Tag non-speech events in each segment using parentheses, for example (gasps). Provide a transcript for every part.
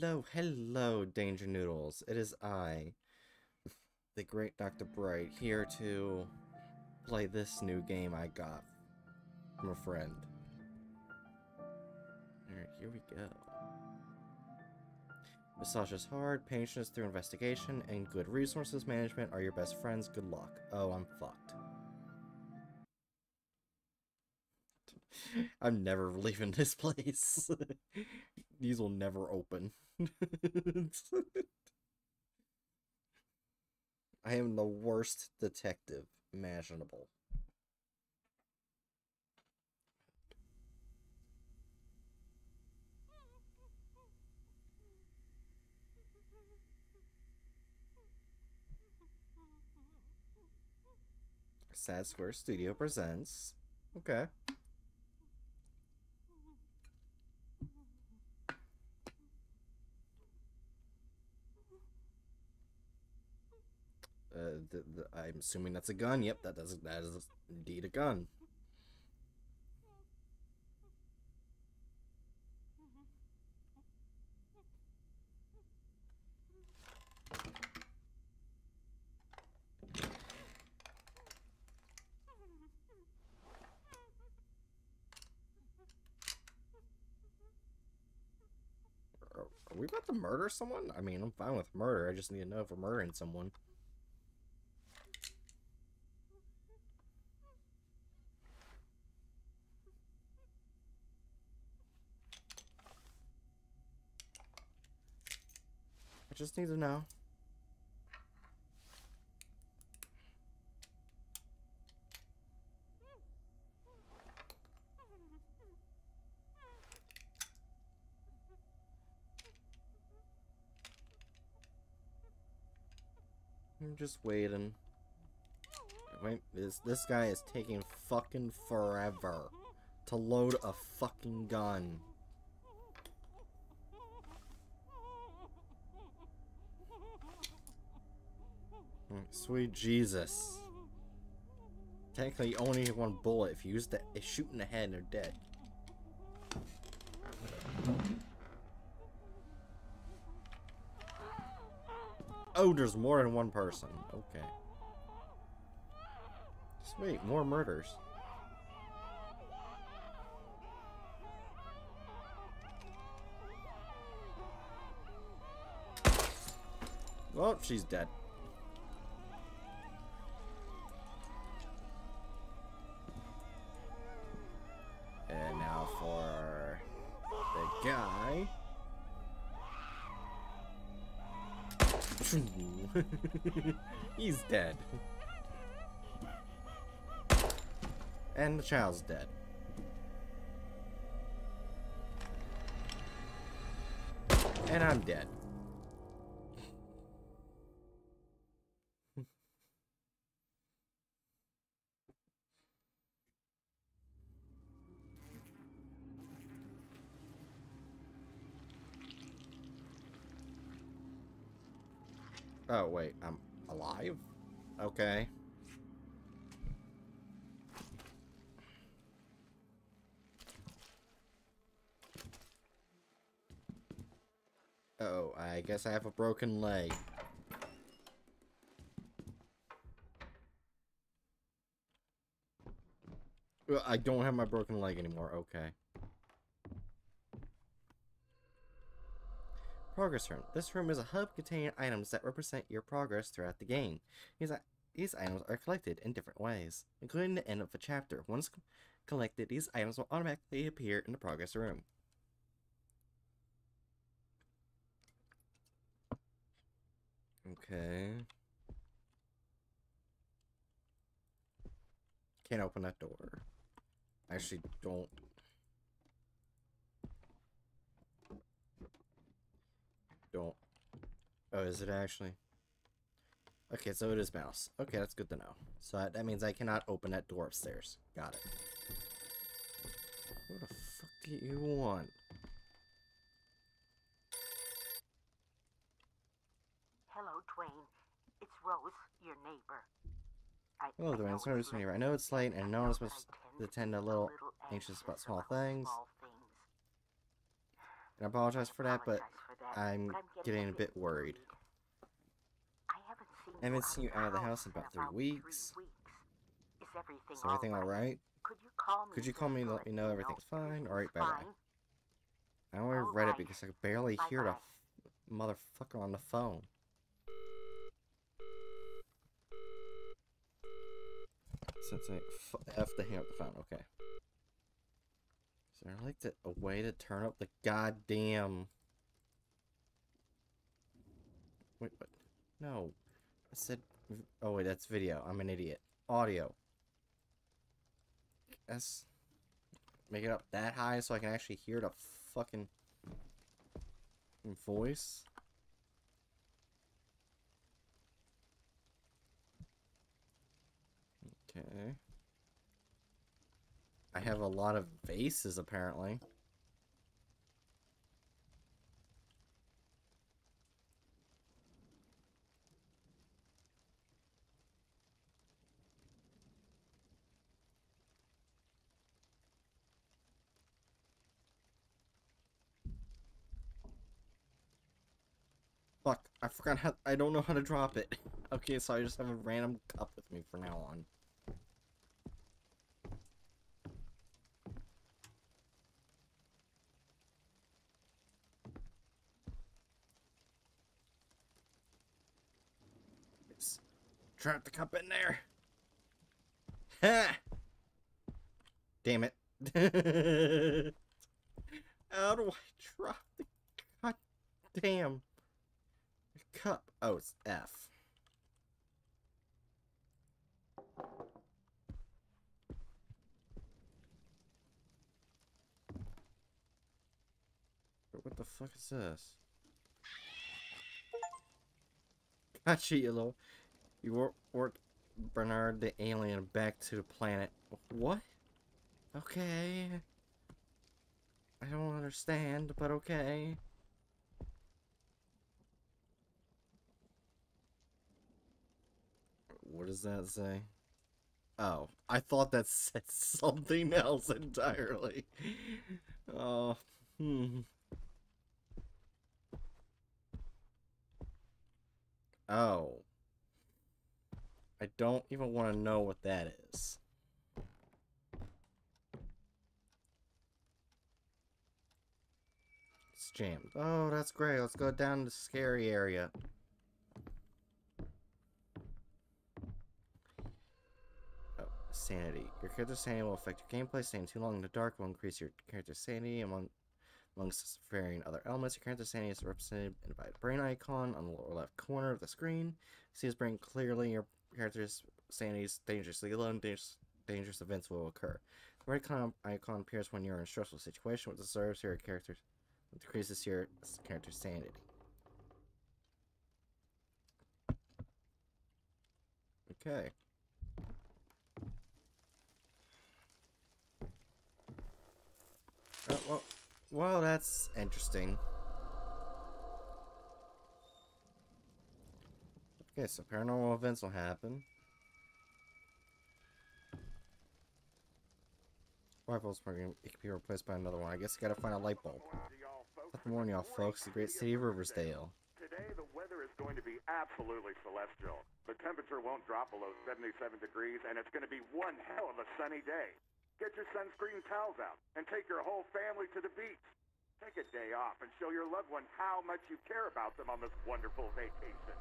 Hello, hello, Danger Noodles. It is I, the great Dr. Bright, here to play this new game I got from a friend. Alright, here we go. Visage is hard, patience through investigation, and good resources management are your best friends. Good luck. Oh, I'm fucked. I'm never leaving this place. (laughs) These will never open. (laughs) I am the worst detective imaginable. Sad Square Studio presents. Okay. The, the, I'm assuming that's a gun. Yep, that does that is indeed a gun. Are we about to murder someone? I mean, I'm fine with murder. I just need to know if we're murdering someone. Just need to know. I'm just waiting. Wait, this this guy is taking fucking forever to load a fucking gun. Mm, sweet Jesus. Technically, you only need one bullet. If you use the it's shooting the head, and they're dead. Oh, there's more than one person. Okay. Sweet, more murders. Well, she's dead. (laughs) He's dead. And the child's dead. And I'm dead. Wait, I'm alive? Okay. Oh, I guess I have a broken leg. I don't have my broken leg anymore, okay. Progress room. This room is a hub containing items that represent your progress throughout the game. These, these items are collected in different ways, including the end of a chapter. Once collected, these items will automatically appear in the progress room. Okay. Can't open that door. I actually don't don't. Oh, is it actually? Okay, so it is mouse. Okay, that's good to know. So that, that means I cannot open that door upstairs. Got it. What the fuck do you want? Hello, Dwayne. It's Rose, your neighbor. I, Hello, Dwayne. it's Sorry to late. I know it's late, and I no know one's supposed to tend a little anxious about small things. small things. And I apologize for that, but Apologize for that. that, I'm getting a bit worried. I haven't seen you out of the house in about three weeks. Is everything, Is everything all right? Could you call me? Could you call me and let me know everything's fine? All right, bye bye. I only read it because I could barely hear the motherfucker on the phone. Since I f, F the hand up the phone, okay. Is there like the, a way to turn up the goddamn? Wait, what? No, I said. Oh wait, that's video. I'm an idiot. Audio. S... Make it up that high so I can actually hear the fucking voice. Okay. I have a lot of vases apparently. Fuck, I forgot how I don't know how to drop it. (laughs) Okay, so I just have a random cup with me from now on. Drop the cup in there. Ha! Damn it. (laughs) How do I drop the god damn cup? Oh, it's F. But What the fuck is this? Gotcha, you little. You wor- worked Bernard the alien back to the planet. What? Okay. I don't understand, but okay. What does that say? Oh, I thought that (laughs) said something else entirely. Oh, hmm. Oh. I don't even want to know what that is. It's jammed. Oh, that's great. Let's go down to the scary area. Sanity. Your character's sanity will affect your gameplay. Staying too long in the dark will increase your character's sanity among amongst varying other elements. Your character's sanity is represented by a brain icon on the lower left corner of the screen. See his brain clearly. Your character's sanity is dangerously low and dangerous, dangerous events will occur. The red icon, appears when you're in a stressful situation, which deserves your character decreases your character's sanity. Okay. Oh, well, well, that's interesting. Okay, so paranormal events will happen. Rifles program, it can be replaced by another one. I guess you gotta find a light bulb. Good morning, y'all folks. The great city of Riversdale. Today, the weather is going to be absolutely celestial. The temperature won't drop below 77 degrees, and it's going to be one hell of a sunny day. Get your sunscreen towels out and take your whole family to the beach. Take a day off and show your loved ones how much you care about them on this wonderful vacation.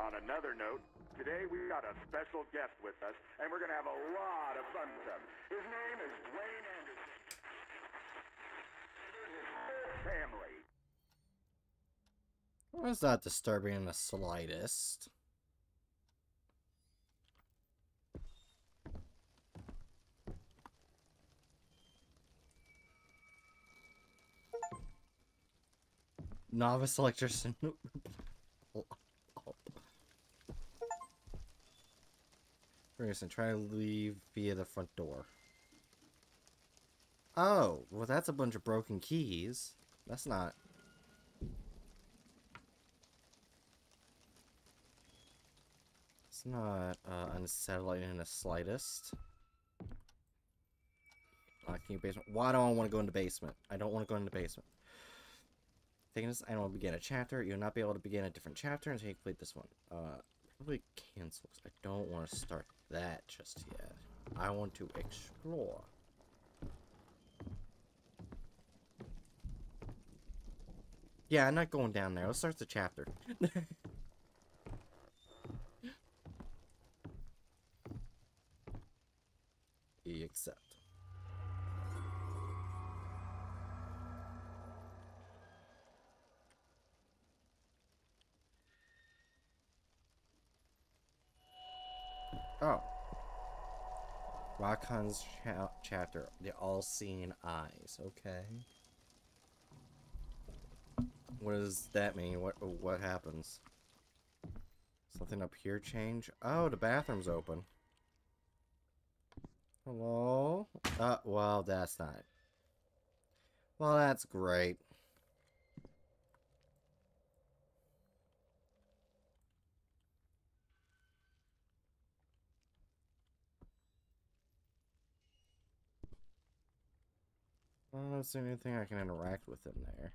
On another note, today we got a special guest with us, and we're going to have a lot of fun with him. His name is Dwayne Anderson. His family. It's not disturbing in the slightest. Novice electrician. (laughs) Ferguson, try to leave via the front door. Oh, well that's a bunch of broken keys. That's not... It's not uh, unsettling in the slightest. Uh, can you basement? Why do I want to go in the basement? I don't want to go in the basement. Taking this item will begin a chapter. You'll not be able to begin a different chapter until you complete this one. Uh, probably cancel I don't want to start that just yet. I want to explore. Yeah, I'm not going down there. Let's start the chapter. (laughs) Accept. Oh. Rakan's cha chapter, the all-seeing eyes. Okay. What does that mean? What what happens? Something up here change? Oh, the bathroom's open. Hello? Uh, well, that's not. Well, that's great. I don't see anything I can interact with in there.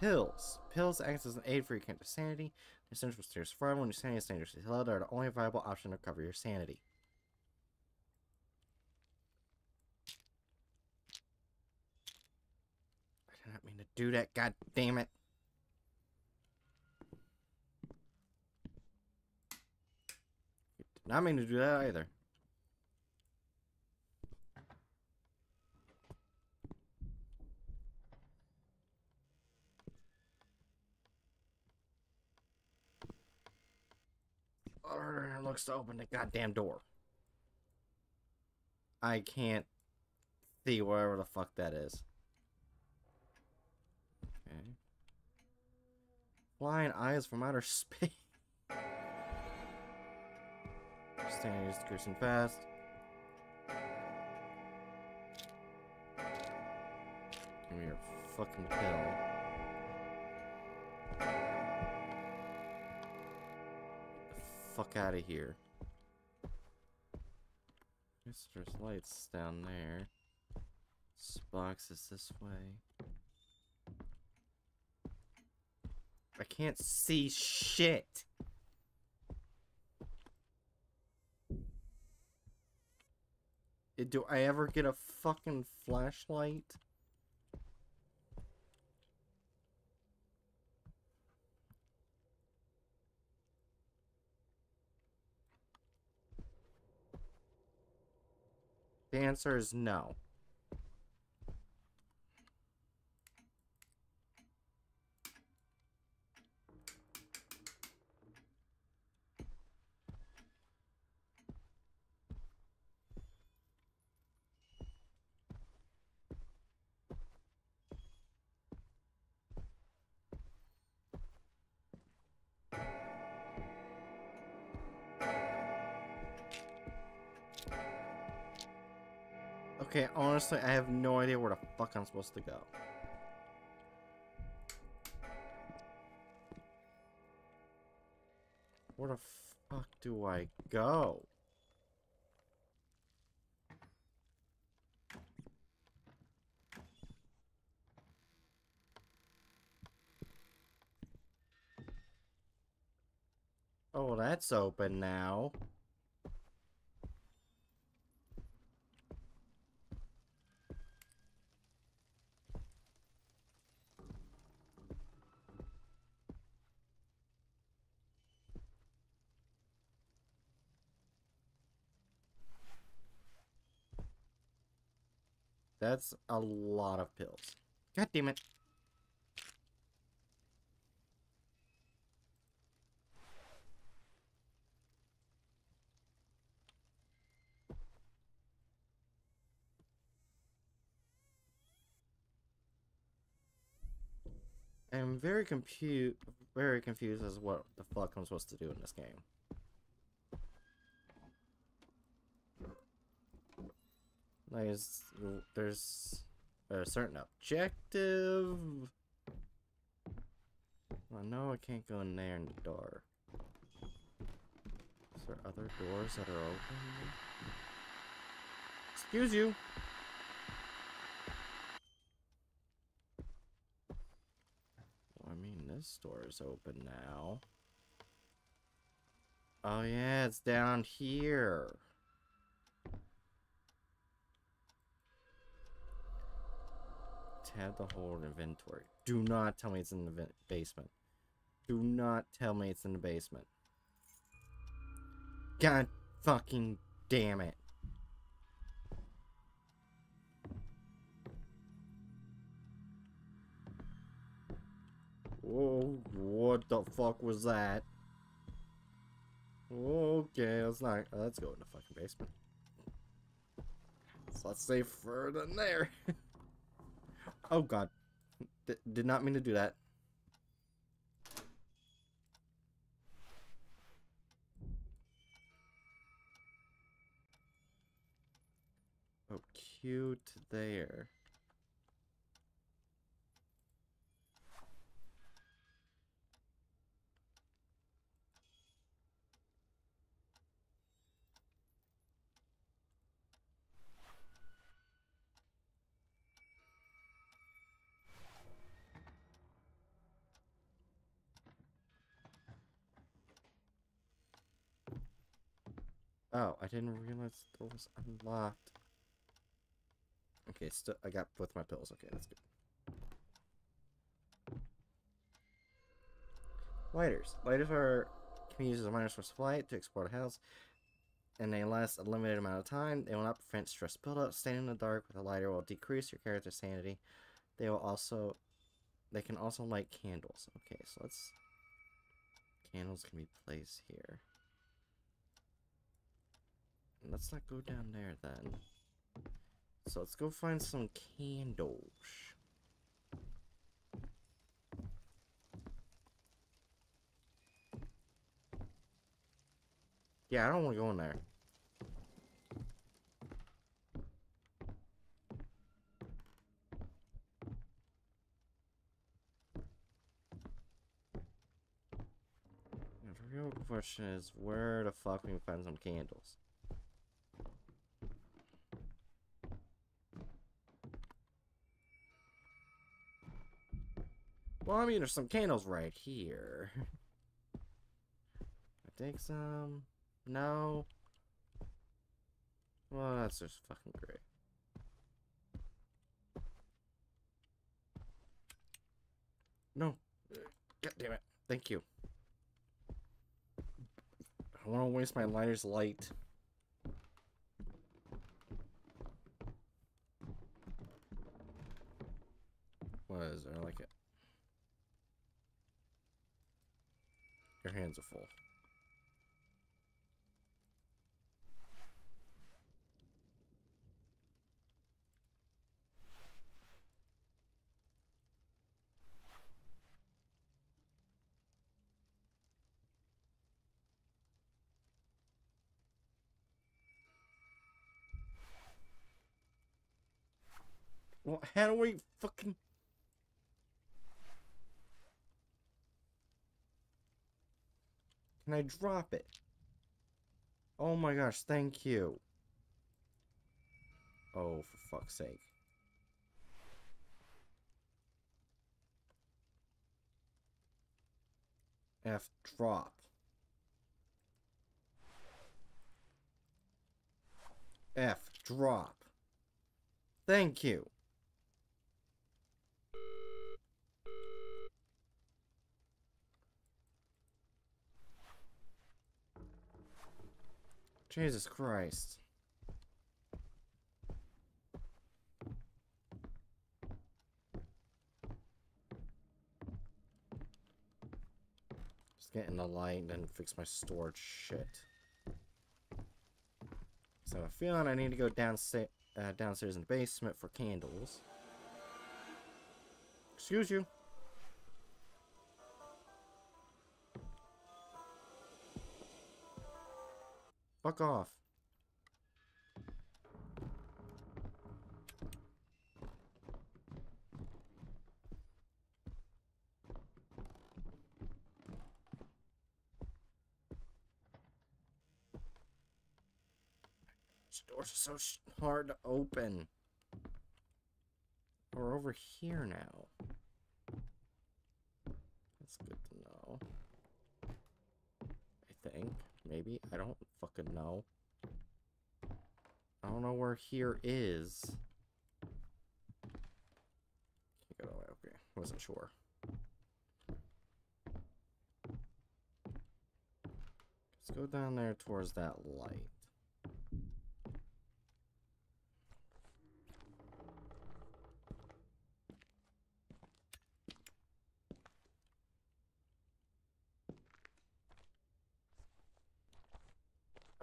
Pills. Pills act as an aid for your character's sanity. They're essential to your survival when your sanity is dangerously low. They're the only viable option to recover your sanity. I did not mean to do that, god damn it. Not mean to do that either. Looks to open the goddamn door. I can't see whatever the fuck that is. Okay. Flying eyes from outer (laughs) space. Standing is decreasing fast. Give me your fucking pill. Fuck out of here. There's lights down there. This box is this way. I can't see shit. Do I ever get a fucking flashlight? The answer is no. Honestly, I have no idea where the fuck I'm supposed to go. Where the fuck do I go? Oh, that's open now. That's a lot of pills. God damn it. I'm very compute very confused as what the fuck I'm supposed to do in this game. There's there's a certain objective. I know I can't go in there in the door. Is there other doors that are open? Excuse you. I mean, this door is open now. Oh yeah, it's down here. Tab the whole inventory. Do not tell me it's in the basement. Do not tell me it's in the basement. God fucking damn it. Whoa, what the fuck was that? Okay, let's not. Uh, let's go in the fucking basement. So let's stay further than there. (laughs) oh god. D did not mean to do that. Oh, cute there. Oh, I didn't realize the door was unlocked. Okay, still I got both my pills. Okay, that's good. Lighters. Lighters are can be used as a minor source of light to explore the house, and they last a limited amount of time. They will not prevent stress buildup. Staying in the dark with a lighter will decrease your character's sanity. They will also, they can also light candles. Okay, so let's. Candles can be placed here. Let's not go down there then. So let's go find some candles. Yeah, I don't want to go in there. The real question is where the fuck can we can find some candles. Well, I mean, there's some candles right here. I take some. No. Well, that's just fucking great. No. God damn it. Thank you. I don't want to waste my lighter's light. What is there like it? Your hands are full. Well, how do we fucking... Can I drop it? Oh my gosh, thank you. Oh, for fuck's sake. F drop. F drop. Thank you. Jesus Christ. Just get in the light and fix my storage shit. So I'm feeling I need to go downsta uh, downstairs in the basement for candles. Excuse you. Fuck off. These doors are so hard to open. We're over here now. Let's good to know. I think. Maybe. I don't fucking know. I don't know where here is. Can't go that. Okay. Wasn't sure. Let's go down there towards that light.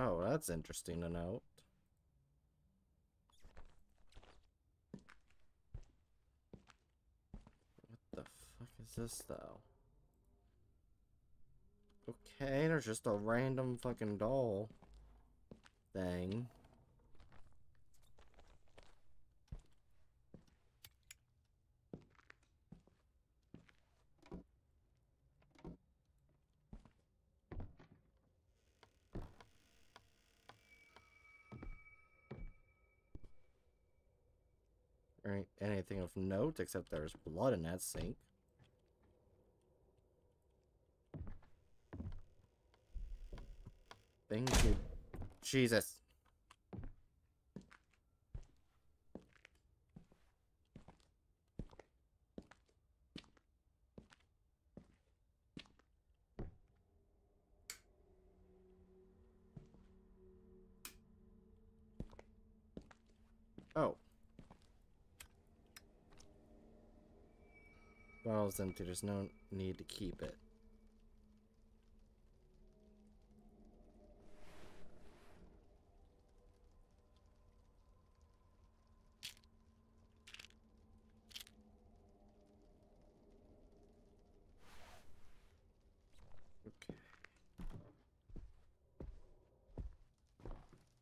Oh, that's interesting to note. What the fuck is this, though? Okay, there's just a random fucking doll thing. Anything of note except there's blood in that sink. Thank you. Jesus. Oh. Bottle's empty. There's no need to keep it.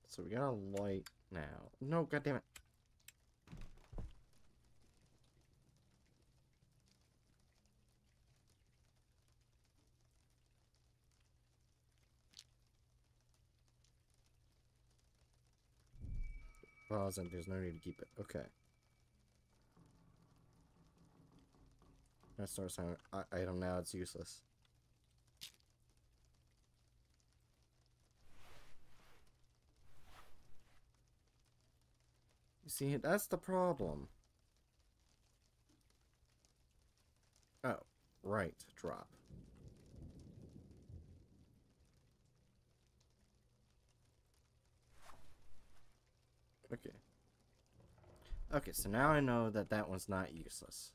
So we got a light now. No, goddammit. Pause and there's no need to keep it. Okay. That starts sound item now it's useless. You see, that's the problem. Oh, right, drop. Okay. Okay, so now I know that that one's not useless.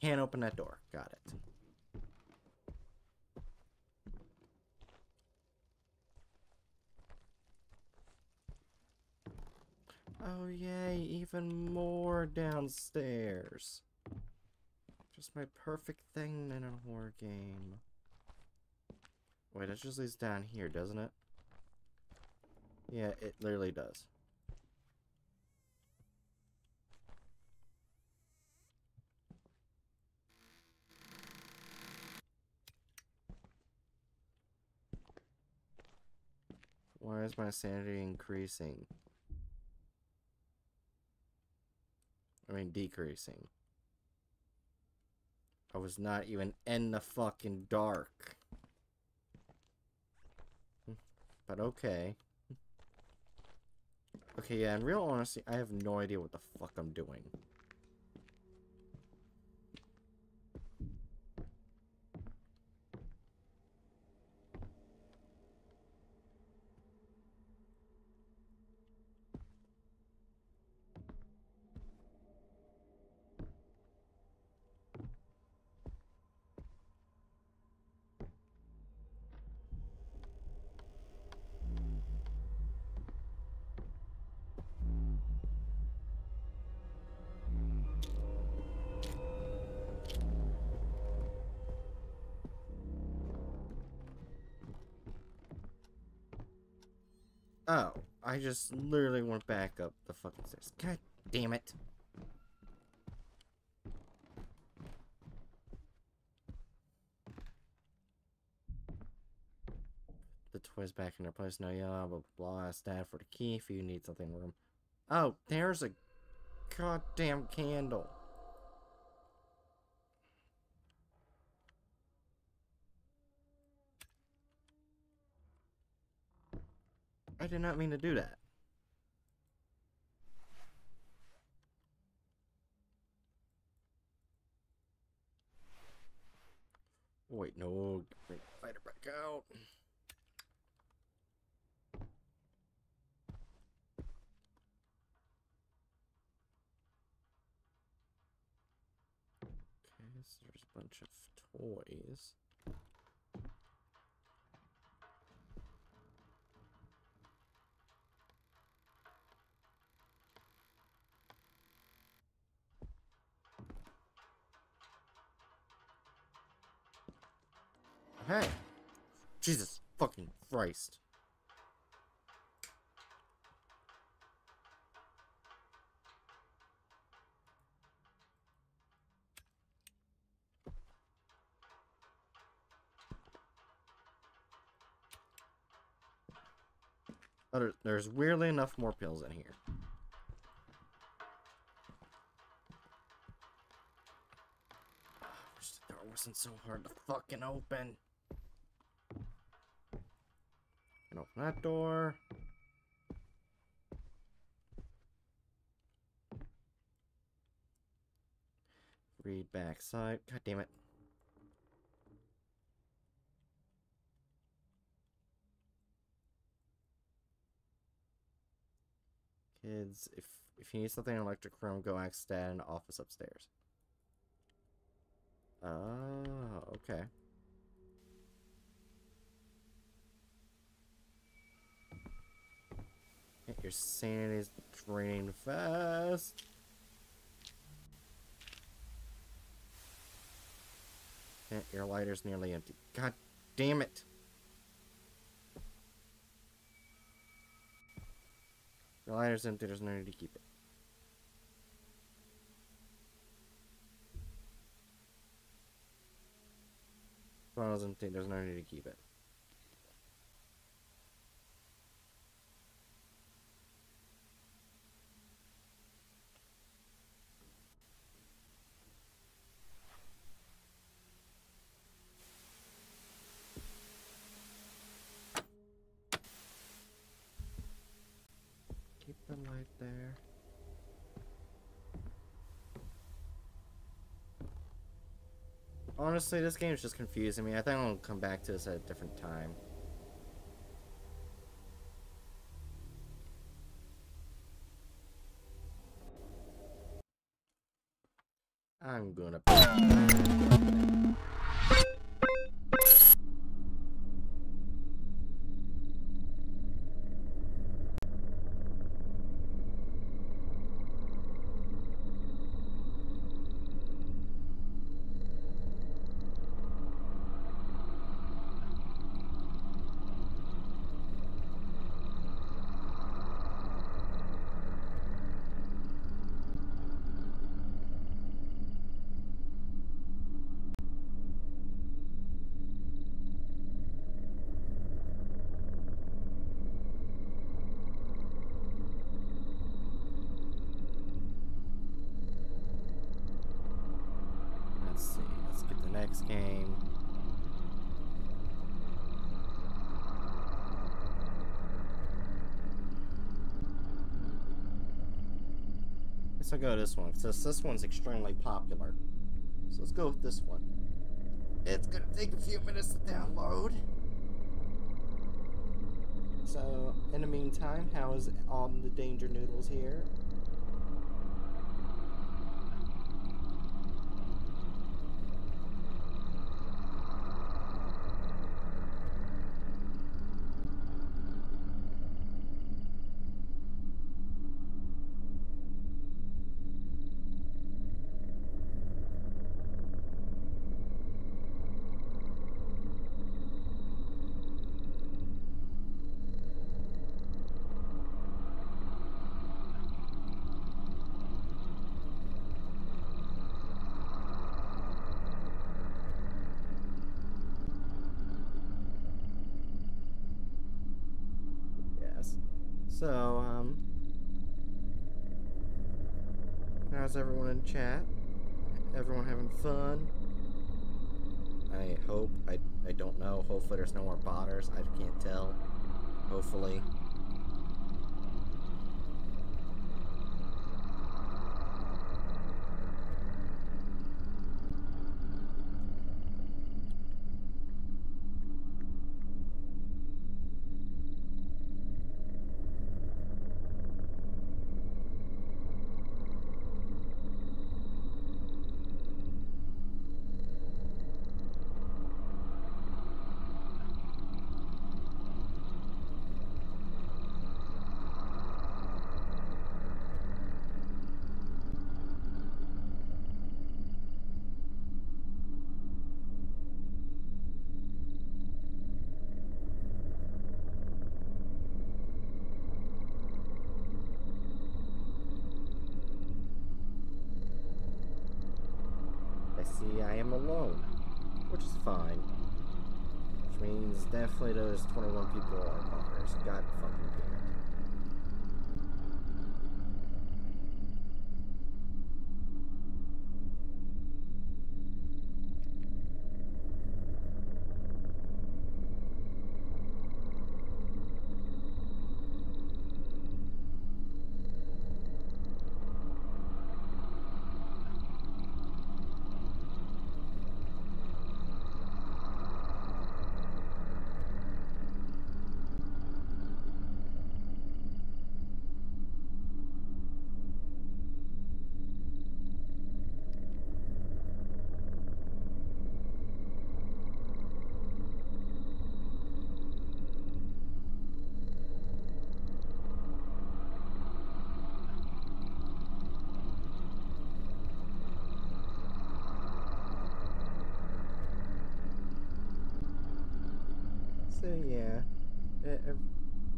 Can't open that door. Got it. Oh yay, even more downstairs. Just my perfect thing in a horror game. Wait, it just leads down here, doesn't it? Yeah, it literally does. Why is my sanity increasing? I mean, decreasing. I was not even in the fucking dark. But okay. Okay, yeah, in real honesty, I have no idea what the fuck I'm doing. I just literally went back up the fucking stairs. God damn it. The toy's back in their place now, yeah, blah, blah, blah. For the key if you need something in the room. Oh, there's a goddamn candle. Did not mean to do that. Wait, no. Bring the fighter back out. Okay, so there's a bunch of toys. Hey! Jesus fucking Christ. Oh, there's weirdly enough more pills in here. (sighs) Wish the door wasn't so hard to fucking open. And open that door. Read backside. God damn it. Kids, if if you need something in electric room, go ask Dad in the office upstairs. Oh, okay. Your sanity's draining fast. Yeah, your lighter's nearly empty. God damn it. Your lighter's empty, there's no need to keep it. Bottle's empty, there's no need to keep it. Keep the light there. Honestly, this game is just confusing me. I think I'll come back to this at a different time. I'm gonna. Let's see. Let's get the next game. I'll go this one because this one's extremely popular. So let's go with this one. It's gonna take a few minutes to download. So, in the meantime, how is all the danger noodles here? Yes. So, um. How's everyone in chat? Everyone having fun? I hope. I, I don't know. Hopefully, there's no more botters. I can't tell. Hopefully. am alone, which is fine. Which definitely those 21 people are botters. God fucking damn it. So yeah, uh, uh,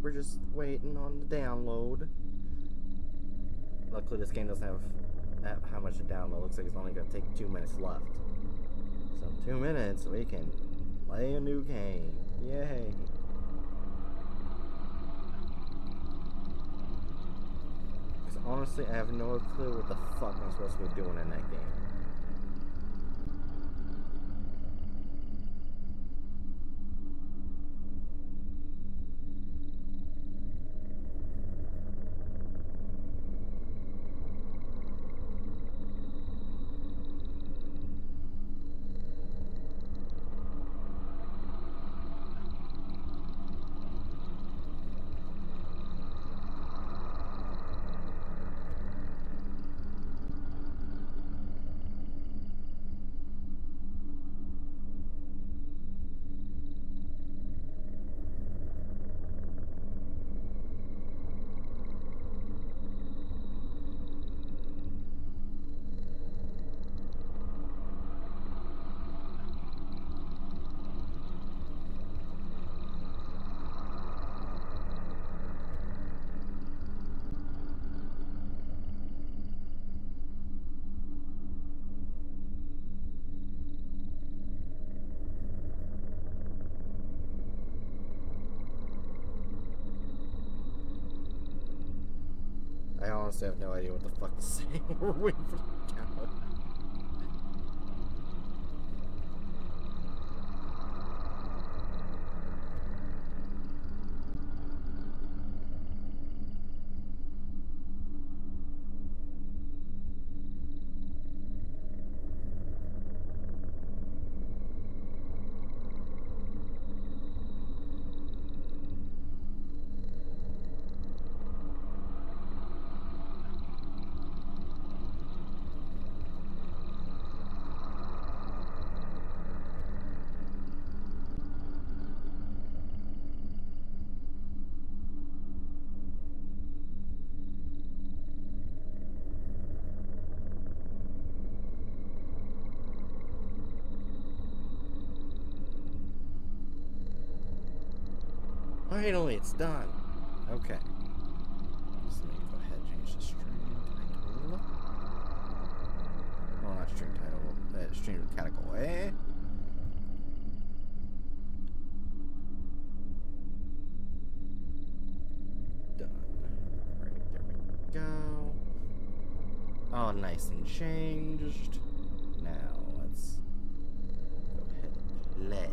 we're just waiting on the download. Luckily, this game doesn't have how much to download. Looks like it's only gonna take two minutes left. So two minutes, we can play a new game. Yay! Because honestly, I have no clue what the fuck I'm supposed to be doing in that game. I honestly have no idea what the fuck to say. (laughs) We're waiting for the download. Finally, it's done. Okay. So let me go ahead and change the stream title. Oh, not stream title. Uh, stream category. Done. Right, there we go. All nice and changed. Now, let's go ahead and play.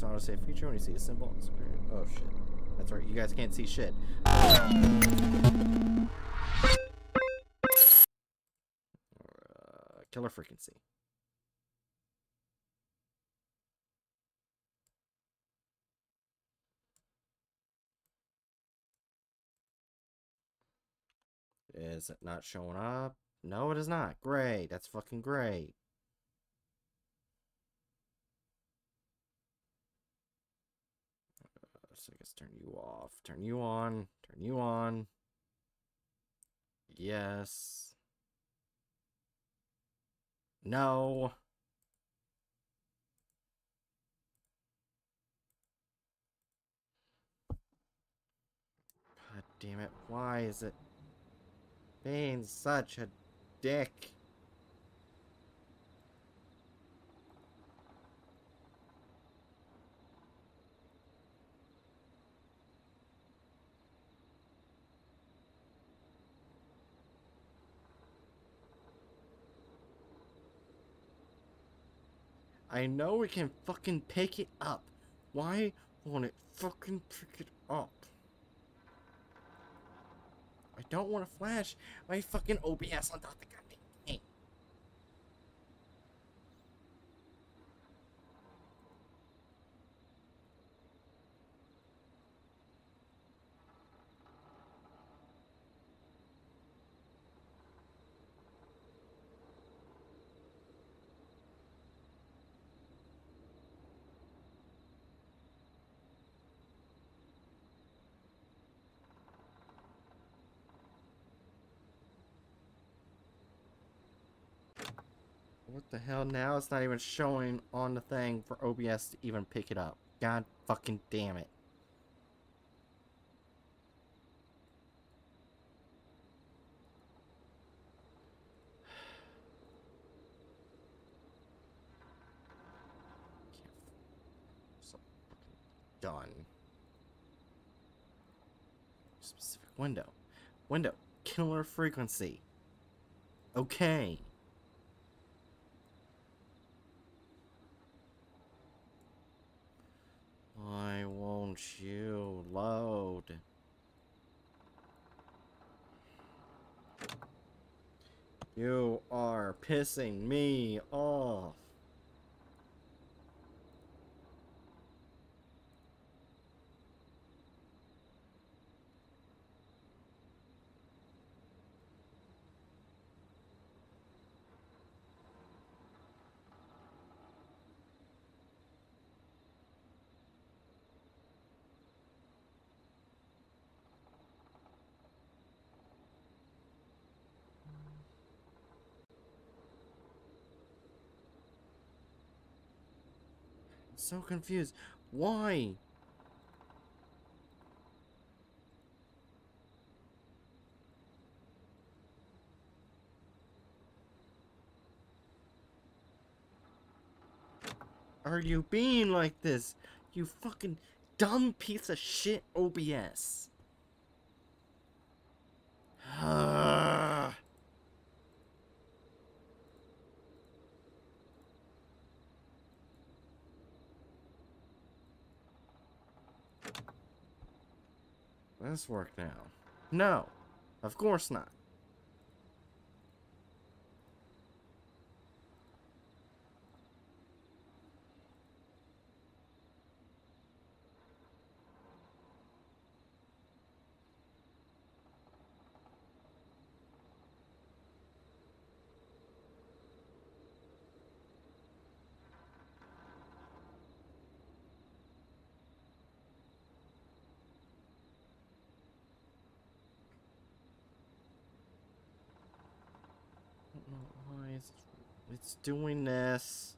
Here's auto save feature when you see a symbol on the screen. Oh shit. That's right, you guys can't see shit. Uh, killer frequency. Is it not showing up? No, it is not. Great. That's fucking great. I guess turn you off. Turn you on. Turn you on. Yes. No. God damn it. Why is it being such a dick? I know we can fucking pick it up. Why won't it fucking pick it up? I don't want to flash my fucking OBS on top of the goddamn thing. What the hell now? It's not even showing on the thing for OBS to even pick it up. God fucking damn it. (sighs) Done. Specific window. Window. Killer frequency. Okay. Why won't you load? You are pissing me off. So confused. Why? Are you being like this? You fucking dumb piece of shit OBS. (sighs) Ah. This work now. No, of course not. I don't know why it's, it's doing this.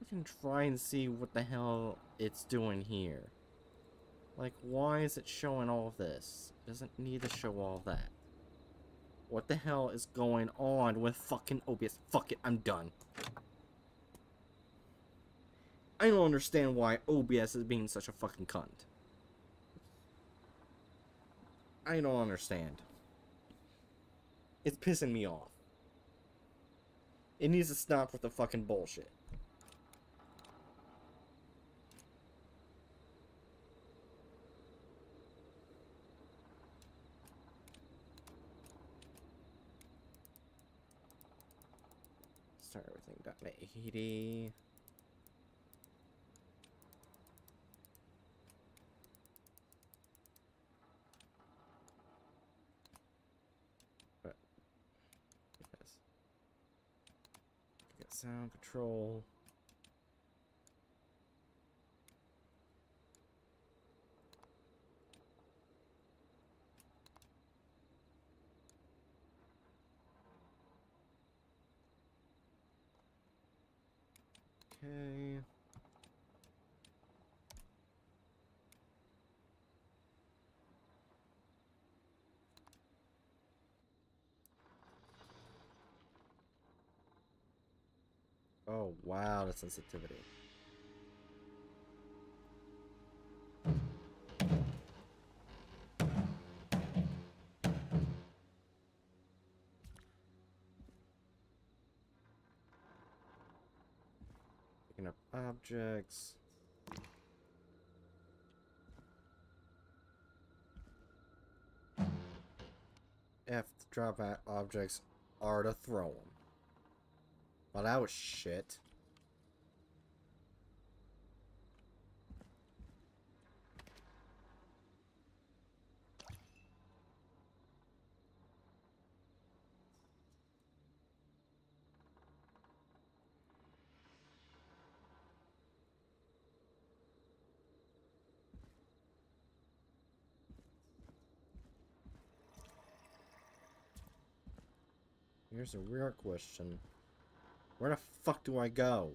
We can try and see what the hell it's doing here. Like, why is it showing all this? It doesn't need to show all that. What the hell is going on with fucking OBS? Fuck it, I'm done. I don't understand why OBS is being such a fucking cunt. I don't understand. It's pissing me off. It needs to stop with the fucking bullshit. Start everything.80. sound control. Okay. Oh wow, the sensitivity. Picking up objects. F to drop out objects, R to throw them. Well, that was shit. Here's a real question. Where the fuck do I go?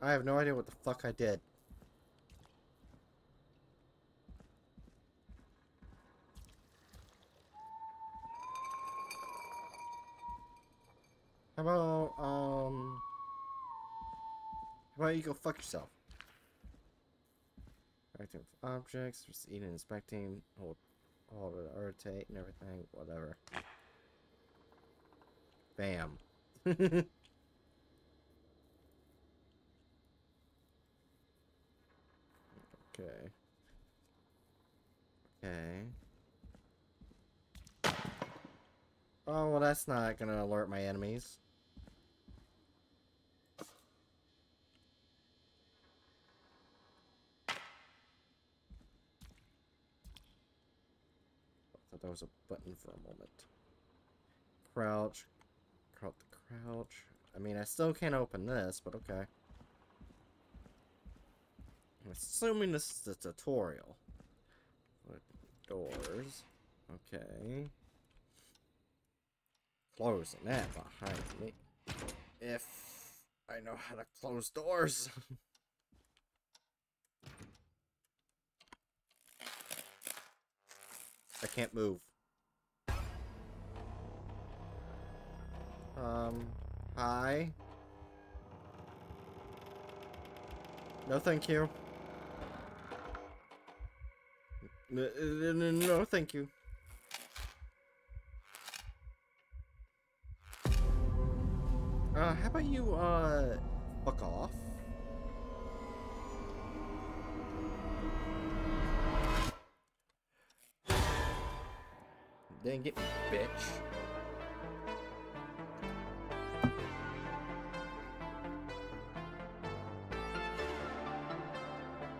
I have no idea what the fuck I did. About, um... How about you go fuck yourself? Active objects, just eating, inspecting, hold, hold it, rotate, and everything, whatever. Bam. (laughs) okay. Okay. Oh, well, that's not gonna alert my enemies. That was a button for a moment. Crouch. Crouch the crouch. I mean, I still can't open this, but okay. I'm assuming this is the tutorial. Doors. Okay. Closing that behind me. If I know how to close doors. (laughs) I can't move. Um, hi. No, thank you. N- n- n- No, thank you. Uh, how about you, uh, fuck off? Dang it, bitch.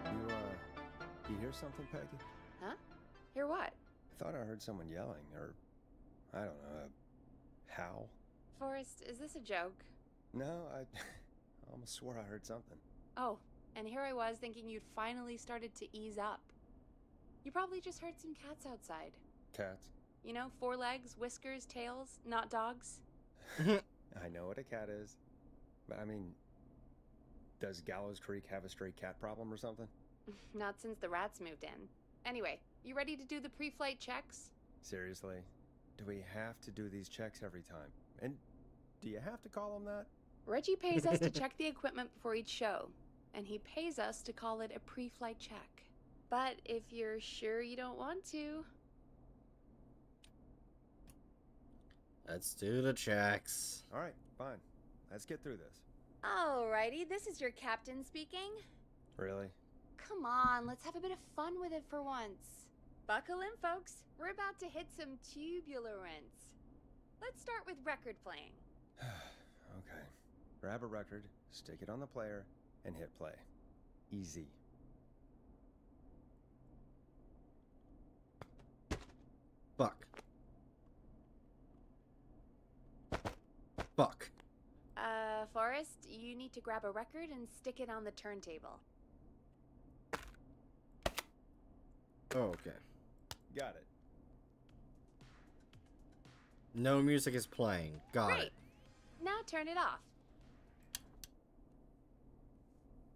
You, uh, you hear something, Peggy? Huh? Hear what? I thought I heard someone yelling, or, I don't know, a howl. Forrest, is this a joke? No, I, (laughs) I almost swore I heard something. Oh, and here I was thinking you'd finally started to ease up. You probably just heard some cats outside. Cats? You know, four legs, whiskers, tails, not dogs. (laughs) I know what a cat is. But I mean, does Gallows Creek have a stray cat problem or something? (laughs) not since the rats moved in. Anyway, you ready to do the pre flight checks? Seriously? Do we have to do these checks every time? And do you have to call them that? Reggie pays us to check (laughs) the equipment before each show, and he pays us to call it a pre flight check. But if you're sure you don't want to, Let's do the checks. All right, fine. Let's get through this. Alrighty, this is your captain speaking. Really? Come on, let's have a bit of fun with it for once. Buckle in, folks. We're about to hit some tubular rents. Let's start with record playing. (sighs) okay. Grab a record, stick it on the player, and hit play. Easy. Fuck. Fuck. Uh, Forrest, you need to grab a record and stick it on the turntable. Oh, okay. Got it. No music is playing. Got Great. it. Now turn it off.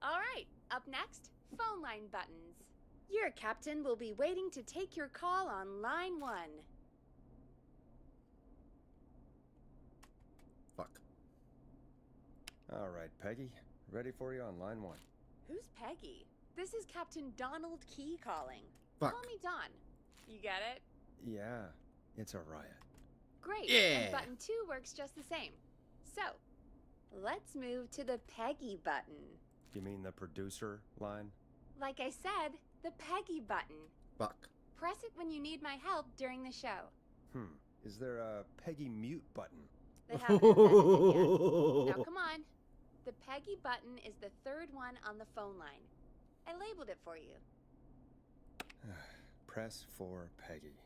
All right, up next, phone line buttons. Your captain will be waiting to take your call on line one. All right, Peggy. Ready for you on line one. Who's Peggy? This is Captain Donald Key calling. Fuck. Call me Don. You get it? Yeah, it's a riot. Great. Yeah. And button two works just the same. So, let's move to the Peggy button. You mean the producer line? Like I said, the Peggy button. Fuck. Press it when you need my help during the show. Hmm. Is there a Peggy mute button? They haven't it. Now come on. (laughs) The Peggy button is the third one on the phone line. I labeled it for you. (sighs) Press for Peggy.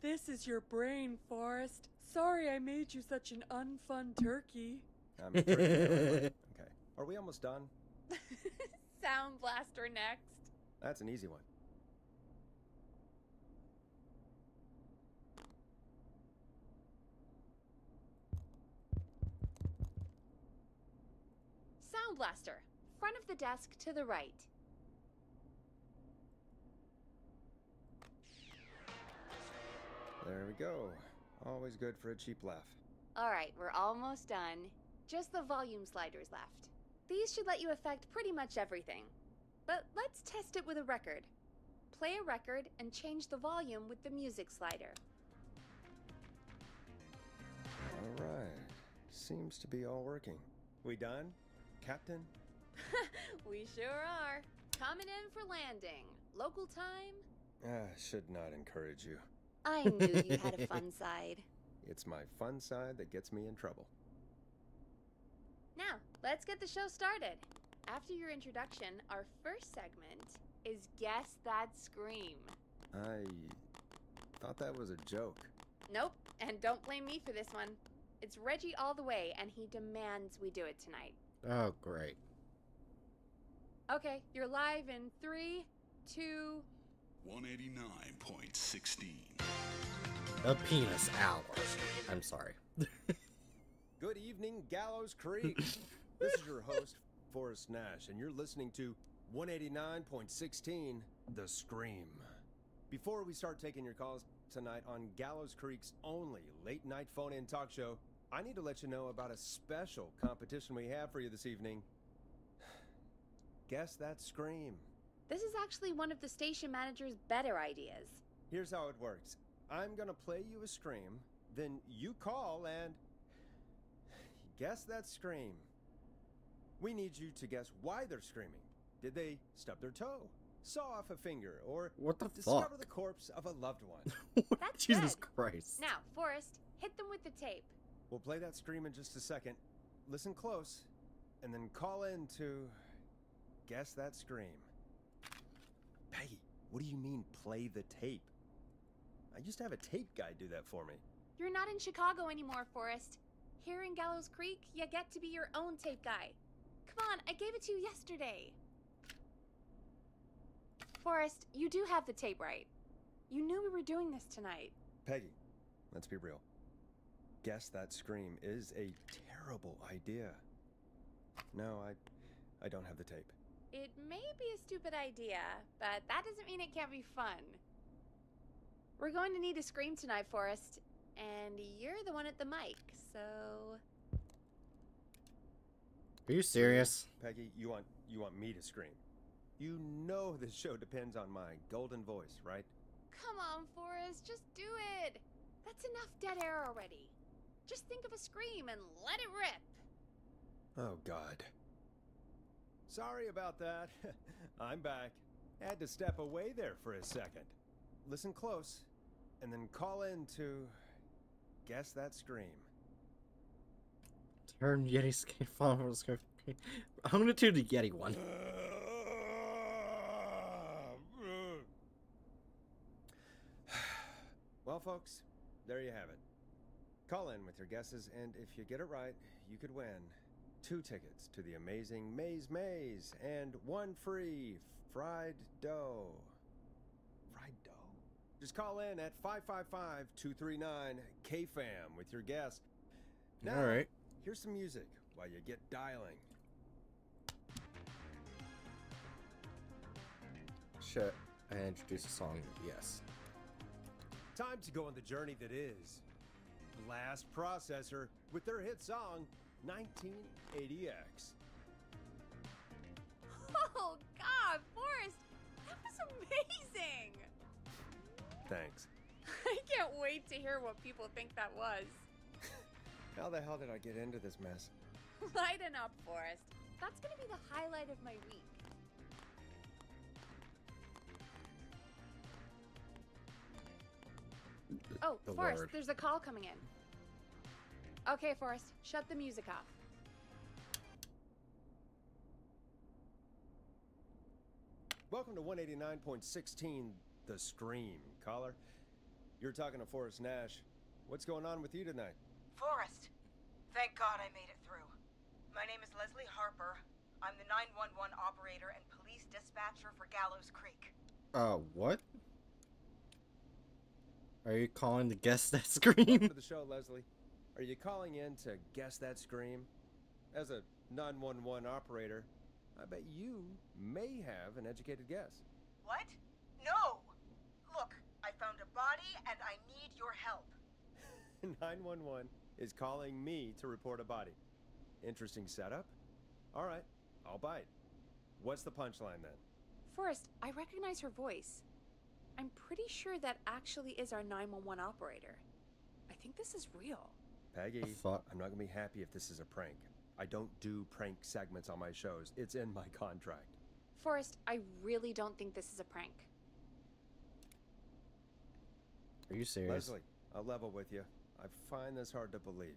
This is your brain, Forrest. Sorry I made you such an unfun turkey. I'm afraid we. Okay. Are we almost done? (laughs) Sound Blaster next. That's an easy one. Sound Blaster. Front of the desk to the right. There we go. Always good for a cheap laugh. All right, we're almost done. Just the volume sliders left. These should let you affect pretty much everything. But let's test it with a record. Play a record and change the volume with the music slider. All right. Seems to be all working. We done? Captain? (laughs) we sure are. Coming in for landing. Local time? Ah, should not encourage you. I knew you had a (laughs) fun side. It's my fun side that gets me in trouble. Now, let's get the show started. After your introduction, our first segment is Guess That Scream. I thought that was a joke. Nope, and don't blame me for this one. It's Reggie all the way, and he demands we do it tonight. Oh, great. Okay, you're live in three, two. 189.16. A penis hour. I'm sorry. (laughs) Good evening, Gallows Creek. (laughs) this is your host, Forrest Nash, and you're listening to 189.16 The Scream. Before we start taking your calls tonight on Gallows Creek's only late night phone in talk show, I need to let you know about a special competition we have for you this evening. (sighs) Guess that Scream. This is actually one of the station manager's better ideas. Here's how it works I'm gonna play you a scream, then you call and. (sighs) guess that scream. We need you to guess why they're screaming. Did they stub their toe, saw off a finger, or What the discover fuck? the corpse of a loved one? (laughs) That's Jesus good. Christ. Now, Forrest, hit them with the tape. We'll play that scream in just a second. Listen close, and then call in to. guess that scream. Peggy, what do you mean play the tape? I used to have a tape guy do that for me. You're not in Chicago anymore, Forrest. Here in Gallows Creek, you get to be your own tape guy. Come on, I gave it to you yesterday. Forrest, you do have the tape right. You knew we were doing this tonight. Peggy, let's be real. Guess that scream is a terrible idea. No, I I don't have the tape. It may be a stupid idea, but that doesn't mean it can't be fun. We're going to need a scream tonight, Forrest, and you're the one at the mic, so. Are you serious? Peggy, you want you want me to scream. You know this show depends on my golden voice, right? Come on, Forrest, just do it! That's enough dead air already. Just think of a scream and let it rip. Oh god. Sorry about that. (laughs) I'm back. Had to step away there for a second. Listen close, and then call in to guess that scream. Turn Yeti skin followers. I'm gonna do the Yeti one. (sighs) Well, folks, there you have it. Call in with your guesses, and if you get it right, you could win two tickets to the amazing Maize Maze and one free fried dough. Fried dough. Just call in at 555 239 KFAM with your guess. Now, All right. here's some music while you get dialing. Shit. I introduced a song. Yes. Time to go on the journey that is Blast Processor with their hit song 1980X. Oh, God, Forrest! That was amazing! Thanks. (laughs) I can't wait to hear what people think that was. (laughs) How the hell did I get into this mess? (laughs) Lighten up, Forrest. That's gonna be the highlight of my week. Oh, The Forrest, Lord. there's a call coming in. Okay, Forrest, shut the music off. Welcome to 189.16 The Scream. Caller, you're talking to Forrest Nash. What's going on with you tonight? Forrest. Thank God I made it through. My name is Leslie Harper. I'm the 911 operator and police dispatcher for Gallows Creek. Uh, what? Are you calling to guess that Welcome scream? to the show, Leslie. Are you calling in to guess that scream? As a 911 operator, I bet you may have an educated guess. What? No! Look, I found a body and I need your help. (laughs) 911 is calling me to report a body. Interesting setup. All right, I'll bite. What's the punchline then? Forrest, I recognize her voice. I'm pretty sure that actually is our 911 operator. I think this is real. Peggy, I'm not gonna be happy if this is a prank. I don't do prank segments on my shows. It's in my (laughs) contract. Forrest, I really don't think this is a prank. Are you serious? Leslie, I'll level with you. I find this hard to believe,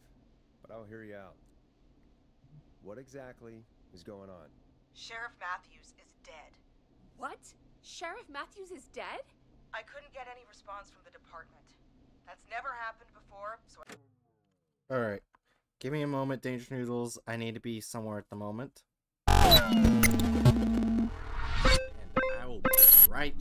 but I'll hear you out. What exactly is going on? Sheriff Matthews is dead. What? Sheriff Matthews is dead? I couldn't get any response from the department. That's never happened before, so I All right. Give me a moment, Danger Noodles. I need to be somewhere at the moment. And I will be right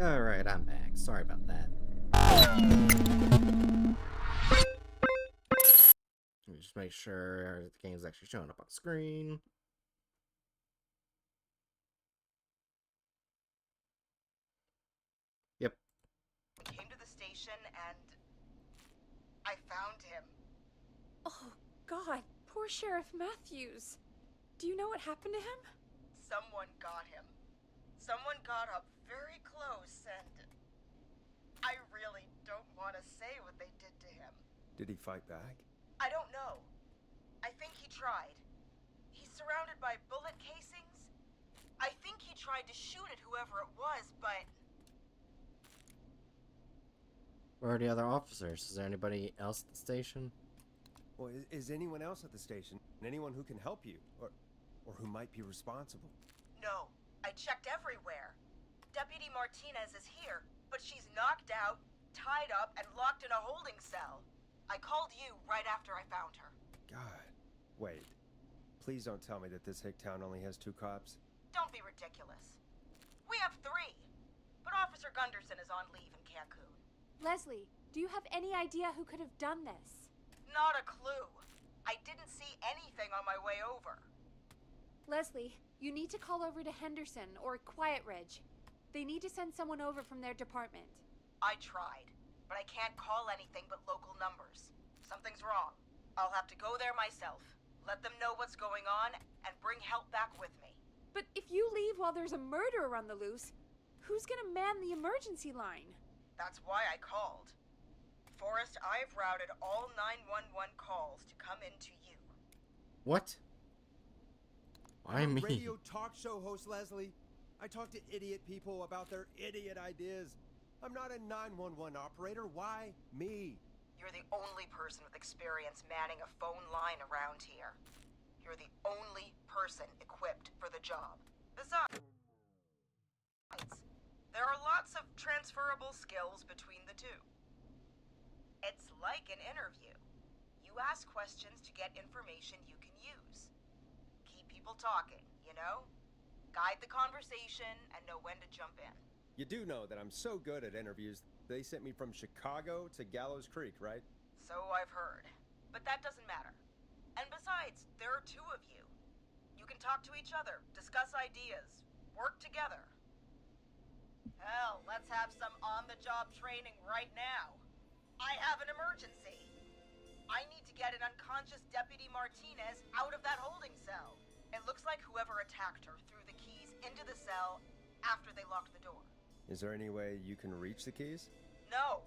Alright, I'm back. Sorry about that. Let me just make sure the game's actually showing up on screen. Yep. Came to the station and I found him. Oh, God. Poor Sheriff Matthews. Do you know what happened to him? Someone got him. Someone got up very close and I really don't want to say what they did to him. Did he fight back? I don't know. I think he tried. He's surrounded by bullet casings. I think he tried to shoot at whoever it was, but Where are the other officers? Is there anybody else at the station? Well, is, is anyone else at the station? Anyone who can help you? Or, or who might be responsible? no. I checked everywhere. Deputy Martinez is here, but she's knocked out, tied up, and locked in a holding cell. I called you right after I found her. God. Wait. Please don't tell me that this hick town only has two cops. Don't be ridiculous. We have three, but Officer Gunderson is on leave in Cancun. Leslie, do you have any idea who could have done this? Not a clue. I didn't see anything on my way over. Leslie, you need to call over to Henderson or Quiet Ridge. They need to send someone over from their department. I tried, but I can't call anything but local numbers. Something's wrong. I'll have to go there myself, let them know what's going on, and bring help back with me. But if you leave while there's a murderer on the loose, who's gonna man the emergency line? That's why I called. Forrest, I've routed all 911 calls to come in to you. What? Why I'm a me? radio talk show host, Leslie. I talk to idiot people about their idiot ideas. I'm not a 911 operator. Why me? You're the only person with experience manning a phone line around here. You're the only person equipped for the job. Besides, there are lots of transferable skills between the two. It's like an interview. You ask questions to get information you can use. Keep people talking, you know? Guide the conversation and know when to jump in. You do know that I'm so good at interviews. They sent me from Chicago to Gallows Creek, right? So I've heard. But that doesn't matter. And besides, there are two of you. You can talk to each other, discuss ideas, work together. Hell, let's have some on the job training right now. I have an emergency. I need to get an unconscious Deputy Martinez out of that holding cell. It looks like whoever attacked her threw the keys into the cell after they locked the door. Is there any way you can reach the keys? No.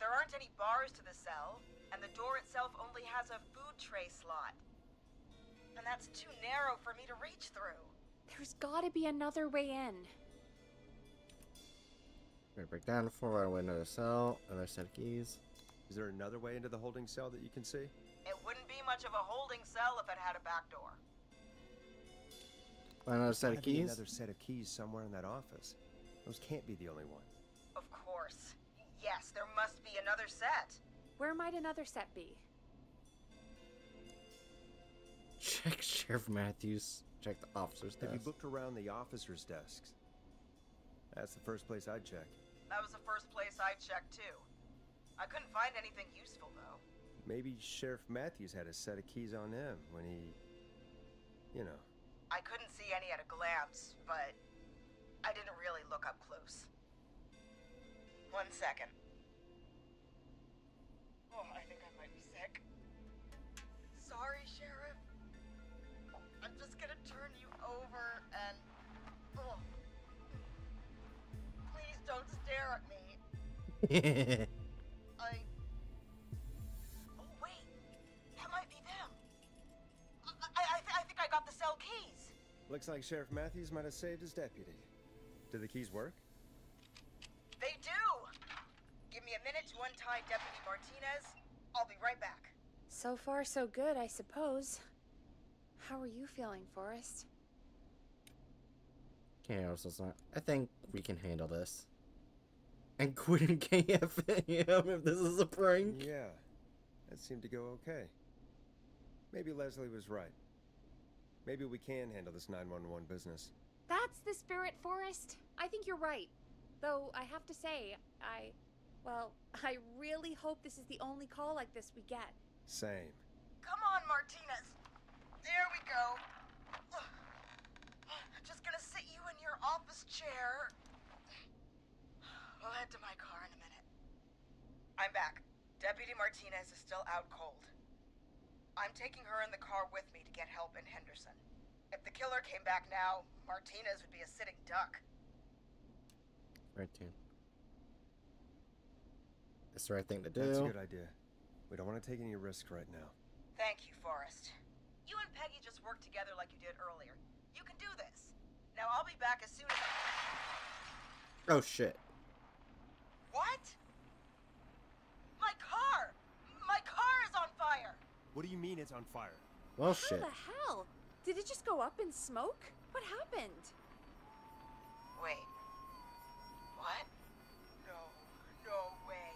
There aren't any bars to the cell, and the door itself only has a food tray slot. And that's too narrow for me to reach through. There's gotta be another way in. We're gonna break down the floor, right away another cell, another set of keys. Is there another way into the holding cell that you can see? It wouldn't be much of a holding cell if it had a back door. Find another set of be keys. Another set of keys somewhere in that office. Those can't be the only ones. Of course. Yes, there must be another set. Where might another set be? (laughs) Check Sheriff Matthews. Check the officer's Have you looked around the officers' desks? That's the first place I'd check. That was the first place I checked, too. I couldn't find anything useful, though. Maybe Sheriff Matthews had a set of keys on him when he. You know. I couldn't see any at a glance, but I didn't really look up close. One second. Oh, I think I might be sick. Sorry, Sheriff. I'm just gonna turn you over and. Oh. Please don't stare at me. (laughs) Looks like Sheriff Matthews might have saved his deputy. Do the keys work? They do! Give me a minute to untie Deputy Martinez. I'll be right back. So far, so good, I suppose. How are you feeling, Forrest? Can't also not. I think we can handle this. And quit in (laughs) KFM if this is a prank. Yeah. That seemed to go okay. Maybe Leslie was right. Maybe we can handle this 911 business. That's the spirit, Forrest. I think you're right. Though I have to say, I. Well, (laughs) I really hope this is the only call like this we get. Same. Come on, Martinez. There we go. (sighs) Just gonna sit you in your office chair. (sighs) I'll head to my car in a minute. I'm back. Deputy Martinez is still out cold. I'm taking her in the car with me to get help in Henderson. If the killer came back now, Martinez would be a sitting duck. Right, too. It's the right thing to do. That's a good idea. We don't want to take any risk right now. Thank you, Forrest. You and Peggy just worked together like you did earlier. You can do this. Now I'll be back as soon as I... Oh shit. What? My car! My car is on fire! What do you mean it's on fire? Well, How shit. the hell? Did it just go up in smoke? What happened? Wait. What? No, no way.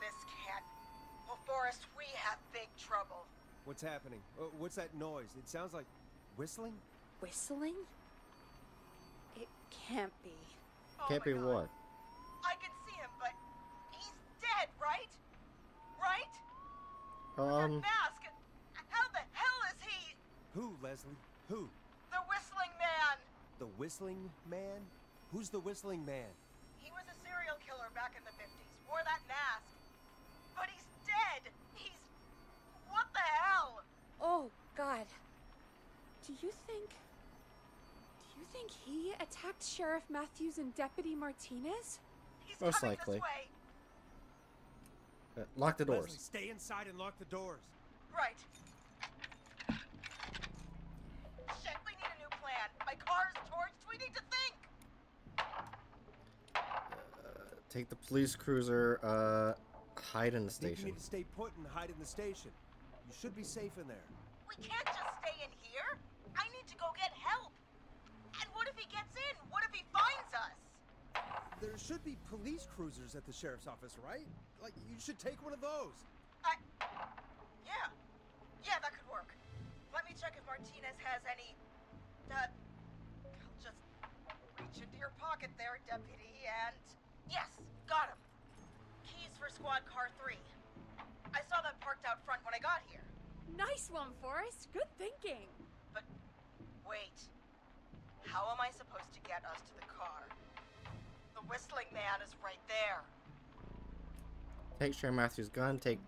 This can't. Well, Forrest, we have big trouble. What's happening? Uh, what's that noise? It sounds like whistling? Whistling? It can't be. Oh Can't be God. what? I can see him, but he's dead, right? Right? Um, That mask. How the hell is he? Who, Leslie? Who? The whistling man. The whistling man? Who's the whistling man? He was a serial killer back in the 50s. Wore that mask. But he's dead. He's. What the hell? Oh, God. Do you think. Do you think he attacked Sheriff Matthews and Deputy Martinez? He's Most likely. this way. uh, lock the doors. Leslie, stay inside and lock the doors. Right. Shit, we need a new plan. My car's torched. We need to think. Take the police cruiser. Uh, hide in the I you station. need to stay put and hide in the station. You should be safe in there. We can't just stay in here. I need to go get help. And what if he gets in? What if he finds us? There should be police cruisers at the sheriff's office, right? Like, you should take one of those. I. Yeah. Yeah, that could work. Let me check if Martinez has any. Uh. I'll just reach into your pocket there, deputy, and. Yes, got him. Keys for squad car 3. I saw that parked out front when I got here. Nice one, Forrest. Good thinking. But. Wait. How am I supposed to get us to the car? The whistling man is right there. Take Sheriff Matthews' gun. Take.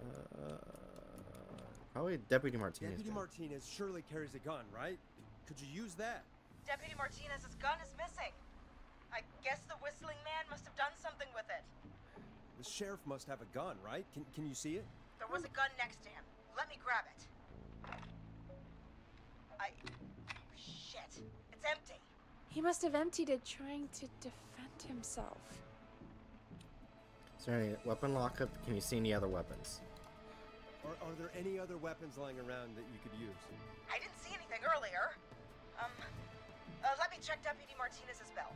Uh, probably Deputy Martinez. Deputy gun. Martinez surely carries a gun, right? Could you use that? Deputy Martinez's gun is missing. I guess the whistling man must have done something with it. The sheriff must have a gun, right? Can, can you see it? There was a gun next to him. Let me grab it. I. Shit. It's empty. He must have emptied it trying to defend himself. Is there any weapon lockup? Can you see any other weapons? Or are there any other weapons lying around that you could use? I didn't see anything earlier. Um. Uh, let me check Deputy Martinez's belt.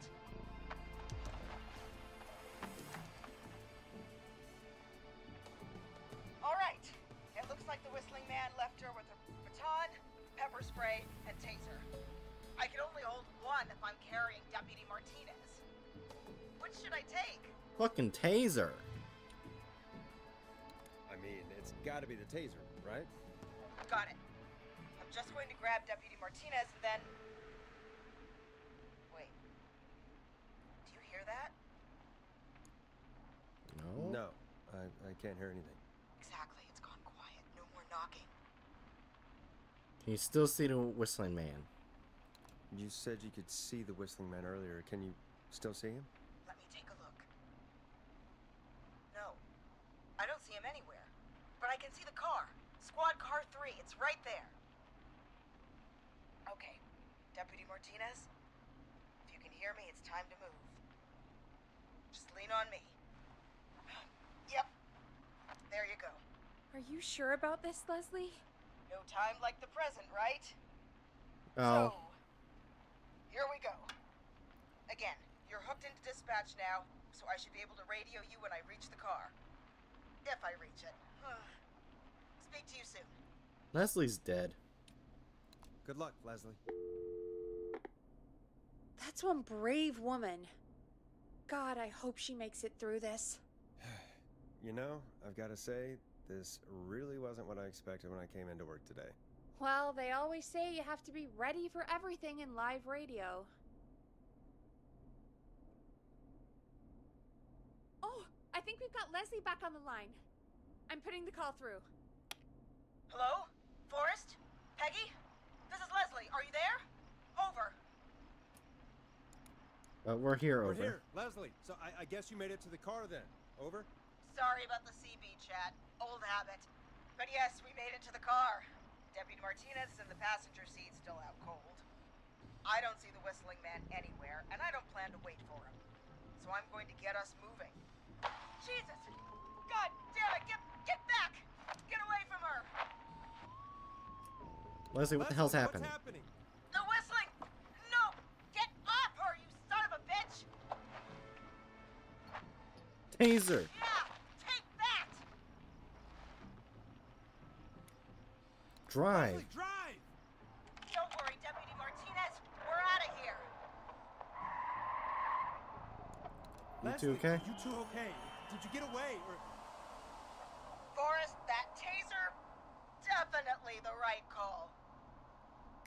All right. It looks like the whistling man left her with a baton, pepper spray, and taser. I can only hold one if I'm carrying Deputy Martinez. Which should I take? Fucking taser. I mean, it's gotta be the taser, right? Got it. I'm just going to grab Deputy Martinez and then. Wait. Do you hear that? No. No, I, I can't hear anything. Exactly. It's gone quiet. No more knocking. Can you still see the whistling man? You said you could see the whistling man earlier. Can you still see him? Let me take a look. No. I don't see him anywhere. But I can see the car. Squad car 3. It's right there. Okay. Deputy Martinez? If you can hear me, it's time to move. Just lean on me. (gasps) Yep. There you go. Are you sure about this, Leslie? No time like the present, right? Oh. So, here we go. Again, you're hooked into dispatch now, so I should be able to radio you when I reach the car. If I reach it. (sighs) Speak to you soon. Leslie's dead. Good luck, Leslie. That's one brave woman. God, I hope she makes it through this. (sighs) You know, I've got to say, this really wasn't what I expected when I came into work today. Well, they always say you have to be ready for everything in live radio. Oh, I think we've got Leslie back on the line. I'm putting the call through. Hello? Forrest? Peggy? This is Leslie. Are you there? Over. Uh, we're here, over. We're over. here, Leslie. So I, I guess you made it to the car then. Over? Sorry about the CB chat. Old habit. But yes, we made it to the car. Deputy Martinez is in the passenger seat, still out cold. I don't see the whistling man anywhere, and I don't plan to wait for him. So I'm going to get us moving. Jesus! God damn it! Get get back! Get away from her! Leslie, what the hell's Leslie, happening? What's happening? The whistling! No! Get off her, you son of a bitch! Taser! Yeah! Take that! Drive! Leslie, drive! Don't worry, Deputy Martinez. We're out of here. You Leslie, two okay? You two okay? Did you get away? Or Forrest, that taser, definitely the right call.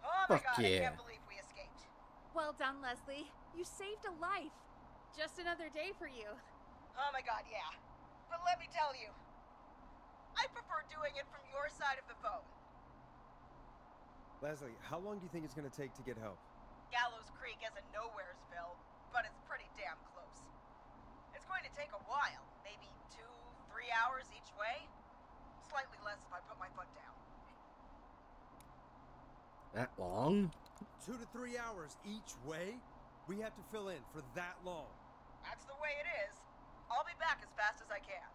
Oh my Fuck god, I can't believe we escaped. Well done, Leslie. You saved a life. Just another day for you. Oh my god, yeah. But let me tell you, I prefer doing it from your side of the phone. Leslie, how long do you think it's going to take to get help? Gallows Creek isn't nowheresville, but it's pretty damn close. It's going to take a while, maybe two, three hours each way. Slightly less if I put my foot down. That long? Two to three hours each way? We have to fill in for that long. That's the way it is. I'll be back as fast as I can.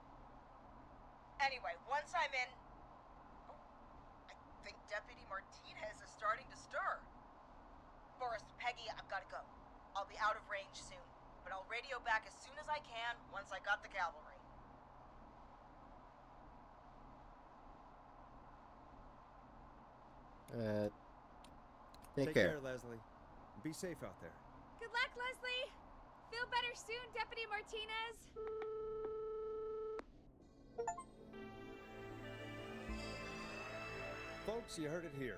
Anyway, once I'm in. I think Deputy Martinez is starting to stir. Forrest, Peggy, I've got to go. I'll be out of range soon, but I'll radio back as soon as I can once I got the cavalry. Uh, take, care. Leslie. Be safe out there. Good luck, Leslie. Feel better soon, Deputy Martinez. Folks, you heard it here.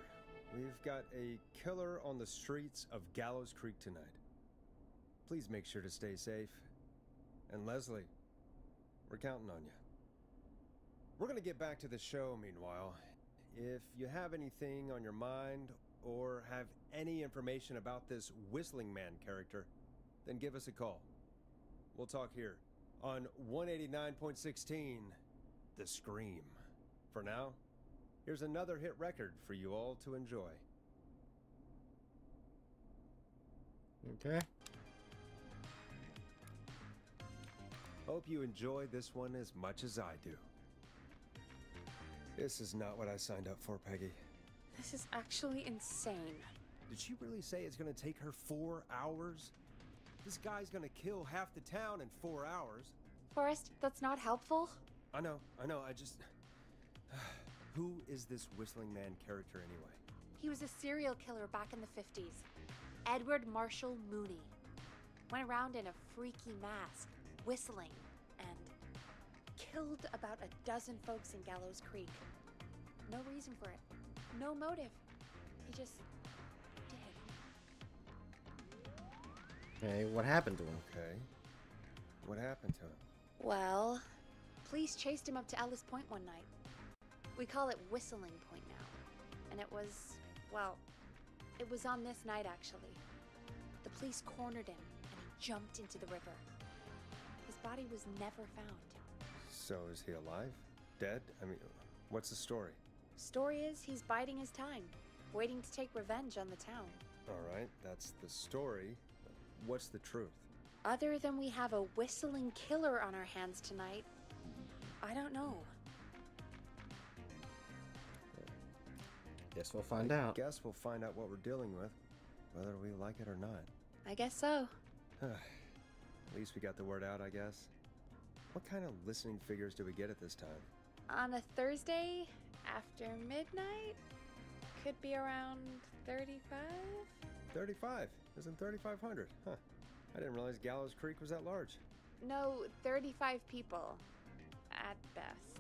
We've got a killer on the streets of Gallows Creek tonight. Please make sure to stay safe. And Leslie, we're counting on you. We're going to get back to the show meanwhile. If you have anything on your mind or have any information about this Whistling Man character, then give us a call. We'll talk here on 189.16 The Scream. For now, here's another hit record for you all to enjoy. Okay. Hope you enjoy this one as much as I do. This is not what I signed up for, Peggy. This is actually insane. Did she really say it's gonna take her four hours? This guy's gonna kill half the town in four hours. Forrest, that's not helpful. I know, I know, I just. Who is this Whistling Man character anyway? He was a serial killer back in the 50s. Edward Marshall Mooney. Went around in a freaky mask, whistling, and killed about a dozen folks in Gallows Creek. No reason for it. No motive. He just did. Okay, what happened to him? Okay. What happened to him? Well, police chased him up to Ellis Point one night. We call it Whistling Point now. And it was, well, it was on this night actually. The police cornered him and he jumped into the river. His body was never found. So is he alive? Dead? I mean, what's the story? Story is he's biding his time, waiting to take revenge on the town. All right, that's the story. What's the truth? Other than we have a whistling killer on our hands tonight, I don't know. Guess we'll find I out. Guess we'll find out what we're dealing with, whether we like it or not. I guess so. (sighs) At least we got the word out, I guess. What kind of listening figures do we get at this time? On a Thursday after midnight, could be around 35? 35. Isn't 3,500? Huh. I didn't realize Gallows Creek was that large. No, 35 people. At best.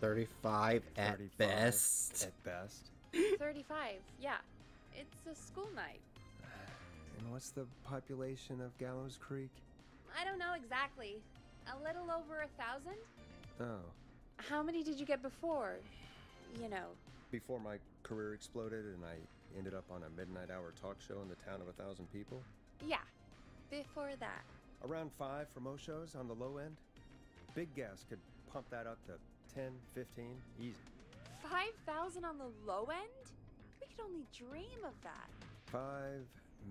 35 at 35 best. At best. 35, yeah. It's a school night. (sighs) And what's the population of Gallows Creek? I don't know exactly. A little over a thousand? Oh. How many did you get before? You know. Before my career exploded and I ended up on a midnight hour talk show in the town of a thousand people? Yeah. Before that. Around five for most shows on the low end. Big gas could pump that up to 10, 15, easy. 5,000 on the low end? We could only dream of that. Five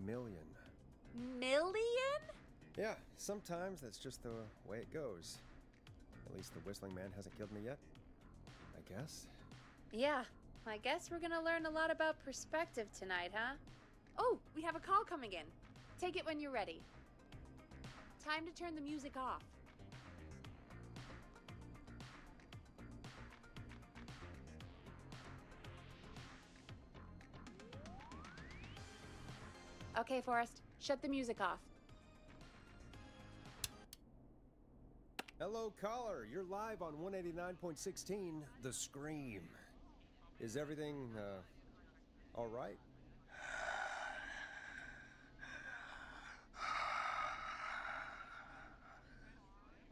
million. Million? Yeah, sometimes that's just the way it goes. At least the Whistling Man hasn't killed me yet. I guess. Yeah. I guess we're gonna learn a lot about perspective tonight, huh? Oh, we have a call coming in. Take it when you're ready. Time to turn the music off. Okay, Forrest, shut the music off. Hello, caller. You're live on 189.16, The Scream. Is everything, uh, all right? (sighs)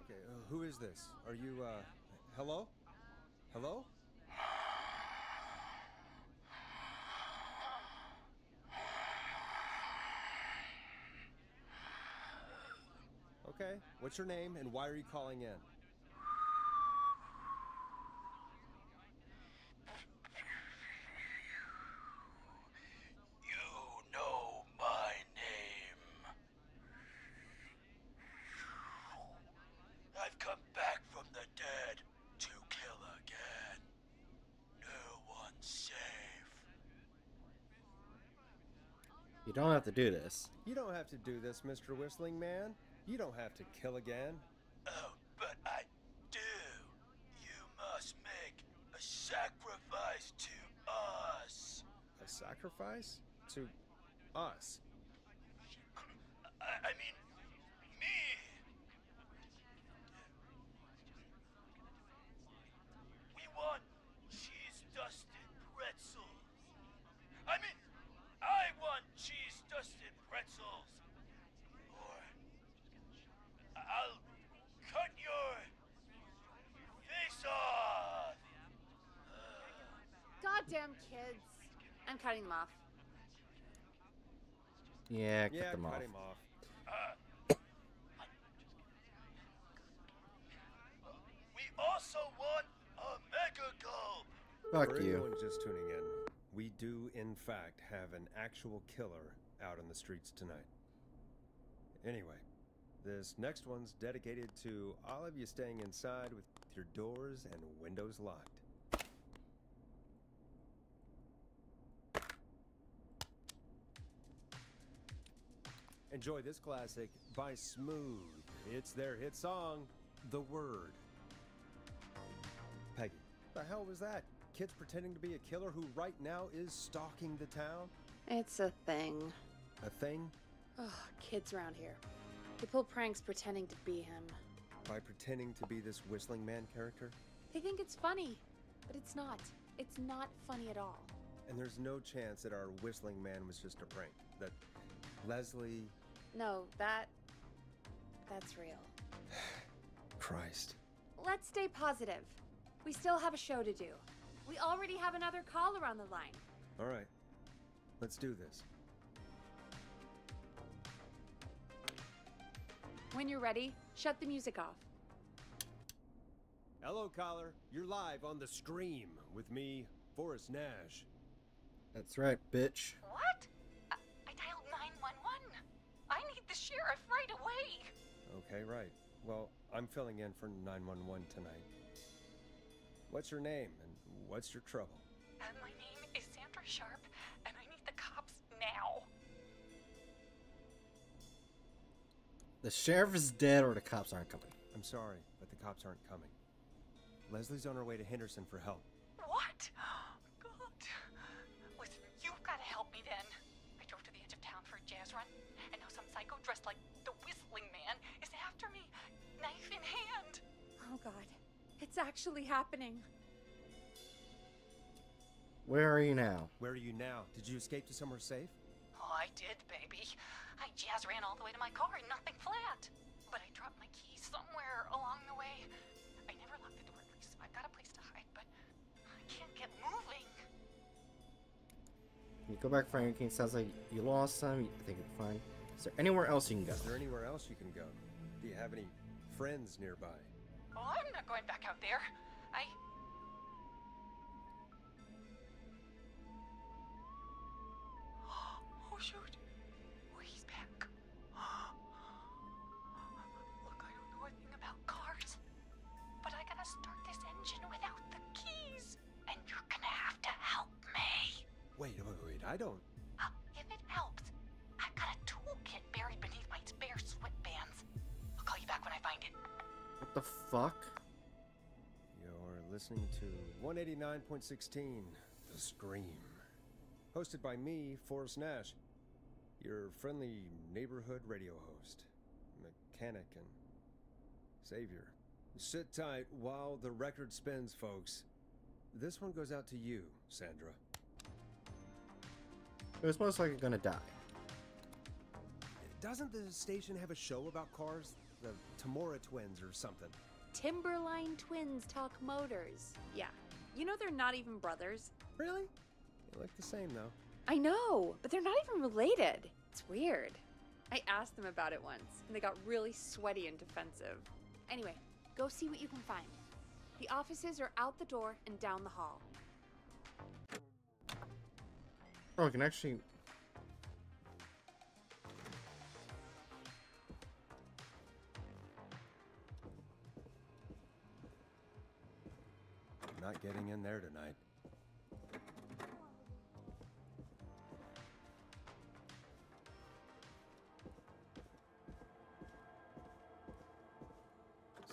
Okay, uh, who is this? Are you, uh, hello? Hello? Okay, what's your name and why are you calling in? You know my name. I've come back from the dead to kill again. No one's safe. You don't have to do this. You don't have to do this, Mr. Whistling Man. You don't have to kill again. Oh, but I do. You must make a sacrifice to us. A sacrifice? To us? I, I mean, me. We want cheese dusted pretzels. I mean, I want cheese dusted pretzels. Or I'll cut your face off. Goddamn kids. I'm cutting them off. Yeah, cut yeah, them cut off. him off. We also want a mega gulp. Fuck For you. anyone just tuning in, we do in fact have an actual killer out on the streets tonight. Anyway, this next one's dedicated to all of you staying inside with your doors and windows locked. Enjoy this classic by Smooth. It's their hit song, The Word. Peggy, the hell was that? Kids pretending to be a killer who right now is stalking the town? It's a thing. A thing? Ugh, kids around here. They pull pranks pretending to be him. By pretending to be this whistling man character? They think it's funny, but it's not. It's not funny at all. And there's no chance that our whistling man was just a prank. That Leslie. No, that. That's real. (sighs) Christ. Let's stay positive. We still have a show to do. We already have another caller on the line. Alright. Let's do this. When you're ready, shut the music off. Hello, caller. You're live on The Scream with me, Forrest Nash. That's right, bitch. What? The sheriff right away. Okay, right. Well, I'm filling in for 911 tonight. What's your name and what's your trouble? Uh, my name is Sandra Sharp, and I need the cops now. The sheriff is dead or the cops aren't coming. I'm sorry, but the cops aren't coming. Leslie's on her way to Henderson for help. What? Psycho dressed like the Whistling Man is after me, knife in hand. Oh god. It's actually happening. Where are you now? Where are you now? Did you escape to somewhere safe? Oh, I did, baby. I jazz ran all the way to my car and nothing flat. But I dropped my keys somewhere along the way. I never locked the door at least, so I've got a place to hide, but I can't get moving. You go back, Frank. It sounds like you lost some. You think you're fine. Is there anywhere else you can go? Is there anywhere else you can go? Do you have any friends nearby? Oh, I'm not going back out there. I. (gasps) Oh, shoot. Oh, he's back. (gasps) Look, I don't know a thing about cars, but I gotta start this engine without the keys. And you're gonna have to help me. Wait, wait, wait. I don't. The fuck? You're listening to 189.16 The Scream. Hosted by me, Forrest Nash, your friendly neighborhood radio host, mechanic, and savior. Sit tight while the record spins, folks. This one goes out to you, Sandra. It was most likely gonna die. Doesn't the station have a show about cars? The Tamora twins or something? Timberline Twins talk motors. Yeah. You know they're not even brothers. Really? They look the same, though. I know, but they're not even related. It's weird. I asked them about it once, and they got really sweaty and defensive. Anyway, go see what you can find. The offices are out the door and down the hall. Oh, I can actually. Not getting in there tonight.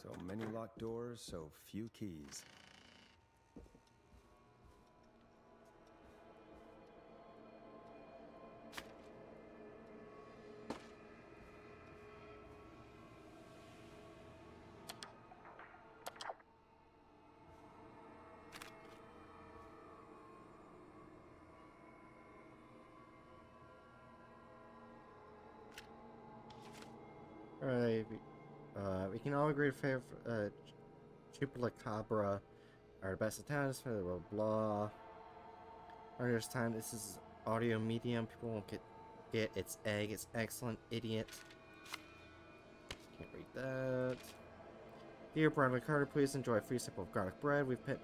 So many locked doors, so few keys. Can all agree to favor uh, Chupacabra are the best town, blah blah blah. Time, this is audio medium, people won't get get its egg, it's excellent, idiot. Can't read that. Dear Bradley Carter, please enjoy a free sip of garlic bread. We've put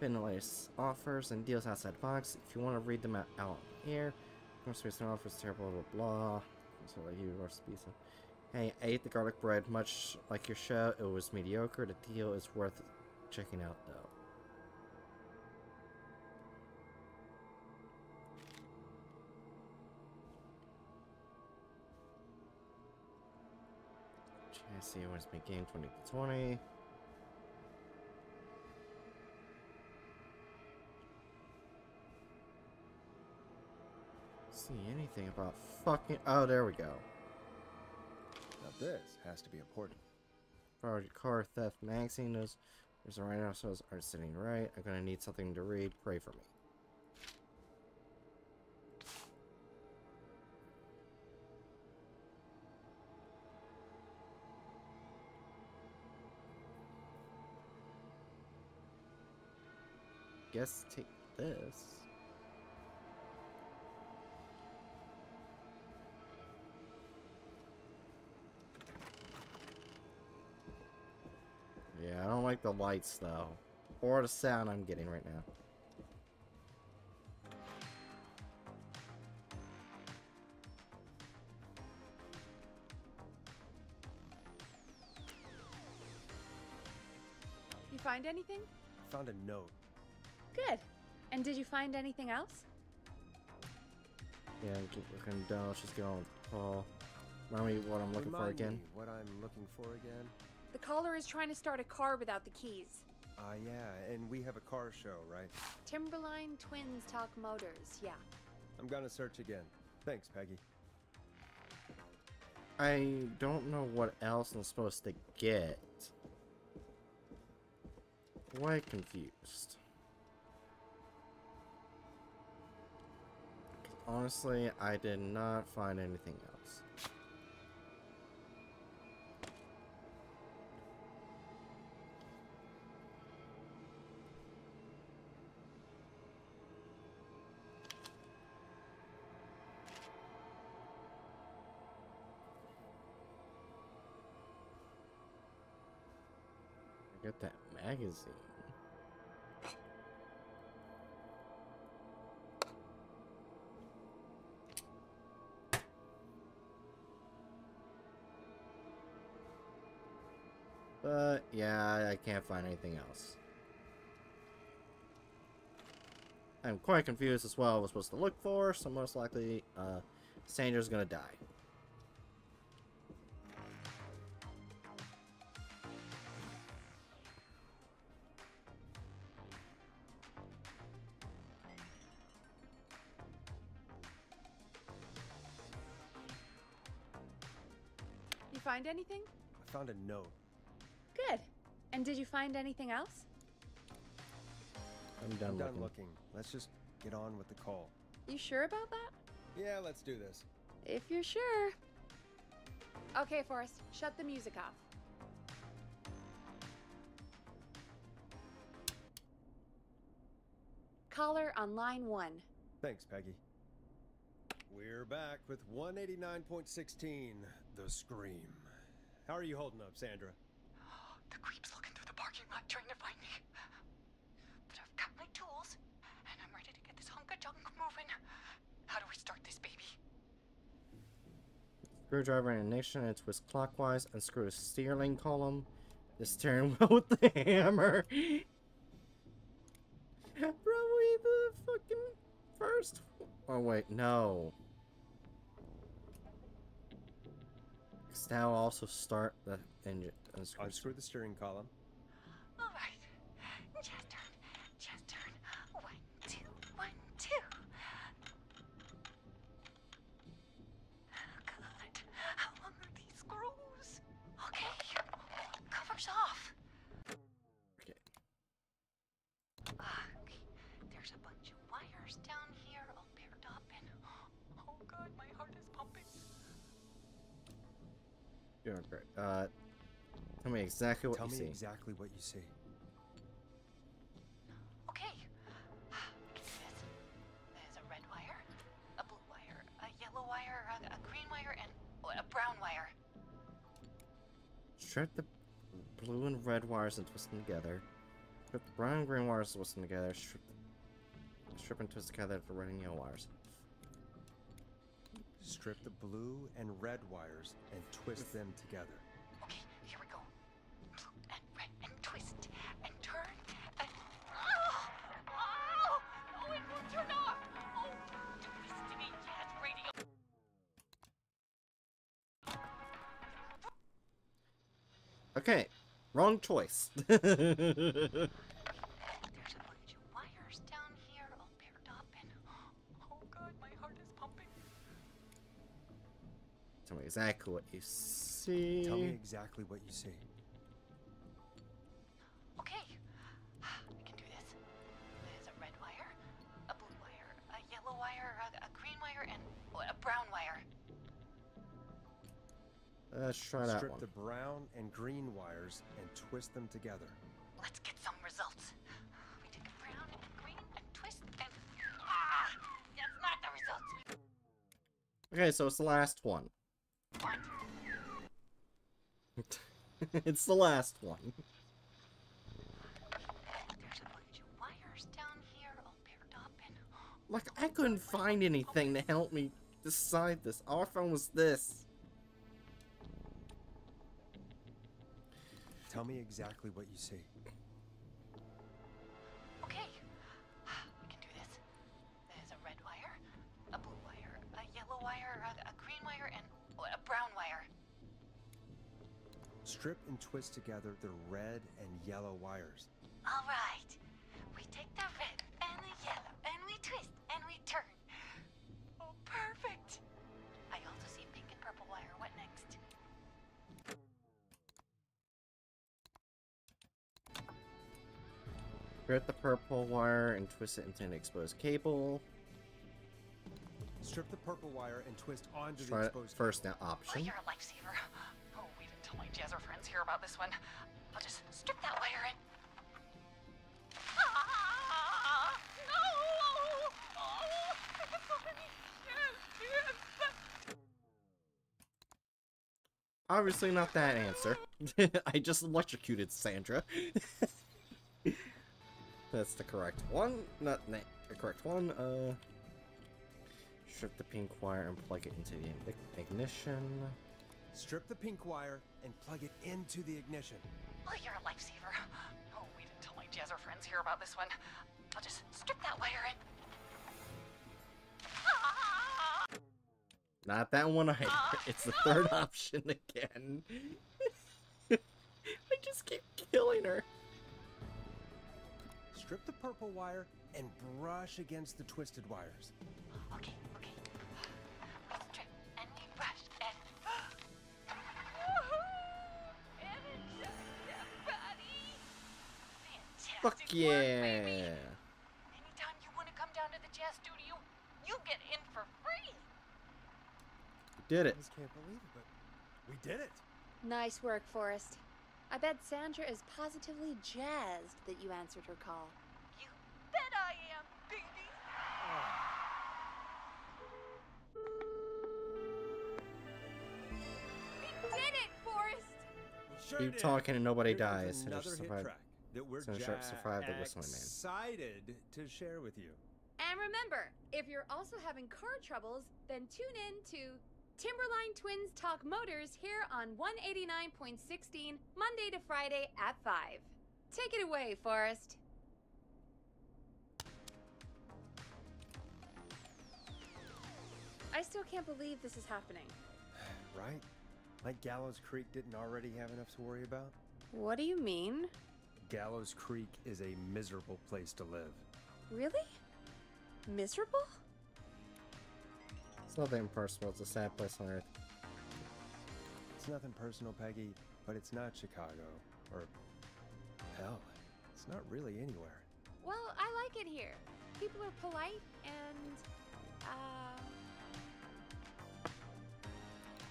been the latest offers and deals outside the box. If you want to read them out, out here, most recent offers, terrible, blah blah blah. So you are pizza. Hey, I ate the garlic bread, much like your show. It was mediocre. The deal is worth checking out, though. Chassis was made game 20 to 20. See anything about fucking. Oh, there we go. This has to be important. Project Car Theft Magazine. Those, there's a rhinoceros are sitting right. I'm gonna need something to read. Pray for me. Guess take this. Like the lights though. Or the sound I'm getting right now. You find anything? I found a note. Good. And did you find anything else? Yeah, keep looking down. Let's just get on with. Remind me what I'm looking for again. me what I'm looking for again? The caller is trying to start a car without the keys. Ah, yeah, and we have a car show, right? Timberline Twins Talk Motors, yeah. I'm gonna search again. Thanks, Peggy. I don't know what else I'm supposed to get. Quite confused. Honestly, I did not find anything else. Magazine. But yeah, I can't find anything else. I'm quite confused as well what I'm supposed to look for, so most likely uh, Sandra's gonna die. Find anything? I found a note. Good. And did you find anything else? I'm done, I'm done looking. looking. Let's just get on with the call. You sure about that? Yeah, let's do this. If you're sure. Okay, Forrest, shut the music off. Caller on line one. Thanks, Peggy. We're back with 189.16, The Scream. How are you holding up, Sandra? The creep's looking through the parking lot trying to find me. But I've got my tools, and I'm ready to get this hunk of junk moving. How do we start this baby? Screwdriver and ignition and twist clockwise. Unscrew the steering column. The steering (laughs) wheel with the hammer. (laughs) Probably the fucking first. Oh wait, no. Now also start the engine. Uh, Unscrew. Unscrew the steering column. Doing great. Uh, tell me exactly what Tell you me see. exactly what you see. Okay. This. There's a red wire, a blue wire, a yellow wire, a, a green wire, and a brown wire. Strip the blue and red wires and twist them together. Strip the brown and green wires and twist them together. Strip, strip and twist together for red and yellow wires. Strip the blue and red wires and twist them together. Okay, here we go. Blue and red and twist and turn and oh, oh, oh, it won't turn off. Oh, listen to me, yes, radio. Okay, wrong choice. (laughs) exactly what you see. Tell me exactly what you see. Okay, (sighs) I can do this. There's a red wire, a blue wire, a yellow wire, a, a green wire, and oh, a brown wire. Let's try that Strip the brown and green wires and twist them together. Let's get some results. We take a brown and green and twist and ah, that's not the results we Okay, so it's the last one. Want. (laughs) it's the last one. There's a bunch of wires down here all paired up and (gasps) Like, I couldn't find anything to help me decide this. All I found was this. Tell me exactly what you see. Strip and twist together the red and yellow wires. All right. We take the red and the yellow and we twist and we turn. Oh, perfect. I also see pink and purple wire. What next? Grip the purple wire and twist it into an exposed cable. Strip the purple wire and twist onto Try the exposed first now option. Oh, you're a lifesaver. Until my jazzer friends hear about this one. I'll just strip that wire in. Ah, no! Oh, so many. Obviously not that answer. (laughs) I just electrocuted Sandra. (laughs) That's the correct one. Not the correct one. Uh, strip the pink wire and plug it into the igni- ignition. Strip the pink wire and plug it into the ignition. Well, you're a lifesaver. Oh, wait until my jazzer friends hear about this one. I'll just strip that wire in. Ah! Not that one either. It's the third (laughs) option again. (laughs) I just keep killing her. Strip the purple wire and brush against the twisted wires. Fuck yeah. baby. Anytime you want to come down to the jazz studio, you get in for free. Did I it. just can't believe it, but we did it. Nice work, Forrest. I bet Sandra is positively jazzed that you answered her call. You bet I am, baby. Oh. We did it, Forrest! We sure Keep did. talking and nobody Here comes dies. Sandra Another hit track that we're Sandra Sharp survived the Whistling Man. excited to share with you. And remember, if you're also having car troubles, then tune in to Timberline Twins Talk Motors here on 189.16 Monday to Friday at 5. Take it away, Forrest. I still can't believe this is happening. (sighs) Right? Like Gallows Creek didn't already have enough to worry about? What do you mean? Gallows Creek is a miserable place to live. Really? Miserable? It's nothing personal. It's a sad place on earth. It's nothing personal, Peggy, but it's not Chicago. Or, hell, it's not really anywhere. Well, I like it here. People are polite and, uh,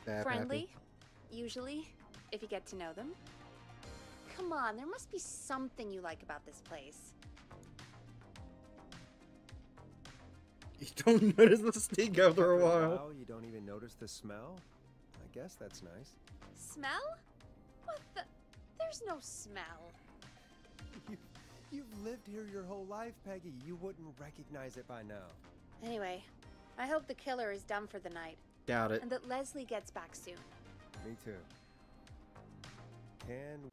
Bad, friendly, usually, if you get to know them. Come on, there must be something you like about this place. You don't (laughs) notice the stink after After a while. you don't even notice the smell? I guess that's nice. Smell? What the? There's no smell. (laughs) You, you've lived here your whole life, Peggy. You wouldn't recognize it by now. Anyway, I hope the killer is done for the night Doubt it. and that Leslie gets back soon. Me too. Can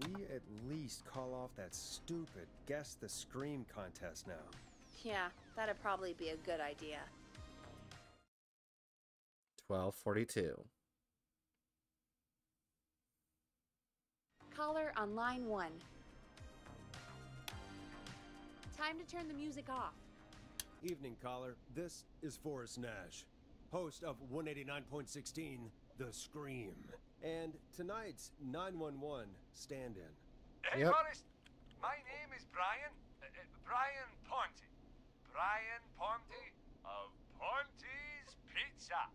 we at least call off that stupid guess the scream contest now? Yeah, that'd probably be a good idea. 1242. Caller on line one. Time to turn the music off. Evening, caller. This is Forrest Nash, host of 189.16 The Scream. And tonight's 911 stand in. Hey, Yep. Forrest. My name is Brian. Uh, uh, Brian Ponte. Brian Ponte of Ponte's Pizza.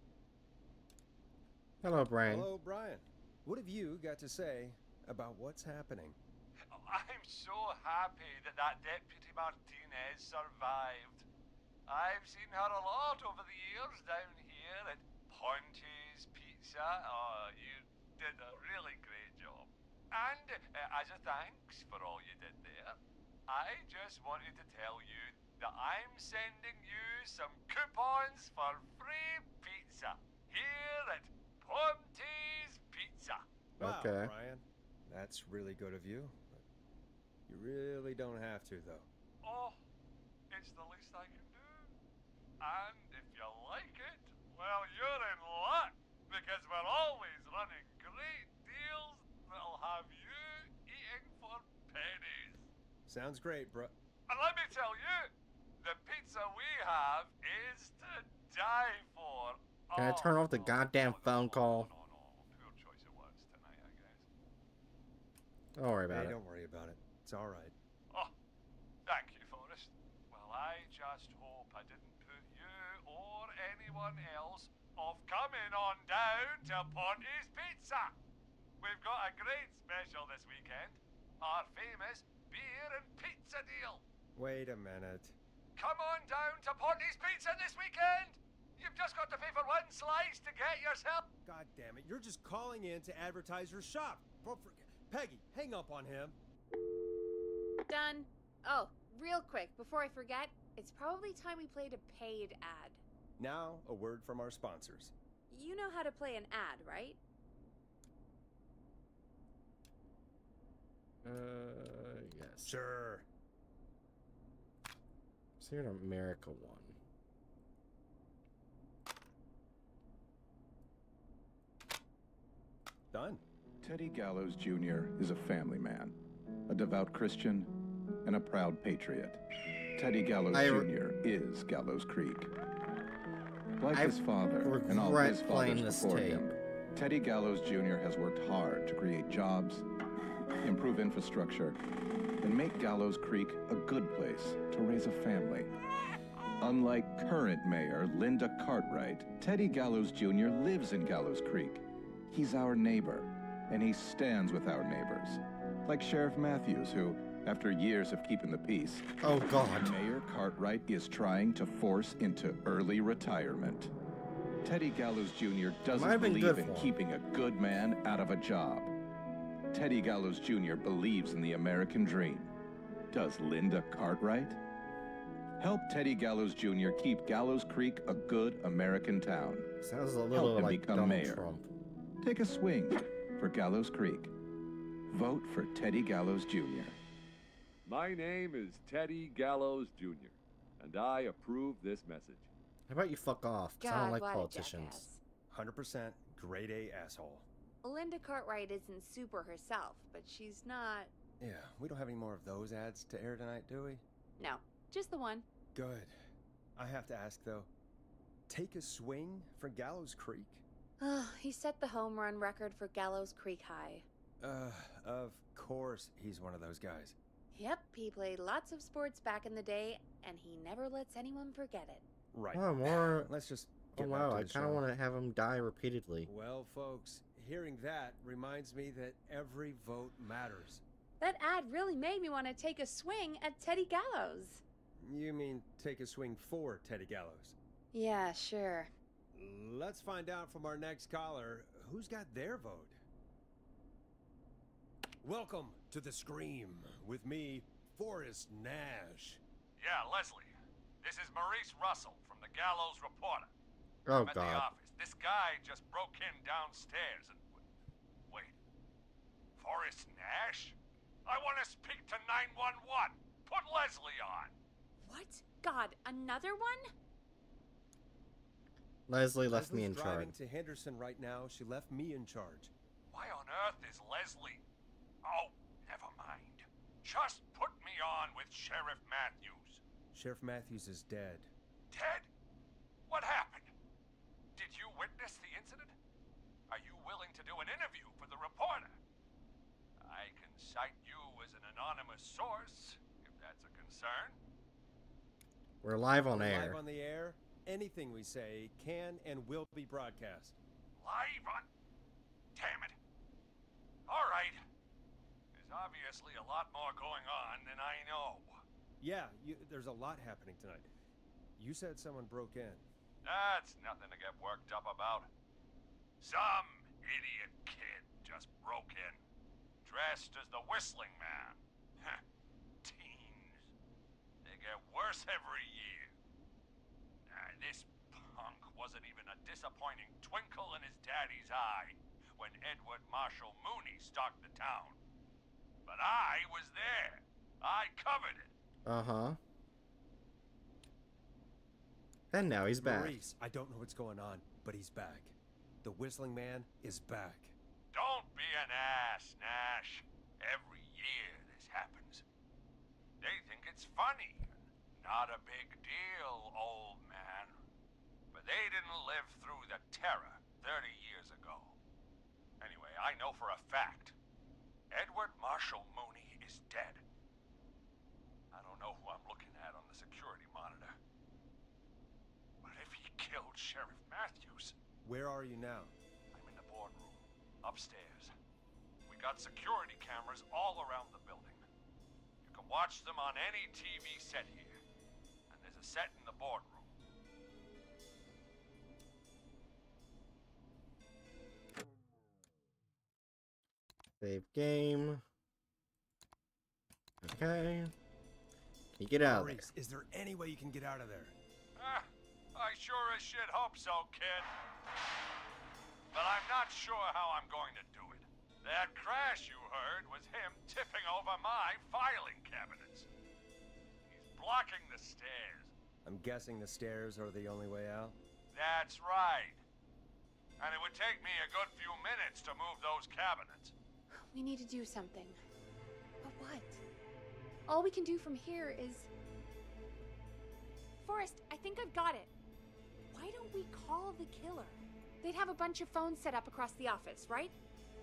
Hello, Brian. Hello, Brian. What have you got to say about what's happening? Oh, I'm so happy that that Deputy Martinez survived. I've seen her a lot over the years down here at Ponte's Pizza. Oh, you did a really great job. And uh, as a thanks for all you did there, I just wanted to tell you that I'm sending you some coupons for free pizza here at Ponte's Pizza. Wow, Okay. Brian. That's really good of you. But you really don't have to, though. Oh, it's the least I can do. And if you like it, well, you're in luck because we're always running great deals that'll have you eating for pennies. Sounds great, bro. And let me tell you, the pizza we have is to die for. Can I turn off the oh, no, goddamn no, phone no, call? No, no, no. Poor choice of words tonight, I guess. Don't worry about hey, it. don't worry about it. It's all right. Oh, thank you, Forrest. Well, I just hope I didn't put you or anyone else off coming on down to Ponte's Pizza. We've got a great special this weekend. Our famous beer and pizza deal. Wait a minute. Come on down to Ponte's Pizza this weekend. You've just got to pay for one slice to get yourself. God damn it! You're just calling in to advertise your shop. For- for- Peggy, hang up on him. Done. Oh, real quick, before I forget, it's probably time we played a paid ad. Now, a word from our sponsors. You know how to play an ad, right? Uh, yes. Sure. So you're an America one. Done. Teddy Gallows Jr. is a family man, a devout Christian, and a proud patriot. Teddy Gallows I- Jr. is Gallows Creek. Like I his father and all his fathers before tape. him, Teddy Gallows Jr. has worked hard to create jobs, improve infrastructure, and make Gallows Creek a good place to raise a family. Unlike current mayor Linda Cartwright, Teddy Gallows Jr. lives in Gallows Creek. He's our neighbor, and he stands with our neighbors. Like Sheriff Matthews, who, after years of keeping the peace, Oh God. Mayor Cartwright is trying to force into early retirement. Teddy Gallows Jr. Doesn't believe in keeping a good man out of a job. Teddy Gallows Jr. believes in the American dream. Does Linda Cartwright? Help Teddy Gallows Jr. keep Gallows Creek a good American town. Sounds a Help little him like become Donald mayor. Trump. Take a swing for Gallows Creek. Vote for Teddy Gallows Jr. My name is Teddy Gallows Jr., and I approve this message. How about you fuck off? 'cause I don't like politicians. Hundred percent grade A asshole. Linda Cartwright isn't super herself, but she's not. Yeah, we don't have any more of those ads to air tonight, do we? No, just the one. Good. I have to ask though. Take a swing for Gallows Creek? Oh, he set the home run record for Gallows Creek High. Uh, of course he's one of those guys. Yep, he played lots of sports back in the day, and he never lets anyone forget it. Right. Oh, more. (sighs) Let's just Oh get back wow, I kind of want to have him die repeatedly. Well, folks, hearing that reminds me that every vote matters. That ad really made me want to take a swing at Teddy Gallows. You mean take a swing for Teddy Gallows? Yeah, sure. Let's find out from our next caller who's got their vote. Welcome to the Scream with me, Forrest Nash. Yeah, Leslie. This is Maurice Russell from the Gallows Reporter. Oh I'm at the God. office. This guy just broke in downstairs and. Wait. Forrest Nash? I want to speak to 911. Put Leslie on. What? God, another one? Leslie left me in Leslie's driving charge. to Henderson right now. She left me in charge. Why on earth is Leslie? Oh, never mind. Just put me on with Sheriff Matthews. Sheriff Matthews is dead. Ted? What happened? Did you witness the incident? Are you willing to do an interview for the reporter? I can cite you as an anonymous source, if that's a concern. We're live on We're air. Live on the air. Anything we say can and will be broadcast. Live on. Damn it. All right. There's obviously a lot more going on than I know. Yeah, you, there's a lot happening tonight. You said someone broke in. That's nothing to get worked up about. Some idiot kid just broke in, dressed as the Whistling Man. Teens. They get worse every year. Ah, this punk wasn't even a disappointing twinkle in his daddy's eye when Edward Marshall Mooney stalked the town. But I was there. I covered it. Uh huh. And now he's back. Maurice, I don't know what's going on, but he's back. The Whistling Man is back. Don't be an ass, Nash. Every year this happens. They think it's funny. Not a big deal, old man. But they didn't live through the terror 30 years ago. Anyway, I know for a fact. Edward Marshall Mooney is dead. I don't know who I'm looking at on the security monitor. But if he killed Sheriff Matthews... Where are you now? I'm in the boardroom, upstairs. We got security cameras all around the building. You can watch them on any TV set here. And there's a set in the boardroom. Save game. Okay. Can you get out of there? Maurice, is there any way you can get out of there? Ah, I sure as shit hope so, kid. But I'm not sure how I'm going to do it. That crash you heard was him tipping over my filing cabinets. He's blocking the stairs. I'm guessing the stairs are the only way out. That's right. And it would take me a good few minutes to move those cabinets. We need to do something. But what? All we can do from here is. Forrest, I think I've got it. Why don't we call the killer? They'd have a bunch of phones set up across the office, right?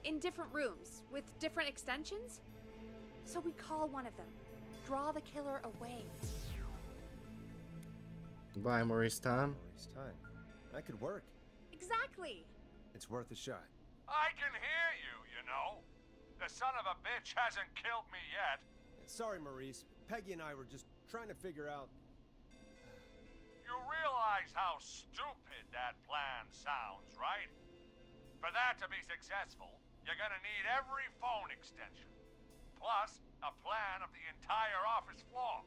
In different rooms, with different extensions? So we call one of them, draw the killer away. Bye, Maurice Tom. Maurice time. That could work. Exactly! It's worth a shot. I can hear you, you know. The son of a bitch hasn't killed me yet. Sorry, Maurice. Peggy and I were just trying to figure out. You realize how stupid that plan sounds, right? For that to be successful, you're gonna need every phone extension, plus a plan of the entire office floor.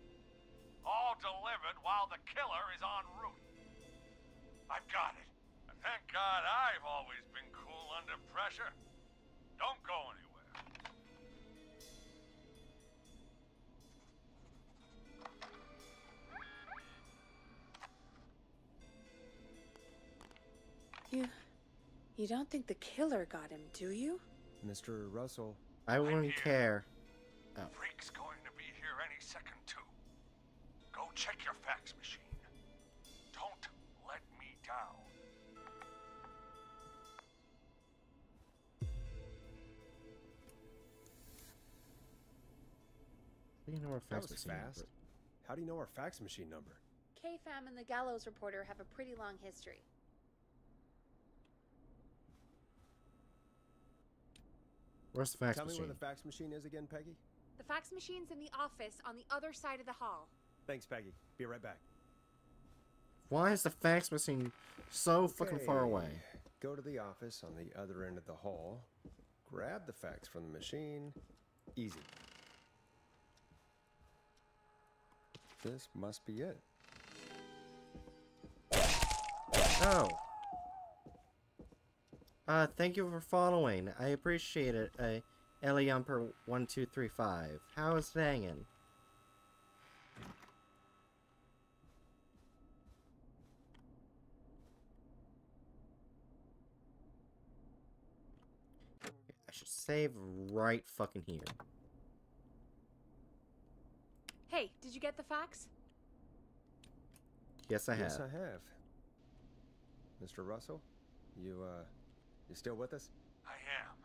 All delivered while the killer is en route. I've got it. And thank God I've always been cool under pressure. Don't go anywhere. You. You don't think the killer got him, do you? Mr. Russell. I wouldn't care. Oh. Freak's going to be here any second, too. Go check your fax machine. Don't let me down. You know our fax machine fast. number. How do you know our fax machine number? KFAM and the Gallows Reporter have a pretty long history. Where's the fax Tell me machine? where the fax machine is again, Peggy. The fax machine's in the office on the other side of the hall. Thanks, Peggy. Be right back. Why is the fax machine so fucking far away? Go to the office on the other end of the hall. Grab the fax from the machine. Easy. This must be it. Oh. Uh, thank you for following. I appreciate it. Uh, Eliumper1235. How is it hanging? I should save right fucking here. Hey, did you get the fax? Yes, I have. Yes, I have. Mr. Russell, you uh, you still with us? I am.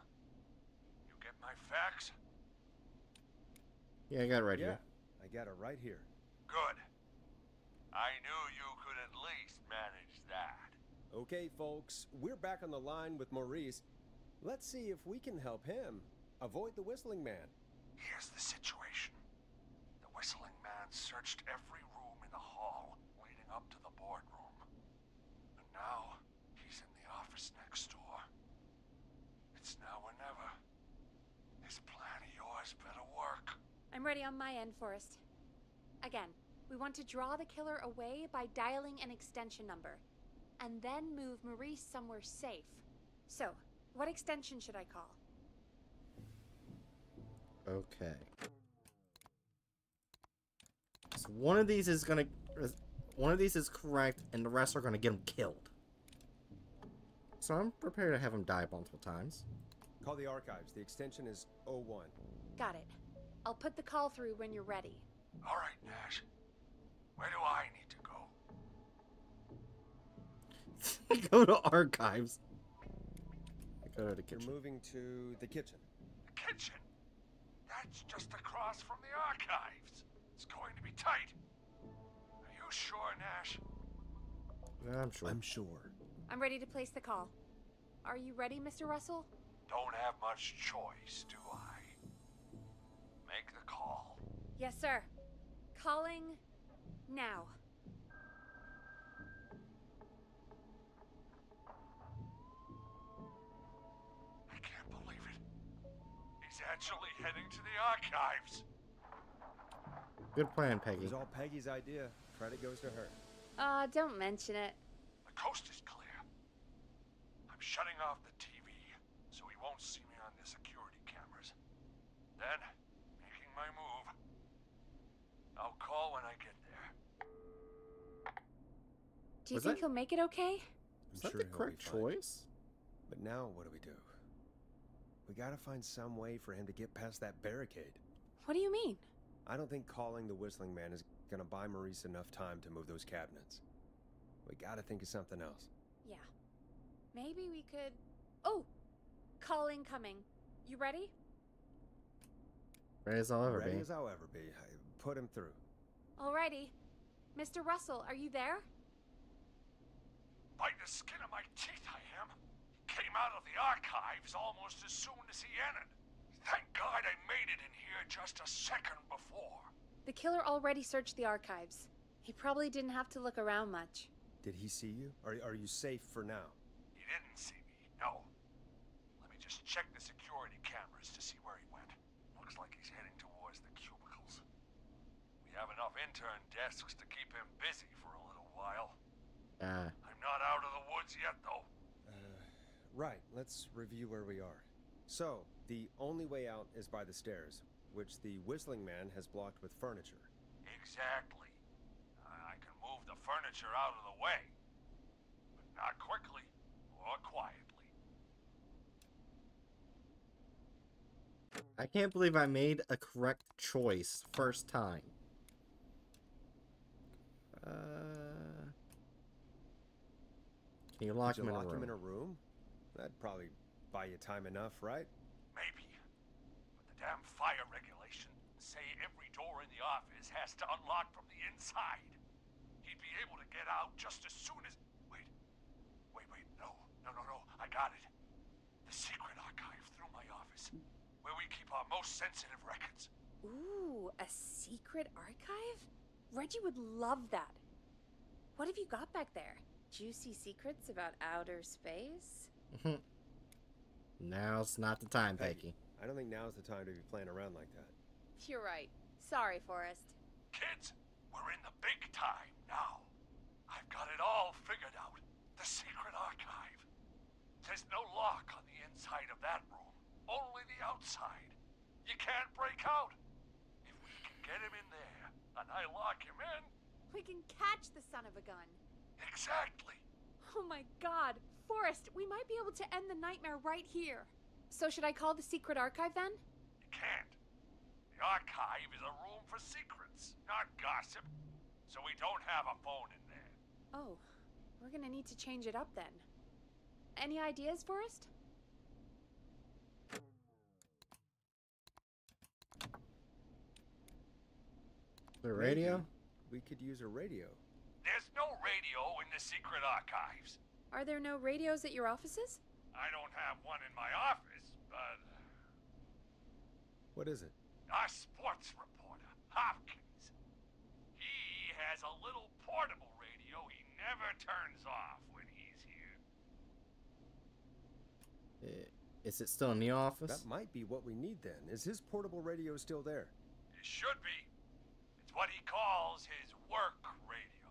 You get my fax? Yeah, I got it right yeah, here. I got it right here. Good. I knew you could at least manage that. Okay, folks, we're back on the line with Maurice. Let's see if we can help him avoid the whistling man. Here's the situation. The whistling man searched every room in the hall leading up to the boardroom. And now he's in the office next door. It's now or never. This plan of yours better work. I'm ready on my end, Forrest. Again, we want to draw the killer away by dialing an extension number, and then move Maurice somewhere safe. So, what extension should I call? Okay. So one of these is gonna, one of these is correct, and the rest are gonna get him killed. So I'm prepared to have him die multiple times. Call the archives. The extension is 01. Got it. I'll put the call through when you're ready. All right, Nash. Where do I need to go? (laughs) Go to archives. Go to the You're moving to the kitchen. The kitchen. That's just across from the archives. It's going to be tight. Are you sure, Nash? I'm sure. I'm sure. I'm ready to place the call. Are you ready, Mr. Russell? Don't have much choice, do I? Make the call. Yes, sir. Calling now. I can't believe it. He's actually heading to the archives. Good plan, Peggy. It was all Peggy's idea. Credit goes to her. Uh, don't mention it. The coast is clear. I'm shutting off the TV so he won't see me on the security cameras. Then, making my move. I'll call when I get there. Do you Was think that- he'll make it okay? I'm Is that sure the correct choice? But now what do we do? We gotta find some way for him to get past that barricade. What do you mean? I don't think calling the Whistling Man is gonna buy Maurice enough time to move those cabinets. We gotta think of something else. Yeah. Maybe we could. Oh! Call incoming. You ready? Ready as I'll ever Ready be. as I'll ever be. I- Put him through. Alrighty. Mr. Russell, are you there? By the skin of my teeth, I am. Came out of the archives almost as soon as he entered. Thank God I made it in here just a second before. The killer already searched the archives. He probably didn't have to look around much. Did he see you? Are, are you safe for now? He didn't see me, no. Let me just check the security cameras to see where he went. Looks like he's heading towards the cubicles. We have enough intern desks to keep him busy for a little while. Ah, I'm not out of the woods yet, though. Uh, right, let's review where we are. So, the only way out is by the stairs, which the Whistling Man has blocked with furniture. Exactly. I I can move the furniture out of the way. But not quickly or quietly. I can't believe I made a correct choice first time. Uh, can you lock Could him you in a lock room? him in a room? That'd probably buy you time enough, right? Maybe. But the damn fire regulations say every door in the office has to unlock from the inside. He'd be able to get out just as soon as. Wait. Wait, wait. No. No, no, no. I got it. The secret archive through my office, where we keep our most sensitive records. Ooh, a secret archive? Reggie would love that. What have you got back there? Juicy secrets about outer space? Mhm. (laughs) Now's not the time, Peggy. Peggy. I don't think now's the time to be playing around like that. You're right. Sorry, Forrest. Kids, we're in the big time now. I've got it all figured out. The secret archive. There's no lock on the inside of that room, only the outside. You can't break out. If we can get him in there, and I lock him in, We can catch the son of a gun. exactly. Oh my god. Forrest, we might be able to end the nightmare right here. So, should I call the secret archive then? You can't. The archive is a room for secrets, not gossip. So we don't have a phone in there. Oh, we're gonna need to change it up then. Any ideas, Forrest? The radio? Maybe We could use a radio. There's no radio in the secret archives. Are there no radios at your offices? I don't have one in my office, but What is it? our sports reporter, Hopkins, he has a little portable radio he never turns off when he's here. I- Uh, is it still in the office? That might be what we need then. Is his portable radio still there? It should be. It's what he calls his work radio.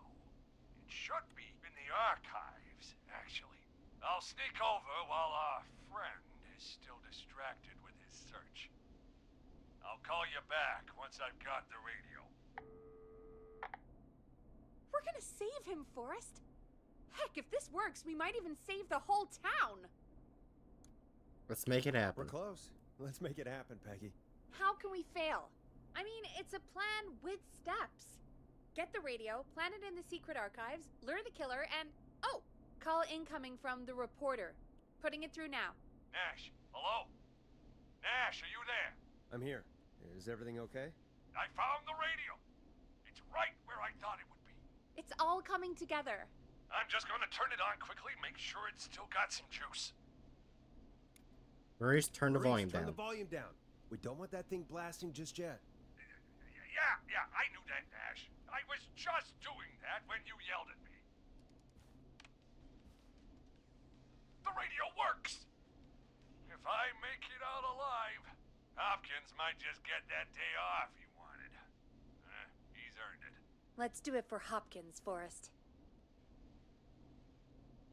It should be in the archives, actually. I'll sneak over while our friend is still distracted with his search. I'll call you back once I've got the radio. We're gonna save him, Forrest. Heck, if this works, we might even save the whole town. Let's make it happen. We're close. Let's make it happen, Peggy. How can we fail? I mean, it's a plan with steps. Get the radio, plant it in the secret archives, lure the killer, and oh, call incoming from the reporter. Putting it through now. Nash, hello? Nash, are you there? I'm here. Is everything okay? I found the radio. It's right where I thought it would be. It's all coming together. I'm just gonna turn it on quickly, make sure it's still got some juice. Maurice, turn the Maurice, volume turn down. the volume down. We don't want that thing blasting just yet. Yeah, yeah, I knew that, Nash. I was just doing that when you yelled at me. The radio works! If I make it out alive, Hopkins might just get that day off he wanted. Eh, he's earned it. Let's do it for Hopkins, Forrest.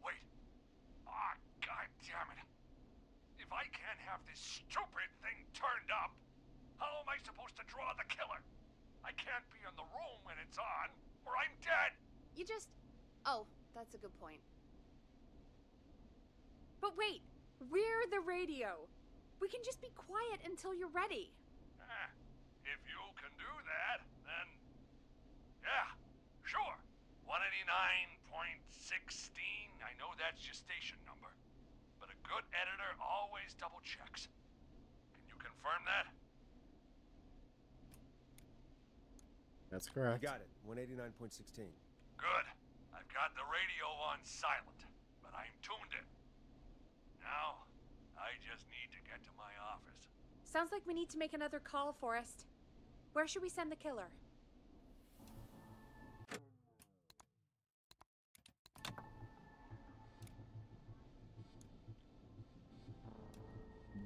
Wait. Ah, god damn it. If I can't have this stupid thing turned up, how am I supposed to draw the killer? I can't be in the room when it's on, or I'm dead. You just. Oh, that's a good point. But wait! We're the radio! We can just be quiet until you're ready. Ah, if you can do that, then. Yeah, sure. 189.16. I know that's your station number. But a good editor always double checks. Can you confirm that? That's You correct. got it. 189.16. Good. I've got the radio on silent, but I'm tuned in. Now, I just need to get to my office. Sounds like we need to make another call, Forrest. Where should we send the killer?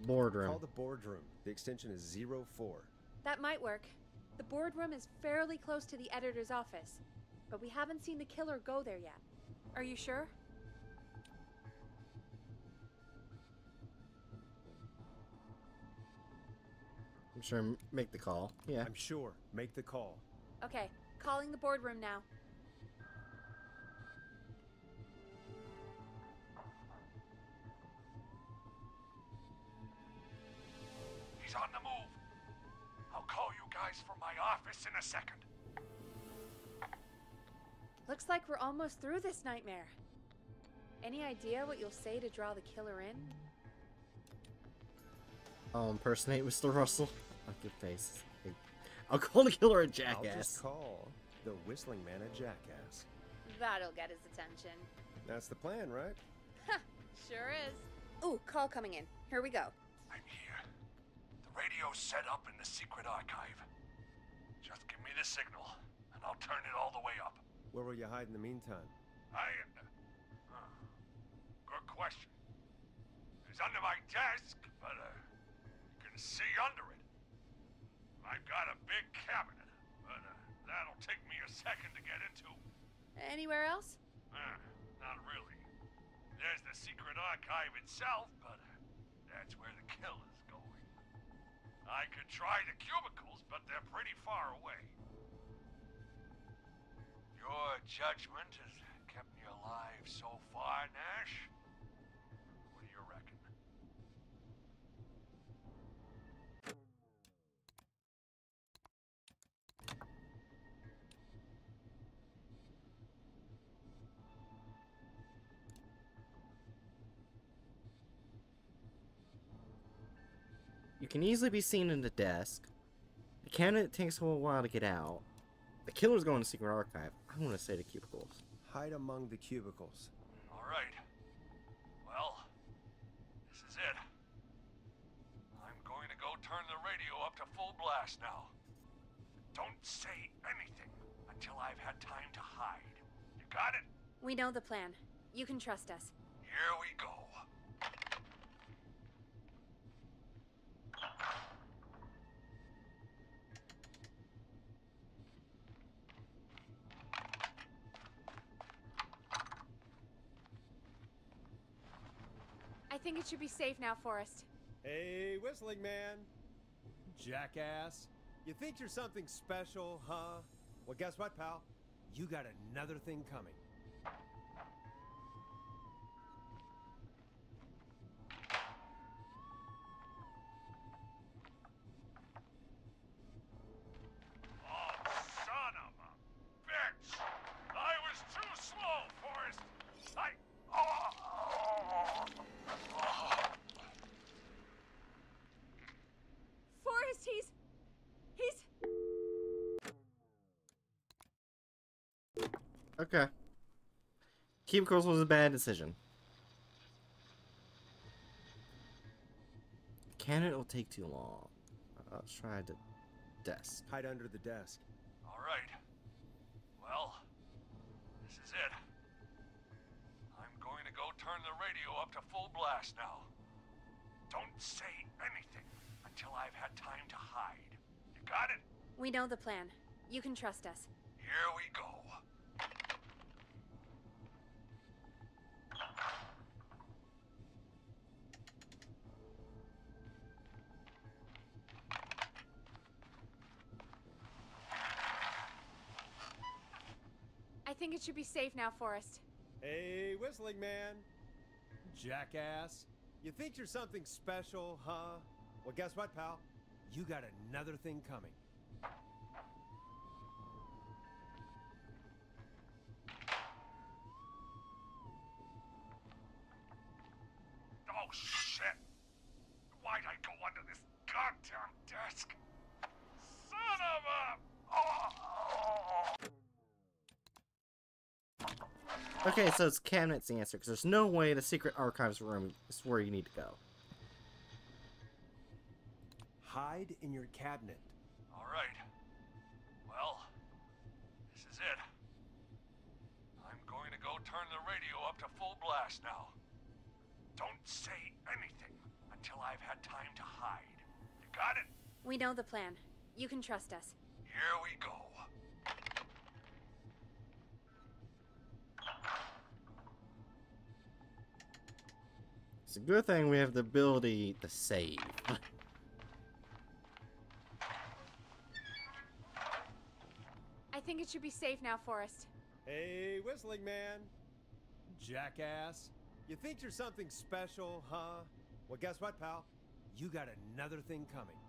Boardroom. Call the boardroom. The extension is 04. That might work. The boardroom is fairly close to the editor's office, but we haven't seen the killer go there yet. Are you sure? I'm sure. Make the call. Yeah. I'm sure. Make the call. Okay, calling the boardroom now. He's on the move. I'll call you guys from my office in a second. Looks like we're almost through this nightmare. Any idea what you'll say to draw the killer in? I'll impersonate Mr. Russell. I'll give face. I'll call the killer a I'll jackass. just call the whistling man a jackass. That'll get his attention. That's the plan, right? (laughs) Sure is. Ooh, call coming in. Here we go. I'm here. The radio's set up in the secret archive. Just give me the signal, and I'll turn it all the way up. Where will you hide in the meantime? I. Uh, good question. It's under my desk, but uh, you can see under it. I've got a big cabinet, but uh, that'll take me a second to get into. Anywhere else? Uh, not really. There's the secret archive itself, but uh, that's where the kill going. I could try the cubicles, but they're pretty far away. Your judgment has kept me alive so far, Nash. Can easily be seen in the desk. The candidate takes a little while to get out. The killer's going to secret archive. I want to say the cubicles. Hide among the cubicles. All right. Well, this is it. I'm going to go turn the radio up to full blast now. Don't say anything until I've had time to hide. You got it? We know the plan. You can trust us. Here we go. I think it should be safe now, Forrest. Hey, whistling man. Jackass. You think you're something special, huh? Well, guess what, pal? You got another thing coming. Okay. Cubicles was a bad decision. Cannon will take too long. Uh, Let's try the desk. Hide under the desk. All right. Well, this is it. I'm going to go turn the radio up to full blast now. Don't say anything until I've had time to hide. You got it? We know the plan. You can trust us. Here we go. Think it should be safe now, Forrest. Hey, whistling man. Jackass. You think you're something special, huh? Well, guess what, pal? You got another thing coming. Okay, so it's cabinet's the answer, because there's no way the secret archives room is where you need to go. Hide in your cabinet. All right. Well, this is it. I'm going to go turn the radio up to full blast now. Don't say anything until I've had time to hide. You got it? We know the plan. You can trust us. Here we go. It's a good thing we have the ability to save. I think it should be safe now, Forrest. Hey, whistling man. Jackass. You think you're something special, huh? Well, guess what, pal? You got another thing coming.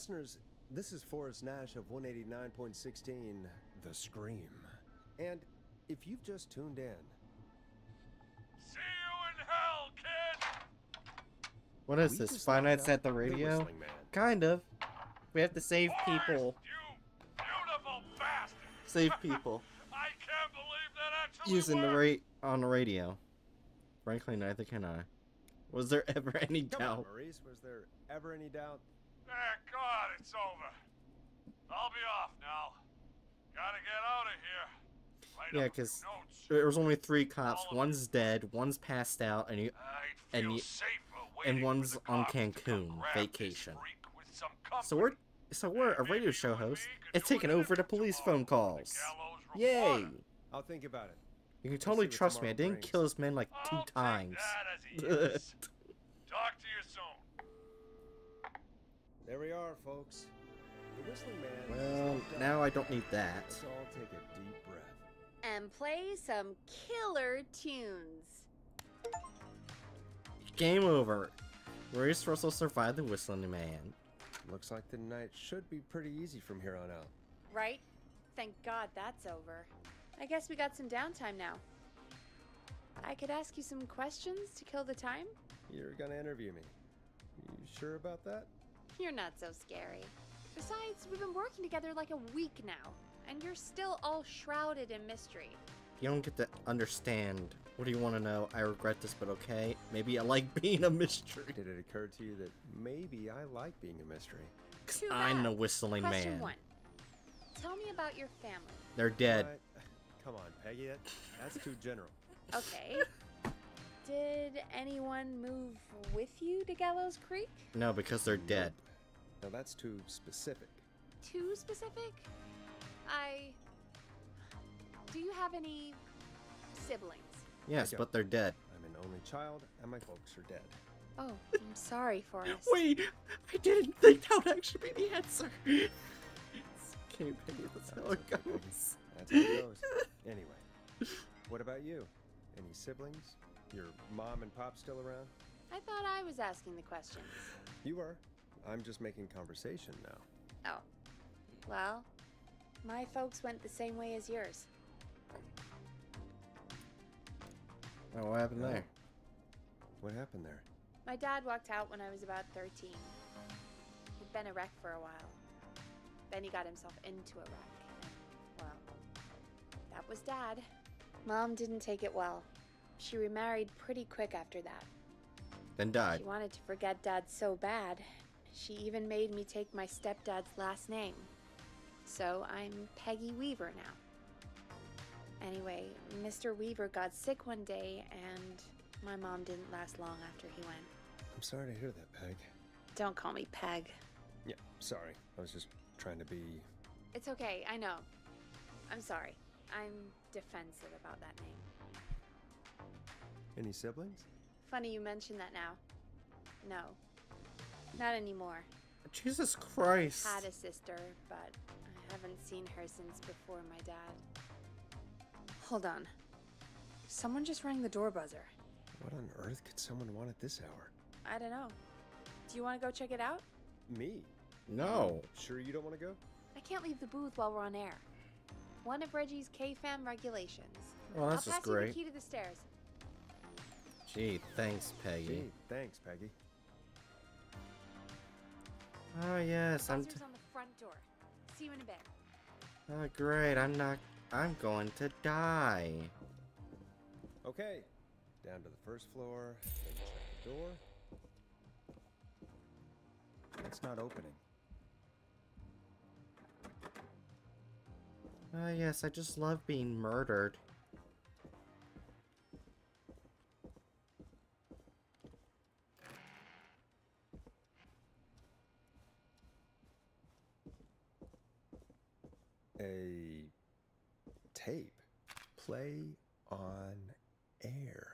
Listeners, this is Forrest Nash of 189.16, The Scream. And if you've just tuned in, See you in hell, kid! What is We this? just Five Nights at the the Radio? Whistling Man. Kind of. We have to save people. Beautiful bastard! Save (laughs) people. I can't believe that actually Using the worked. rate on the radio. Frankly, neither can I. Was there ever any Come on, doubt? Maurice, was there ever any doubt? Ah, God, it's over. I'll be off now. Gotta get out of here. Write Yeah, up a few because notes. there was only three cops. One's dead, one's passed out, and you, and feel you, and one's on cops to come Cancun vacation. freak with some So we're so we're a radio show host. It's taking over the police phone calls. Yay! I'll think about it. You can totally trust me. I didn't brings. kill his man like 2 I'll times. that as a yes. (laughs) Talk to you soon. There we are, folks. The Whistling Man. well, now I don't need that. Let's all take a deep breath. And play some killer tunes. Game over. Maurice Russell survived the Whistling Man. Looks like the night should be pretty easy from here on out. Right? Thank God that's over. I guess we got some downtime now. I could ask you some questions to kill the time? You're gonna interview me. You sure about that? You're not so scary. Besides, we've been working together like a week now, and you're still all shrouded in mystery. You don't get to understand. What do you want to know? I regret this, but okay. Maybe I like (laughs) being a mystery. Did it occur to you that maybe I like being a mystery? 'Cause Too I'm bad. the Whistling Question Man. one. Tell me about your family. They're dead. What? Come on, Peggy. That's too general. Okay. (laughs) Did anyone move with you to Gallows Creek? No, because they're dead. Now that's too specific. Too specific? I. Do you have any siblings? Yes, but they're dead. I'm an only child, and my folks are dead. Oh, I'm sorry, for Forrest. (gasps) Wait, I didn't think that would actually be the answer. Okay, Penny, that's how it okay, Peggy. goes. That's how it goes. Anyway, what about you? Any siblings? Your mom and pop still around? I thought I was asking the questions. You are. I'm just making conversation now. Oh. Well, my folks went the same way as yours. Oh, what happened there? Uh, what happened there? My dad walked out when I was about 13. He'd been a wreck for a while. Then he got himself into a wreck. And, well, that was dad. Mom didn't take it well. She remarried pretty quick after that. Then died. She wanted to forget dad so bad. She even made me take my stepdad's last name. So I'm Peggy Weaver now. Anyway, Mr. Weaver got sick one day, and my mom didn't last long after he went. I'm sorry to hear that, Peg. Don't call me Peg. Yeah, sorry. I was just trying to be. It's okay, I know. I'm sorry. I'm defensive about that name. Any siblings? Funny you mention that now. No. Not anymore. Jesus Christ. Had a sister, but I haven't seen her since before my dad. Hold on. Someone just rang the door buzzer. What on earth could someone want at this hour? I don't know. Do you want to go check it out? Me? No. Sure you don't want to go? I can't leave the booth while we're on air. One of Reggie's KFAM regulations. Well, that's I'll just pass you the key to the stairs. Gee, thanks, Peggy. Gee, thanks, Peggy. Oh yes, I'm. T- on the front door. See you in a bit. oh great, I'm not. I'm going to die. Okay. Down to the first floor, then check the door. It's not opening. Oh yes, I just love being murdered. A tape. Play on air.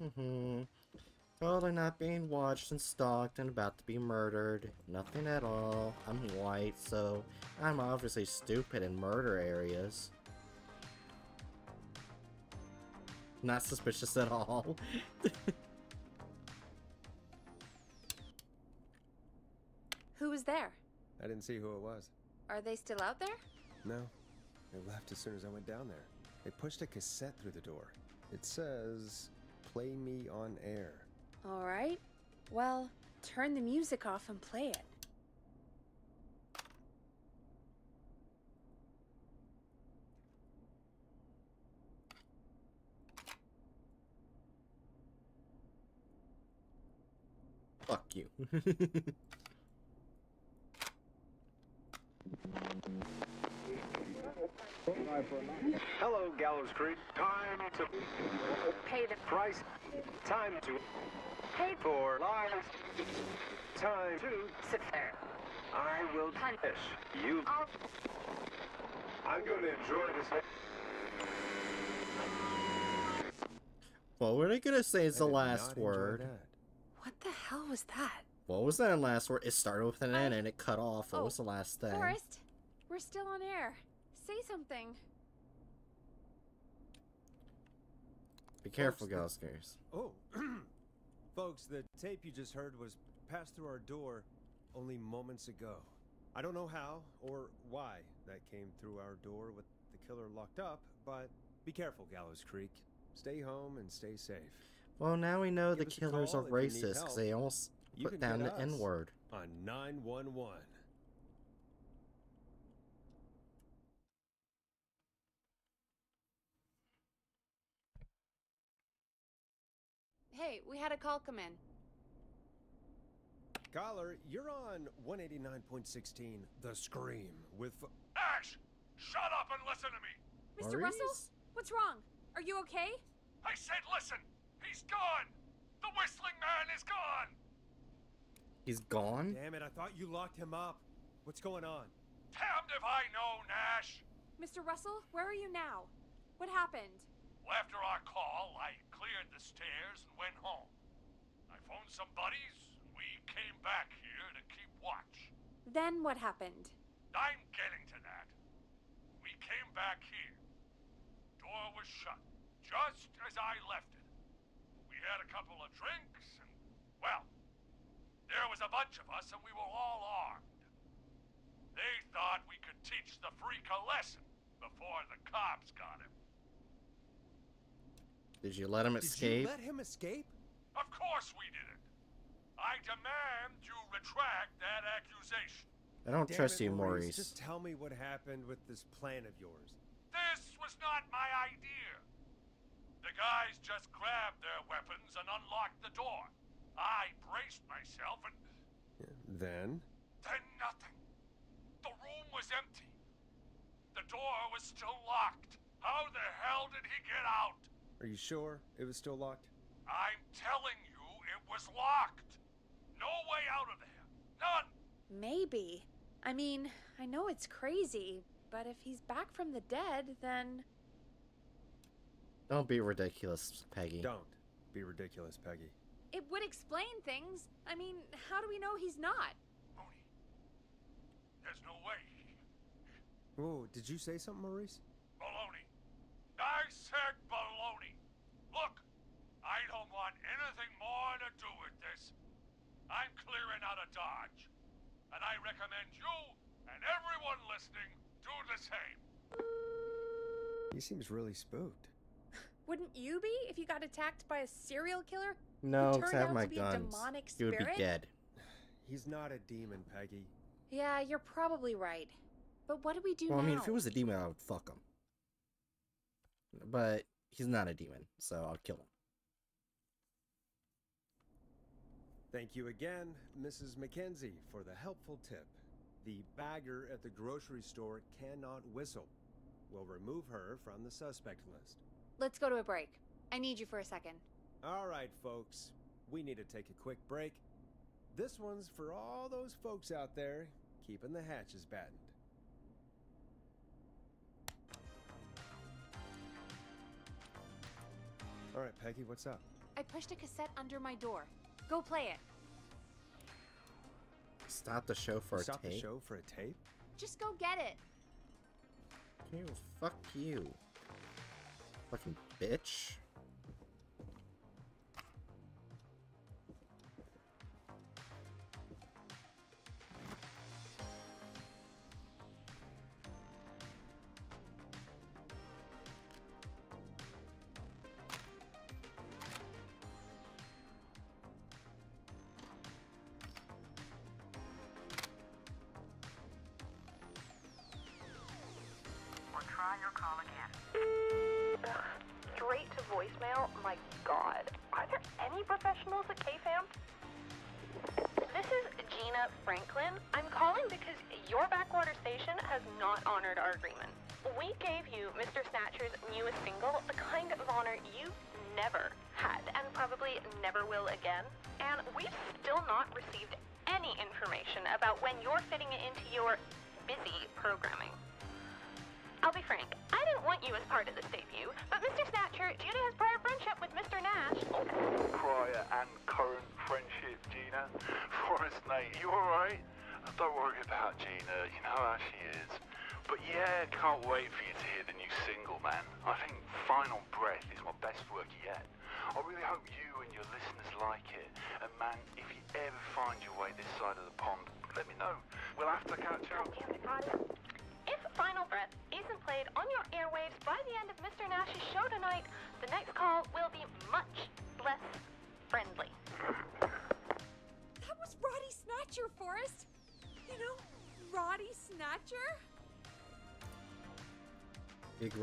(laughs) totally not being watched and stalked and about to be murdered. Nothing at all. I'm white, so I'm obviously stupid in murder areas. Not suspicious at all. (laughs) Who was there? I didn't see who it was. Are they still out there? No. They left as soon as I went down there. They pushed a cassette through the door. It says, Play me on air. All right. Well, turn the music off and play it. Fuck you. (laughs) Hello, Gallows Creek. Time to Pay the price. Time to pay for lives. Time to sit there. I will punish you. I'll I'm going to enjoy this. what were they gonna say is the last word? that. What the hell was that? What was that last word? It started with an I- N and it cut off. What Oh, was the last thing? Forrest, we're still on air. Say something. Be careful, Folks, Goskers. Oh, (clears throat) folks, the tape you just heard was passed through our door only moments ago. I don't know how or why that came through our door with the killer locked up, but be careful, Gallows Creek. Stay home and stay safe. Well, now we know the Give us a killers are if racist because they almost You put can down get the N word. On 911. Hey, we had a call come in. Caller, you're on 189.16 The Scream with. Ash! Shut up and listen to me! Mr. Russell? What's wrong? Are you okay? I said listen! He's gone! The whistling man is gone! He's gone? Damn it, I thought you locked him up. What's going on? Damned if I know, Nash! Mr. Russell, where are you now? What happened? Well, after our call, I cleared the stairs and went home. I phoned some buddies, and we came back here to keep watch. Then what happened? I'm getting to that. We came back here. Door was shut, just as I left it. We had a couple of drinks, and, well, there was a bunch of us, and we were all armed. They thought we could teach the freak a lesson before the cops got him. Did you let him escape? Did you let him escape? Of course we didn't. I demand you retract that accusation. I don't Damn trust it, you, Maurice. Just tell me what happened with this plan of yours. This was not my idea. The guys just grabbed their weapons and unlocked the door. I braced myself and Then? then nothing. The room was empty. The door was still locked. How the hell did he get out? Are you sure it was still locked? I'm telling you, it was locked. No way out of there. None. Maybe. I mean, I know it's crazy, but if he's back from the dead, then. Don't be ridiculous, Peggy. Don't be ridiculous, Peggy. It would explain things. I mean, how do we know he's not? There's no way. Whoa, did you say something, Maurice? Baloney. I said baloney. Look, I don't want anything more to do with this. I'm clearing out of Dodge. And I recommend you and everyone listening do the same. He seems really spooked. Wouldn't you be if you got attacked by a serial killer? No, No, 'cause I have out my to be a guns. demonic He would be dead. He's not a demon, Peggy. Yeah, you're probably right. But what do we do Well, now? I mean, if he was a demon, I would fuck him. But he's not a demon, so I'll kill him. Thank you again, Mrs. Mackenzie, for the helpful tip. The bagger at the grocery store cannot whistle. We'll remove her from the suspect list. Let's go to a break. I need you for a second. All right, folks. We need to take a quick break. This one's for all those folks out there keeping the hatches battened. All right, Peggy, what's up? I pushed a cassette under my door. Go play it. Stop the show for a Stop tape. the show for a tape? Just go get it. You fuck you. Fucking bitch.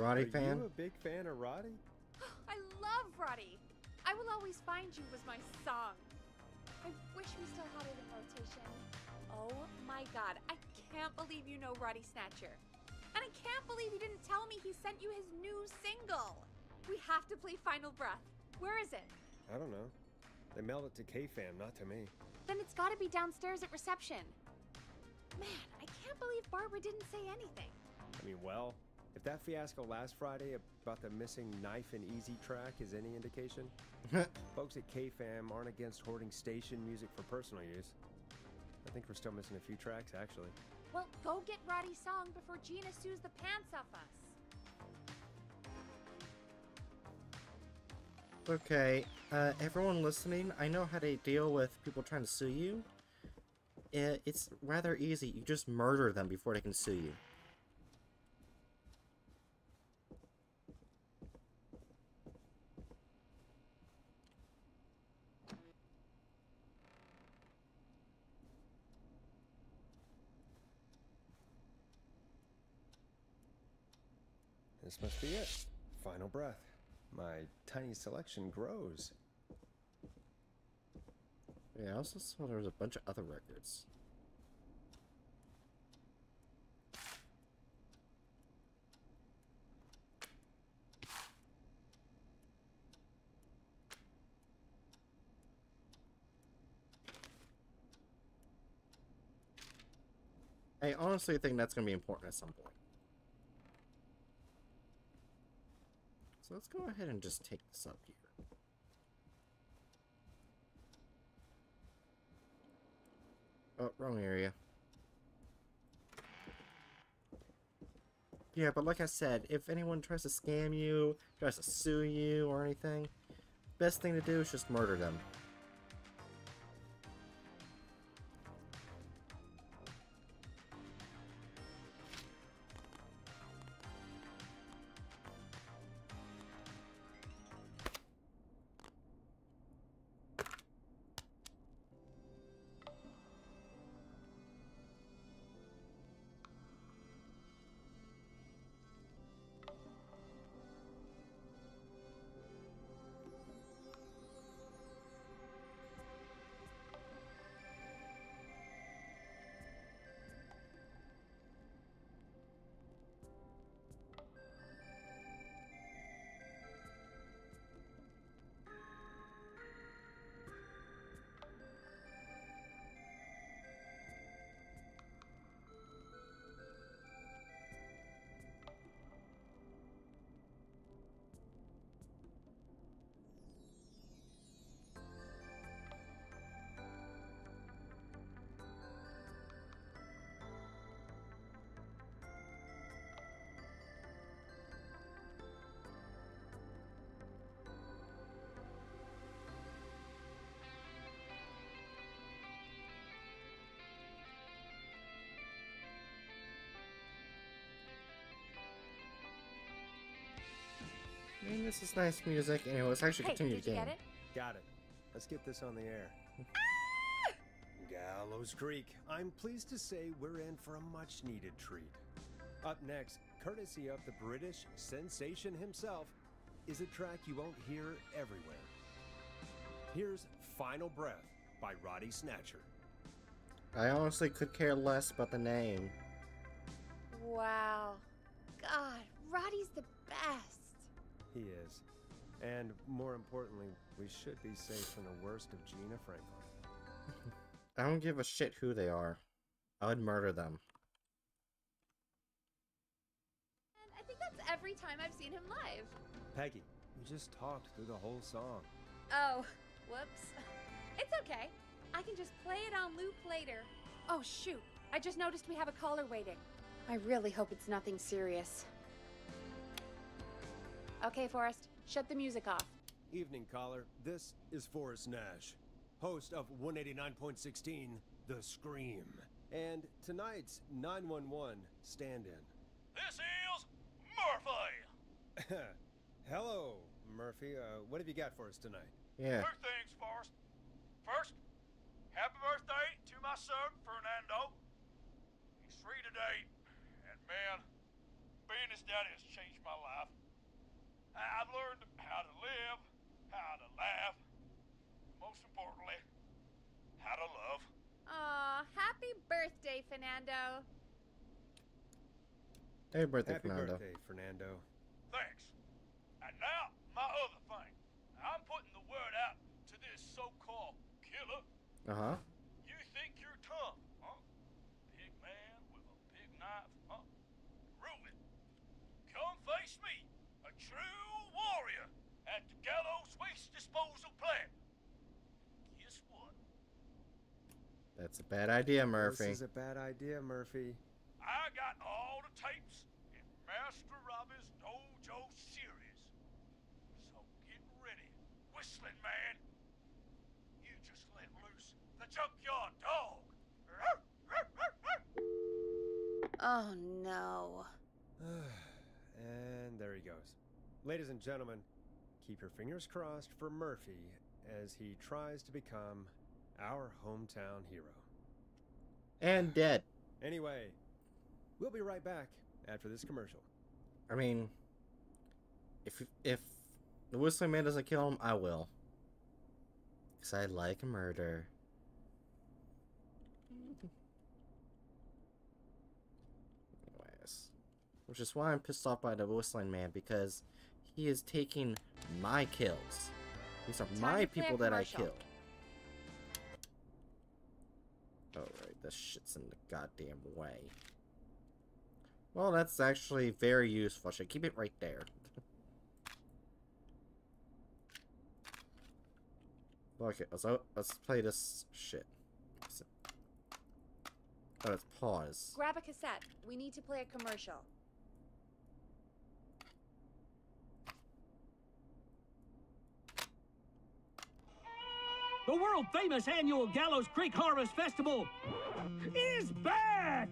Roddy Are fan? you a big fan of Roddy? (gasps) I love Roddy. I Will Always Find You was my song. I wish we still had it in rotation. Oh my god, I can't believe you know Roddy Snatcher. And I can't believe you didn't tell me he sent you his new single. We have to play Final Breath. Where is it? I don't know. They mailed it to KFAM, not to me. Then it's gotta be downstairs at reception. Man, I can't believe Barbara didn't say anything. I mean, well, if that fiasco last Friday about the missing knife and easy track is any indication, (laughs) folks at KFAM aren't against hoarding station music for personal use. I think we're still missing a few tracks, actually. Well, go get Roddy's song before Gina sues the pants off us. Okay, uh, everyone listening, I know how to deal with people trying to sue you. it's rather easy. You just murder them before they can sue you. Must be it. Final breath. My tiny selection grows. Yeah, I also saw there was a bunch of other records. I honestly think that's going to be important at some point. Let's go ahead and just take this up here. Oh, wrong area. Yeah, but like I said, if anyone tries to scam you, tries to sue you or anything, best thing to do is just murder them. Mean, this is nice music. Anyway, let's actually Hey, continue did the game. get it? Got it. Let's get this on the air. Ah! Gallows Creek. I'm pleased to say we're in for a much needed treat. Up next, courtesy of the British sensation himself, is a track you won't hear everywhere. Here's Final Breath by Roddy Snatcher. I honestly could care less about the name. Wow. God, Roddy's the best. He is. And more importantly, we should be safe from the worst of Gina Franklin. (laughs) I don't give a shit who they are. I would murder them. And I think that's every time I've seen him live. Peggy, we just talked through the whole song. Oh, whoops. It's okay. I can just play it on loop later. Oh, shoot. I just noticed we have a caller waiting. I really hope it's nothing serious. Okay, Forrest, shut the music off. Evening, caller. This is Forrest Nash, host of 189.16 The Scream. And tonight's 911 stand in. This is Murphy. (laughs) Hello, Murphy. Uh, what have you got for us tonight? Yeah. Two things, Forrest. First, happy birthday to my son, Fernando. He's three today, and man, being his daddy has changed my life. I- I've learned how to live, how to laugh, most importantly, how to love. Aw, happy birthday, Fernando. Happy birthday, Happy Fernando. birthday, Fernando. Thanks. And now, my other thing. I'm putting the word out to this so-called killer. Uh huh. You think you're tough, huh? Big man with a big knife, huh? Prove it. Come face me, a true warrior at the Gallows Waste Disposal Plant. Guess what? That's a bad idea, Murphy. This is a bad idea, Murphy. I got all the tapes in Master Robbie's Dojo series. So get ready, whistling man. You just let loose the junkyard dog. Oh no. (sighs) and there he goes. Ladies and gentlemen, keep your fingers crossed for Murphy as he tries to become our hometown hero. And dead. Anyway, we'll be right back after this commercial. I mean, if if the whistling man doesn't kill him, I will. Cause I like murder. Anyways, which is why I'm pissed off by the whistling man because he is taking my kills. These are Time my to play a people that I killed. Oh right, this shit's in the goddamn way. Well, that's actually very useful. I should keep it right there. (laughs) okay, let's, oh, let's play this shit. Oh, let's pause. Grab a cassette. We need to play a commercial. The world famous annual Gallows Creek Harvest Festival is back!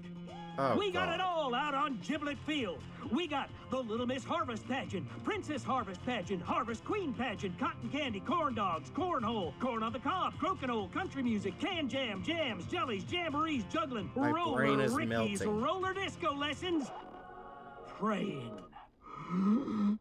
Oh, we got God. it all out on Giblet Field. We got the Little Miss Harvest Pageant, Princess Harvest Pageant, Harvest Queen Pageant, Cotton Candy, Corn Dogs, Cornhole, Corn on the Cob, Crokinole, Country Music, Can Jam, Jams, Jellies, Jamborees, Juggling, My Roller Rickies, melting. Roller Disco Lessons, Praying.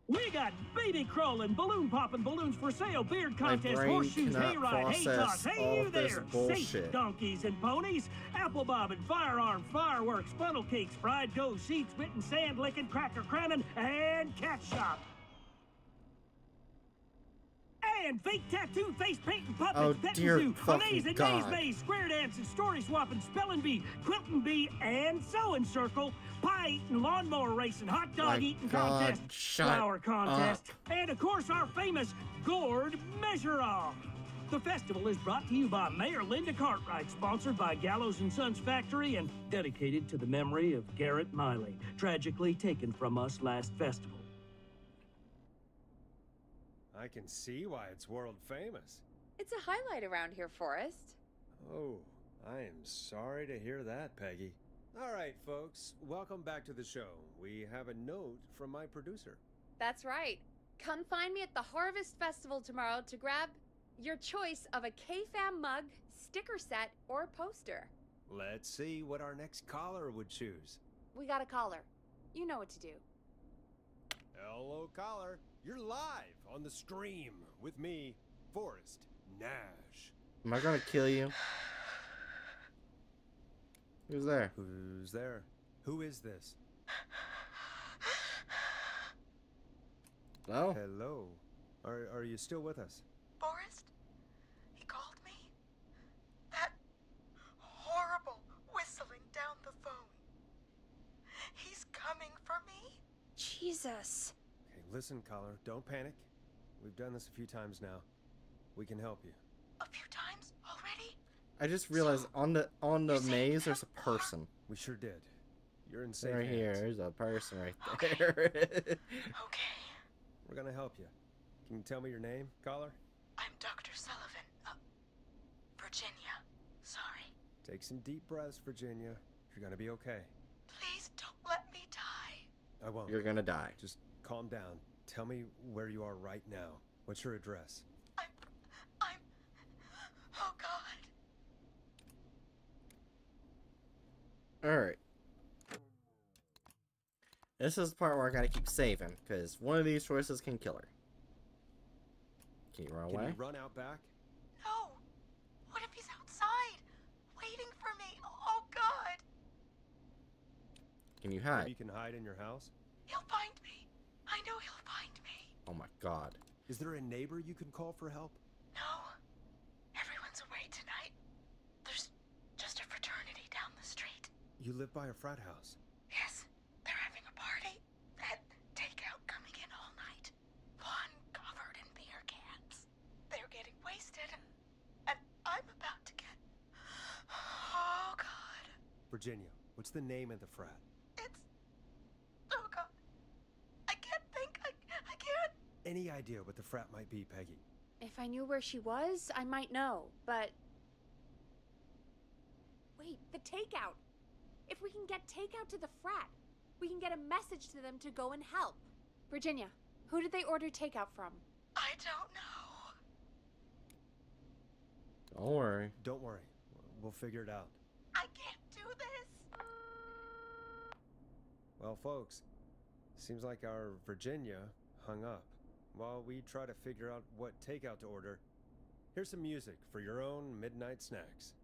We got baby crawling, balloon popping, balloons for sale, beard contest, horseshoes, hayride, hay toss, hey you there, safe donkeys and ponies, apple bobbing, firearm, fireworks, funnel cakes, fried dough, seed spitting, sand licking, cracker cramming, and cat shop. And fake tattoo, face painting, puppets, Oh, dear zoo, amazing maize maze, square dancing, story swapping, spelling bee, quilting bee, and sewing circle, pie eating, lawnmower racing, hot dog My eating God, contest, flower contest, and of course our famous gourd measure off. The festival is brought to you by Mayor Linda Cartwright, sponsored by Gallows and Sons Factory, and dedicated to the memory of Garrett Miley, tragically taken from us last festival. I can see why it's world famous. It's a highlight around here, Forrest. Oh, I am sorry to hear that, Peggy. All right, folks, welcome back to the show. We have a note from my producer. That's right. Come find me at the Harvest Festival tomorrow to grab your choice of a KFAM mug, sticker set, or poster. Let's see what our next caller would choose. We got a caller. You know what to do. Hello, caller. You're live on the stream with me, Forrest Nash. Am I gonna kill you? Who's there? Who's there? Who is this? Hello? Hello. Are, are you still with us? Forrest? He called me? That horrible whistling down the phone. He's coming for me? Jesus. Okay, listen, caller. Don't panic. We've done this a few times now. We can help you. A few times already? I just realized on the on the maze there's a person. We sure did. You're in safe Right hands. here, there's a person right there. Okay. We're gonna help you. Can you tell me your name, caller? I'm Dr. Sullivan. Uh, Virginia. Sorry. Take some deep breaths, Virginia. You're gonna be okay. Please don't let me die. I won't. You're gonna die. Just calm down. Tell me where you are right now. What's your address? I'm... I'm... Oh, God. Alright. This is the part where I gotta keep saving, because one of these choices can kill her. Can you run Can away? you run out back? No. What if he's outside? Waiting for me? Oh, God. Can you Maybe hide? you can hide in your house? He'll find me. I know he'll find me. Oh my god. Is there a neighbor you can call for help? No. Everyone's away tonight. There's just a fraternity down the street. You live by a frat house. Yes, they're having a party. That takeout coming in all night. Lawn covered in beer cans. They're getting wasted. And I'm about to get. Oh, God. Virginia, what's the name of the frat? It's. Oh, God. I can't think. I, I can't. Any idea what the frat might be, Peggy? If I knew where she was, I might know, but. Wait, the takeout! If we can get takeout to the frat, we can get a message to them to go and help. Virginia, who did they order takeout from? I don't know. Don't worry. Don't worry. We'll figure it out. I can't do this. Well, folks, seems like our Virginia hung up. While we try to figure out what takeout to order, here's some music for your own midnight snacks.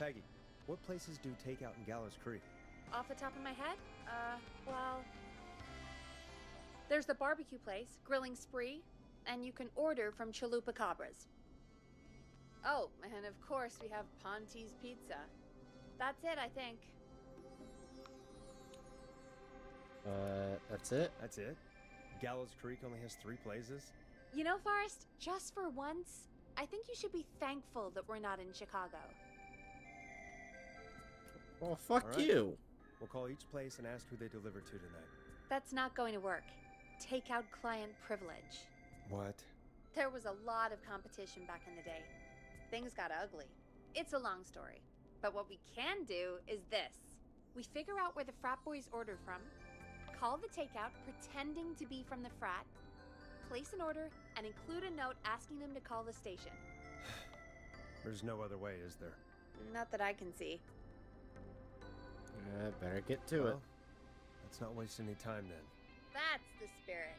Peggy, what places do takeout in Gallows Creek? Off the top of my head? Uh, well. There's the barbecue place, Grilling Spree, and you can order from Chalupa Cabras. Oh, and of course we have Ponte's Pizza. That's it, I think. Uh, that's it? That's it? Gallows Creek only has three places? You know, Forrest, just for once, I think you should be thankful that we're not in Chicago. Well, fuck All right. you. We'll call each place and ask who they deliver to tonight. That's not going to work. Takeout client privilege. What? There was a lot of competition back in the day. Things got ugly. It's a long story. But what we can do is this we figure out where the frat boys order from, call the takeout pretending to be from the frat, place an order, and include a note asking them to call the station. (sighs) There's no other way, is there? Not that I can see. Uh, better get to it. Let's not waste any time then. That's the spirit.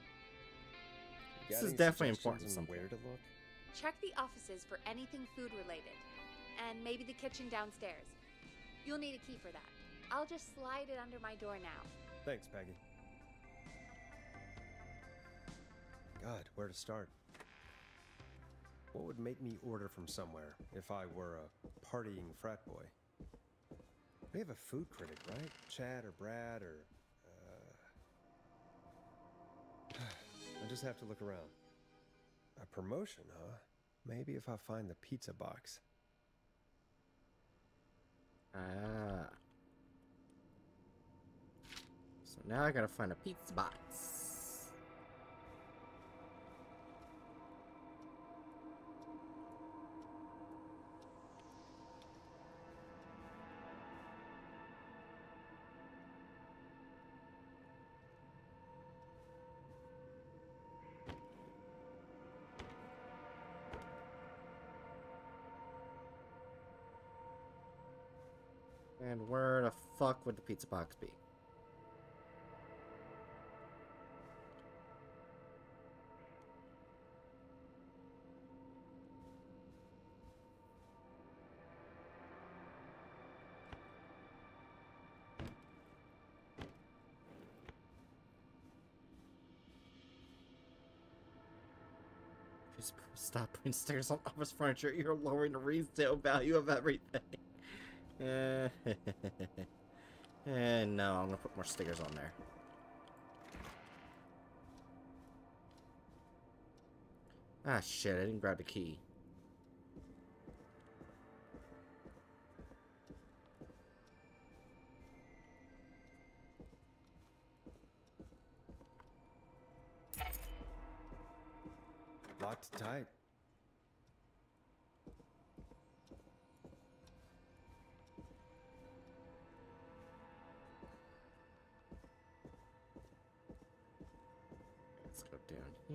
This is definitely important on something. Where to look? Check the offices for anything food related, and maybe the kitchen downstairs. You'll need a key for that. I'll just slide it under my door now. Thanks, Peggy. God, where to start? What would make me order from somewhere if I were a partying frat boy? We have a food critic, right? Chad or Brad or. Uh... (sighs) I just have to look around. A promotion, huh? Maybe if I find the pizza box. Ah. So now I gotta find a pizza box. Fuck would the pizza box be? Stop putting stickers on office furniture. You're lowering the resale value of everything. (laughs) Eh. (laughs) Eh, and no, I'm gonna put more stickers on there. Ah, shit, I didn't grab the key. Locked tight.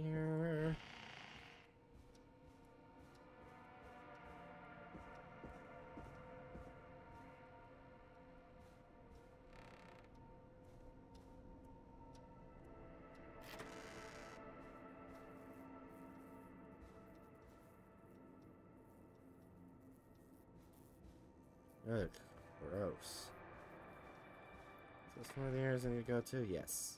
Here. Ugh, gross. Is this one of the areas I need to go to? Yes.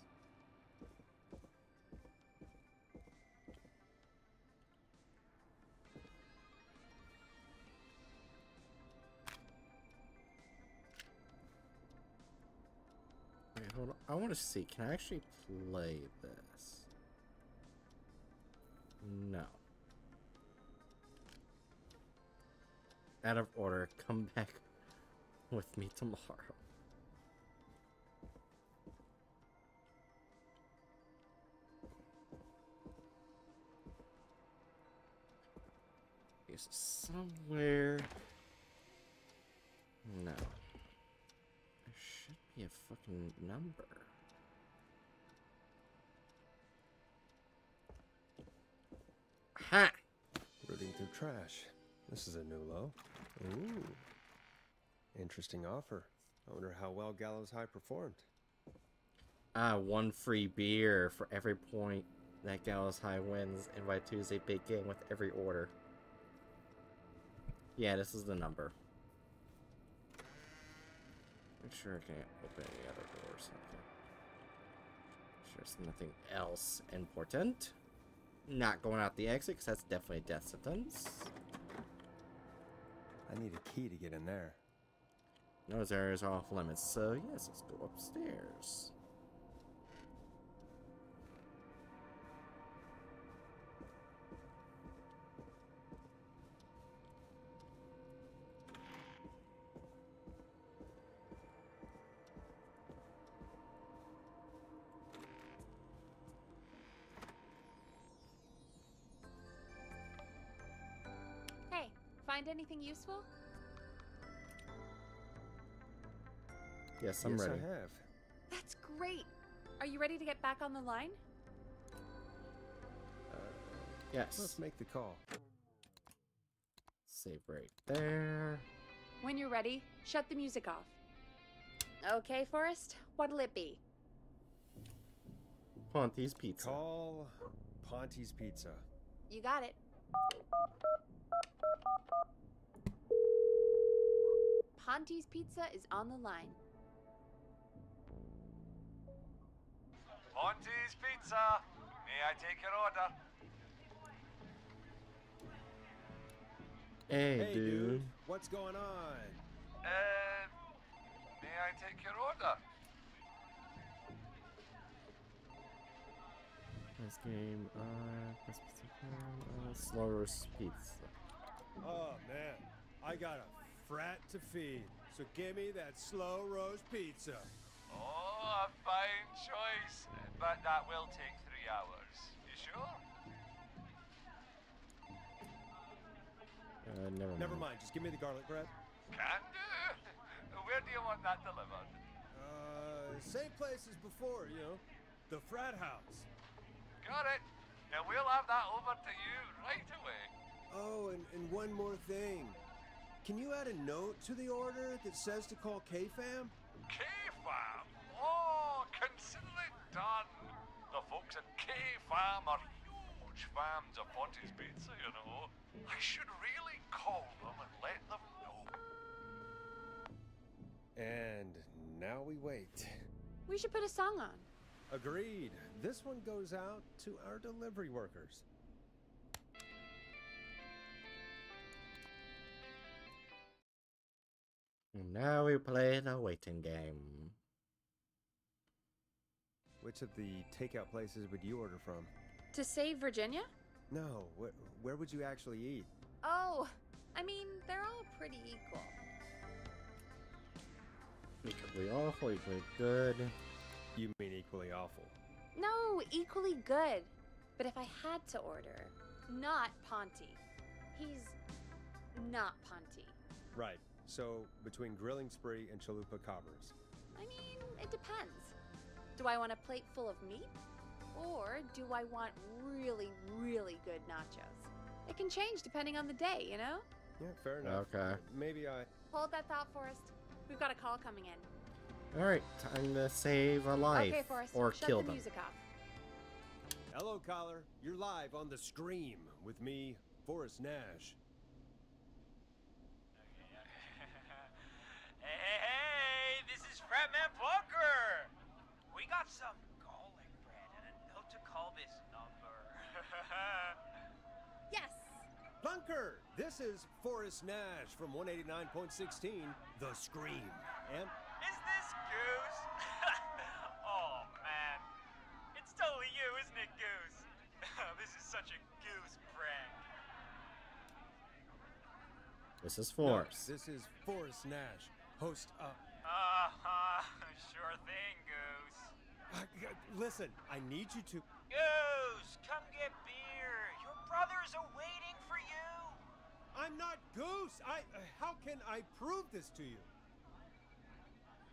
Want to see. Can I actually play this? No. Out of order. Come back (laughs) with me tomorrow. So somewhere. No. There should be a fucking number. Ha! Rooting through trash. This is a new low. Ooh. Interesting offer. I wonder how well Gallows High performed. Ah, one free beer for every point that Gallows High wins in by Tuesday Big Game with every order. Yeah, this is the number. Make sure I can't open any other doors. Okay. Sure, there's nothing else important. Not going out the exit, because that's definitely a death sentence. I need a key to get in there. Those areas are off limits, so yes, let's go upstairs. Anything useful? Yes, I'm yes, ready. I have. That's great. Are you ready to get back on the line? Uh, yes. Let's make the call. Save right there. When you're ready, shut the music off. Okay, Forrest, what'll it be? Ponte's Pizza. Call Ponte's Pizza. You got it. Ponte's Pizza is on the line. Ponte's Pizza. May I take your order? Hey, Hey, dude. What's going on? Uh, may I take your order? This game, uh, best pizza, uh, slow roast pizza. Oh, man. I got a frat to feed. So give me that slow roast pizza. Oh, a fine choice. But that will take three hours. You sure? Uh, never mind. Never mind. Just give me the garlic bread. Can do. Where do you want that delivered? Uh, same place as before, you know. The frat house. Got it. And we'll have that over to you right away. Oh, and, and one more thing. Can you add a note to the order that says to call KFAM? KFAM? Oh, consider it done. The folks at KFAM are huge fans of Ponte's Pizza, you know. I should really call them and let them know. And now we wait. We should put a song on. Agreed. This one goes out to our delivery workers. And now we play the waiting game. Which of the takeout places would you order from? To save Virginia? No, wh- where would you actually eat? Oh, I mean, they're all pretty equal. Equally awful, equally good. You mean equally awful. No, equally good. But if I had to order, not Ponty. He's not Ponty. Right. So between Grilling Spree and Chalupa Cobbers. I mean, it depends. Do I want a plate full of meat? Or do I want really, really good nachos? It can change depending on the day, you know? Yeah, fair enough. Okay. Maybe I. Hold that thought, Forrest. We've got a call coming in. Alright, time to save a life. okay, Forrest. or shut kill the them. music off. Hello, caller. You're live on the stream with me, Forrest Nash. Hey, hey, hey, this is Fratman Bunker. We got some garlic bread and a note to call this number. (laughs) yes. Bunker! This is Forrest Nash from 189.16, The Scream. And Is this Goose? (laughs) oh, man. It's totally you, isn't it, Goose? (laughs) this is such a Goose prank. This is No, this is Forrest Nash, host of. Uh-huh, (laughs) sure thing, Goose. Uh, listen, I need you to. Goose, come get beer. Your brothers are waiting for you. I'm not Goose. I. Uh, how can I prove this to you?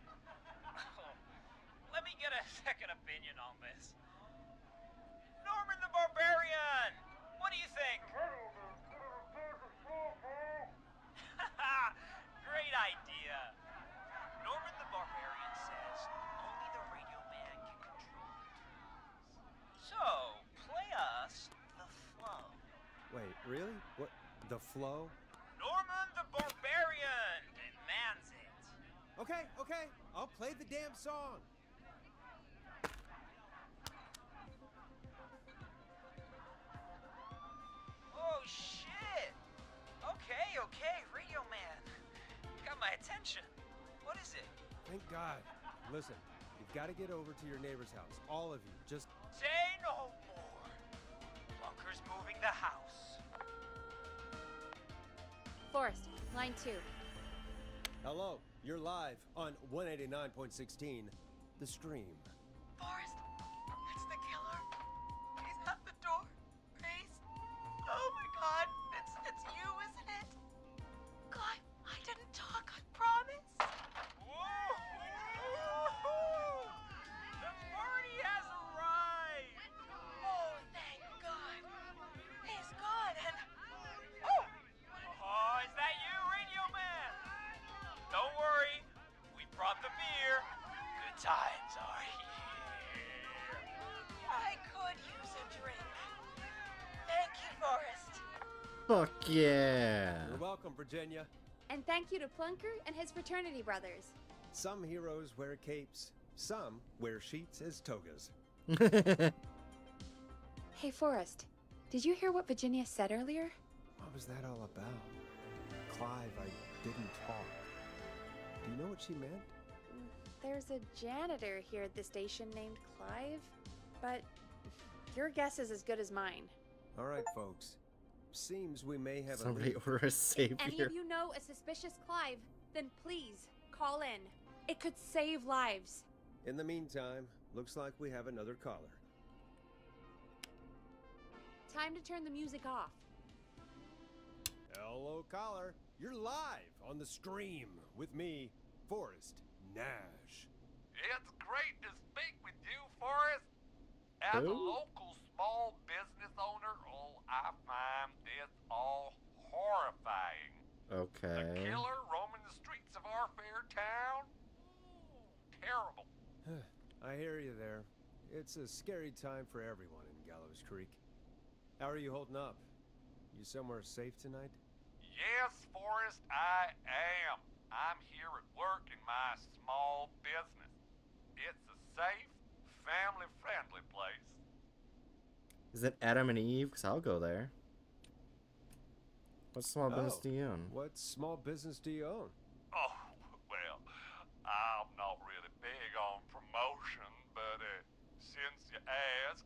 (laughs) Let me get a (laughs) second opinion on this. Norman the Barbarian! What do you think? Great idea. Wait, really? What? The flow? Norman the Barbarian demands it. Okay, okay. I'll play the damn song. Oh shit! Okay, okay, Radio Man. Got my attention. What is it? Thank God. Listen, you've got to get over to your neighbor's house. All of you. Just. Say no more. Bunker's moving the house. Forrest, line two. Hello. You're live on 189.16, The Scream. Fuck yeah. You're welcome, Virginia. And thank you to Bunker and his fraternity brothers. Some heroes wear capes, some wear sheets as togas. (laughs) Hey, Forrest, did you hear what Virginia said earlier? What was that all about? Clive, I didn't talk. Do you know what she meant? There's a janitor here at the station named Clive, but your guess is as good as mine. All right, folks. Seems we may have Somebody a lead. order a savior. Any of you know a suspicious Clive, then please call in. It could save lives. In the meantime, looks like we have another caller. Time to turn the music off. Hello, caller. You're live on the stream with me, Forrest Nash. It's great to speak with you, Forrest. As a Who? local small business owner, oh, I find this all horrifying. Okay. The Killer roaming the streets of our fair town? Ooh, terrible. (sighs) I hear you there. It's a scary time for everyone in Gallows Creek. How are you holding up? You somewhere safe tonight? Yes, Forrest, I am. I'm here at work in my small business. It's a safe, family friendly place. Is it Adam and Eve? Because I'll go there. What small business Oh, do you own? What small business do you own? Oh, well, I'm not really big on promotion, but uh, since you ask,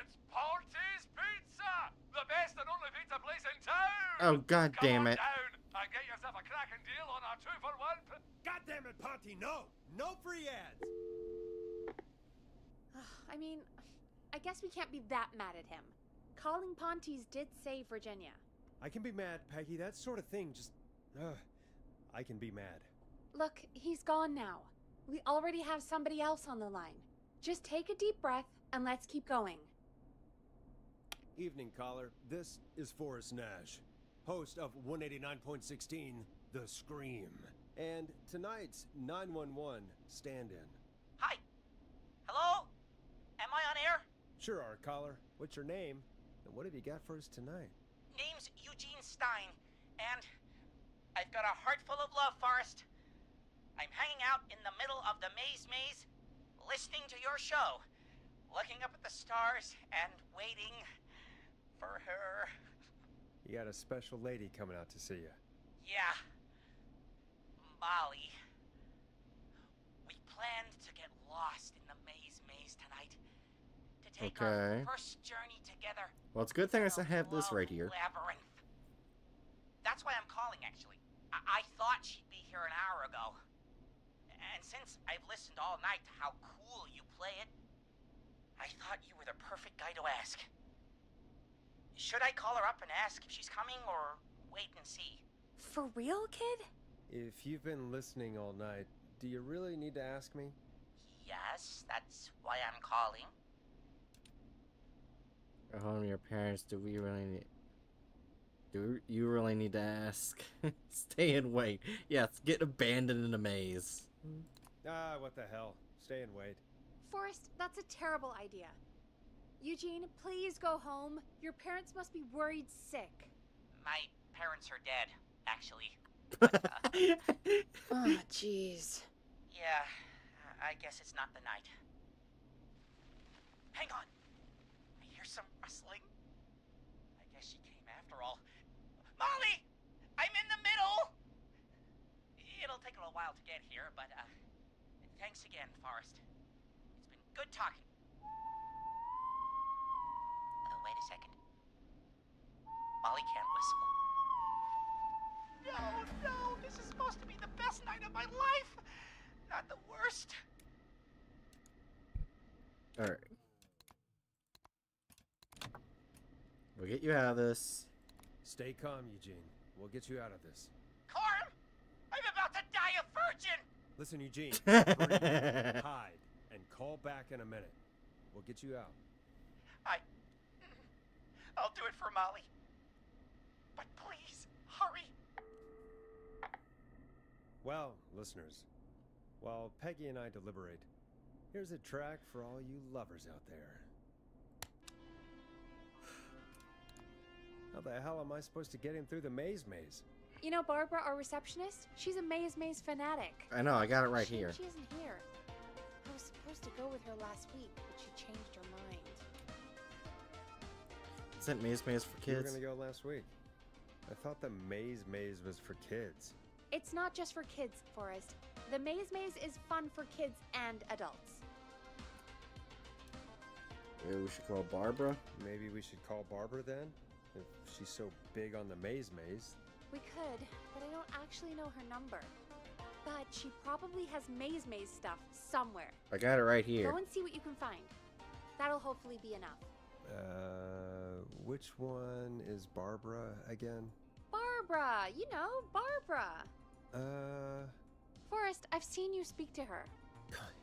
it's Ponte's Pizza! The best and only pizza place in town! Oh, god Come damn on it. down and get yourself a cracking deal on our two for one. p- God damn it, Ponty, no! No free ads! (sighs) I mean, I guess we can't be that mad at him. Calling Ponte's did save Virginia. I can be mad, Peggy. That sort of thing just. Ugh. I can be mad. Look, he's gone now. We already have somebody else on the line. Just take a deep breath and let's keep going. Evening, caller. This is Forrest Nash, host of 189.16 The Scream. And tonight's 911 stand in. Hi. Hello? Am I on air? Sure are, caller. What's your name? And what have you got for us tonight? Name's Eugene Stein, and I've got a heart full of love, Forrest. I'm hanging out in the middle of the maize maze, listening to your show, looking up at the stars and waiting for her. You got a special lady coming out to see you. Yeah. Molly. We planned to get lost in the maize maze tonight. To take Okay. our first journey together. Well, it's a good thing I have this right here. Labyrinth. That's why I'm calling, actually. I, I thought she'd be here an hour ago. And since I've listened all night to how cool you play it, I thought you were the perfect guy to ask. Should I call her up and ask if she's coming, or wait and see. For real, kid? If you've been listening all night, do you really need to ask me? Yes, that's why I'm calling. At home, your parents. Do we really need? Do you really need to ask? (laughs) Stay and wait. Yes, get abandoned in a maze. Ah, what the hell. Stay and wait. Forrest, that's a terrible idea. Eugene, please go home. Your parents must be worried sick. My parents are dead, actually. Oh, (laughs) jeez. Yeah, I guess it's not the night. Hang on. I hear some rustling. I guess she came after all. Molly! I'm in the middle! It'll take a little while to get here, but, uh, thanks again, Forrest. It's been good talking. Oh, wait a second. Molly can't whistle. No, no, this is supposed to be the best night of my life! Not the worst. Alright. We'll get you out of this. Stay calm, Eugene. We'll get you out of this. Carm! I'm about to die a virgin! Listen, Eugene. (laughs) breathe, hide, and call back in a minute. We'll get you out. I. I'll do it for Molly. But please, hurry. Well, listeners, while Peggy and I deliberate, here's a track for all you lovers out there. How the hell am I supposed to get him through the maize maze? You know Barbara, our receptionist? She's a Maize Maze fanatic. I know, I got it right Shame here. She isn't here. I was supposed to go with her last week, but she changed her mind. Isn't Maize Maze for You were kids? gonna go last week. I thought the maize maze was for kids. It's not just for kids, Forrest. The Maize Maze is fun for kids and adults. Maybe we should call Barbara. Maybe we should call Barbara then? If she's so big on the maize maze. We could, but I don't actually know her number. But she probably has Maize Maze stuff somewhere. I got it right here. Go and see what you can find. That'll hopefully be enough. Uh, which one is Barbara again? Barbara! You know, Barbara! Uh, Forrest, I've seen you speak to her.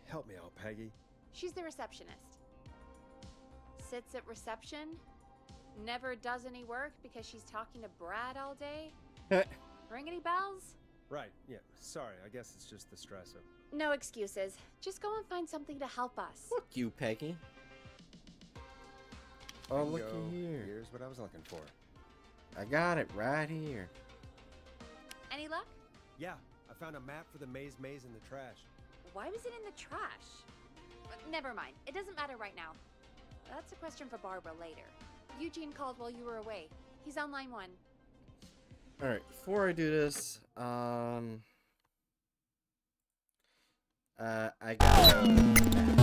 help me out, Peggy. She's the receptionist. Sits at reception, never does any work because she's talking to Brad all day. (laughs) Ring any bells? Right, yeah, sorry, I guess it's just the stress of. No excuses. Just go and find something to help us. Fuck you, Peggy. Oh, looky Bingo. here. Here's what I was looking for. I got it right here. Any luck? Yeah, I found a map for the maize maze in the trash. Why was it in the trash? Uh, Never mind. It doesn't matter right now. That's a question for Barbara later. Eugene called while you were away. He's on line one. Alright, before I do this, um. Uh, I got.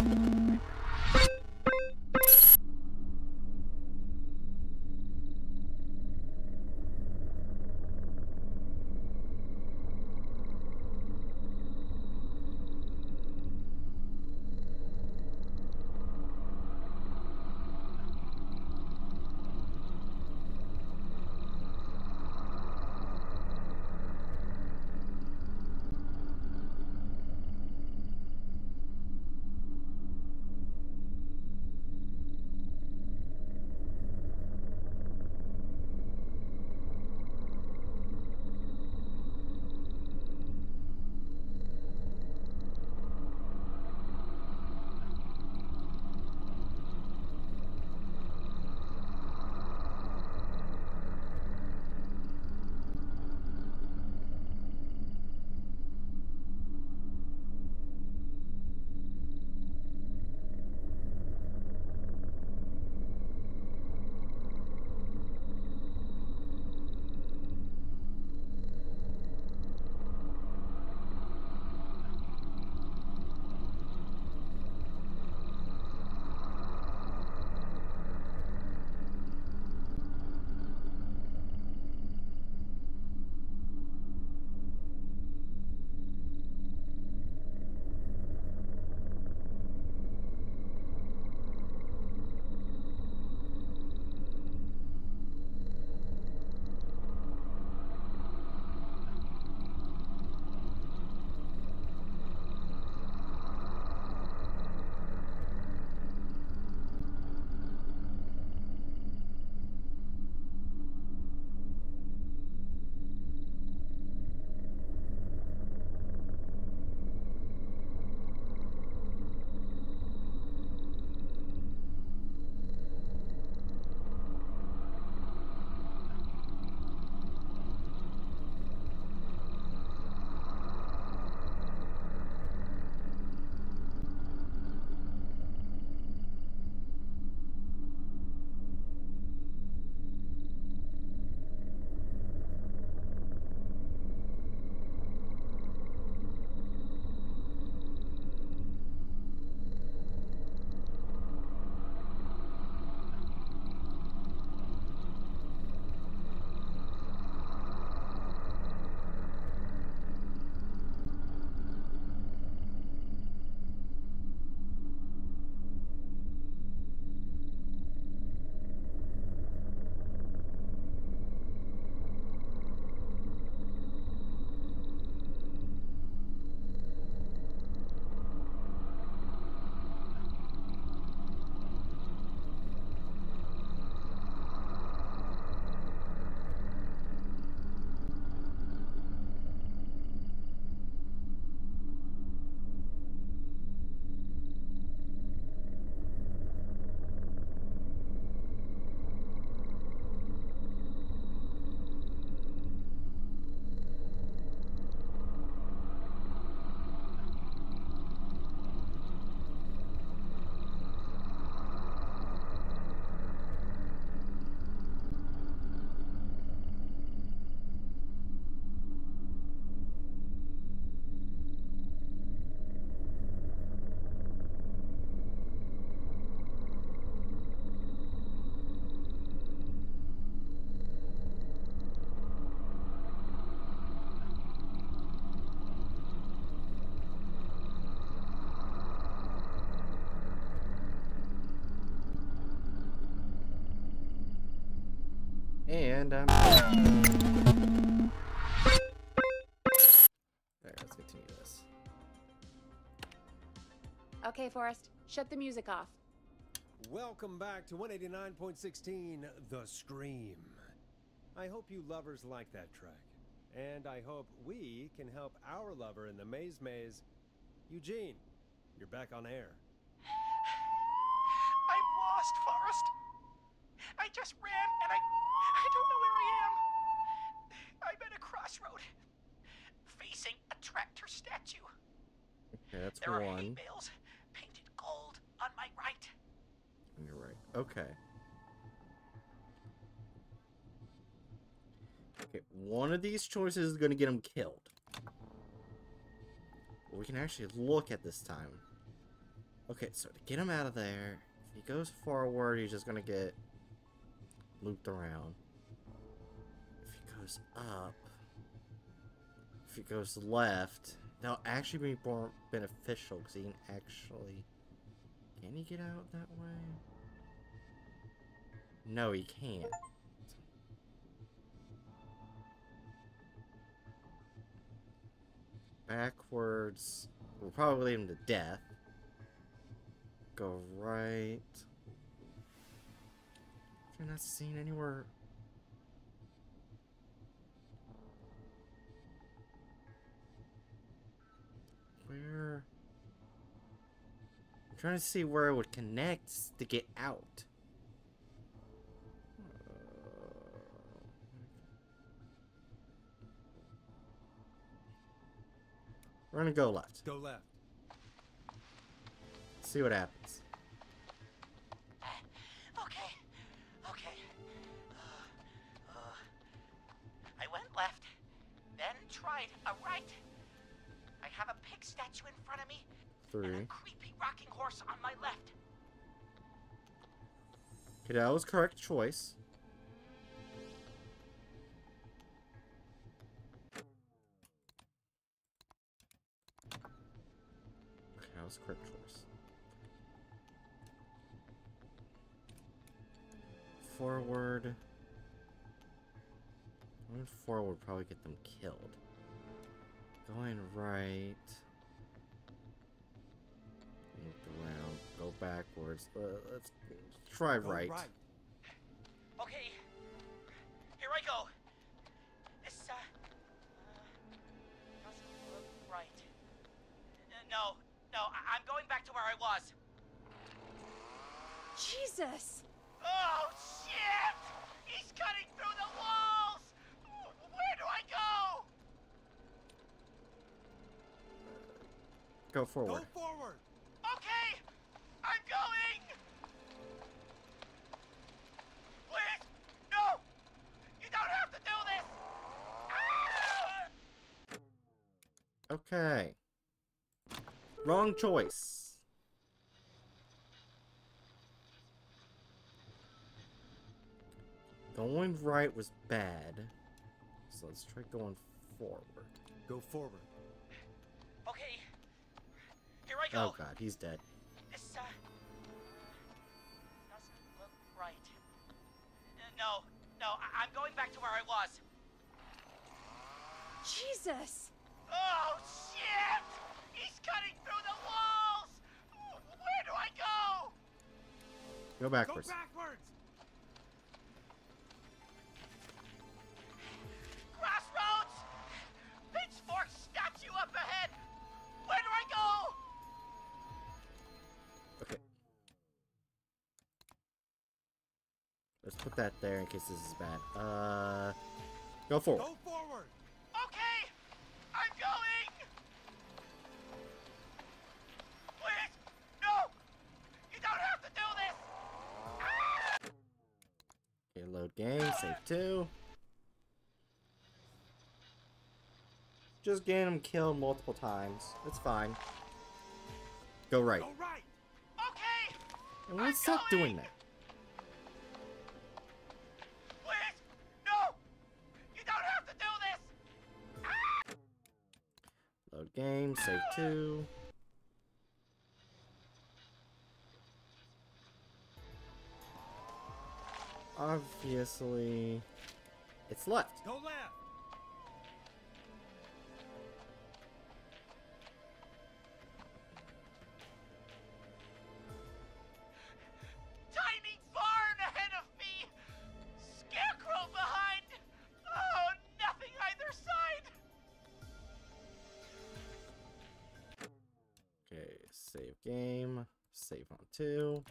And um There, let's continue this. Okay, Forrest, shut the music off. Welcome back to 189.16 The Scream. I hope you lovers like that track. And I hope we can help our lover in the maize maze. Eugene, you're back on air. (sighs) I'm lost, Forrest. I just ran statue. Okay, that's There are hay one. bales painted gold on my right. You're right. Okay. Okay, one of these choices is going to get him killed. We can actually look at this time. Okay, so to get him out of there, if he goes forward, he's just going to get looped around. If he goes up, if he goes left, that'll actually be more beneficial because he can actually. Can he get out that way? No, he can't. Backwards We'll probably lead him to death. Go right. You're not seeing anywhere. Where? I'm trying to see where it would connect to get out. We're gonna go left. Go left. See what happens. Okay, okay. Uh, uh, I went left, then tried a right. Statue in front of me, Three. creepy rocking horse on my left. Okay, that was correct choice. Okay, that was correct choice. Forward. Going forward would probably get them killed. Going right. Backwards. Uh, let's try right. right. Okay, here I go. This, uh, uh doesn't look right. Uh, no, no, I- I'm going back to where I was. Jesus! Oh, shit! He's cutting through the walls! Where do I go? Go forward. Go forward. Okay. Wrong choice. Going right was bad. So let's try going forward. Go forward. Okay, here I go. Oh god, he's dead. This, uh, doesn't look right. Uh, no, no, I- I'm going back to where I was. Jesus! Oh, shit! He's cutting through the walls! Where do I go? Go backwards. Go backwards. Crossroads! Pitchfork statue up ahead! Where do I go? Okay. Let's put that there in case this is bad. Uh, go forward. Go forward. Okay, load game, save two. Just getting him killed multiple times. It's fine. Go right. Go right. Okay, And why stop doing that? please, no! You don't have to do this! Ah! Load game, save two. Obviously. It's left. Go left. Tiny barn ahead of me! Scarecrow behind! Oh, nothing either side! Okay, save game. Save on two.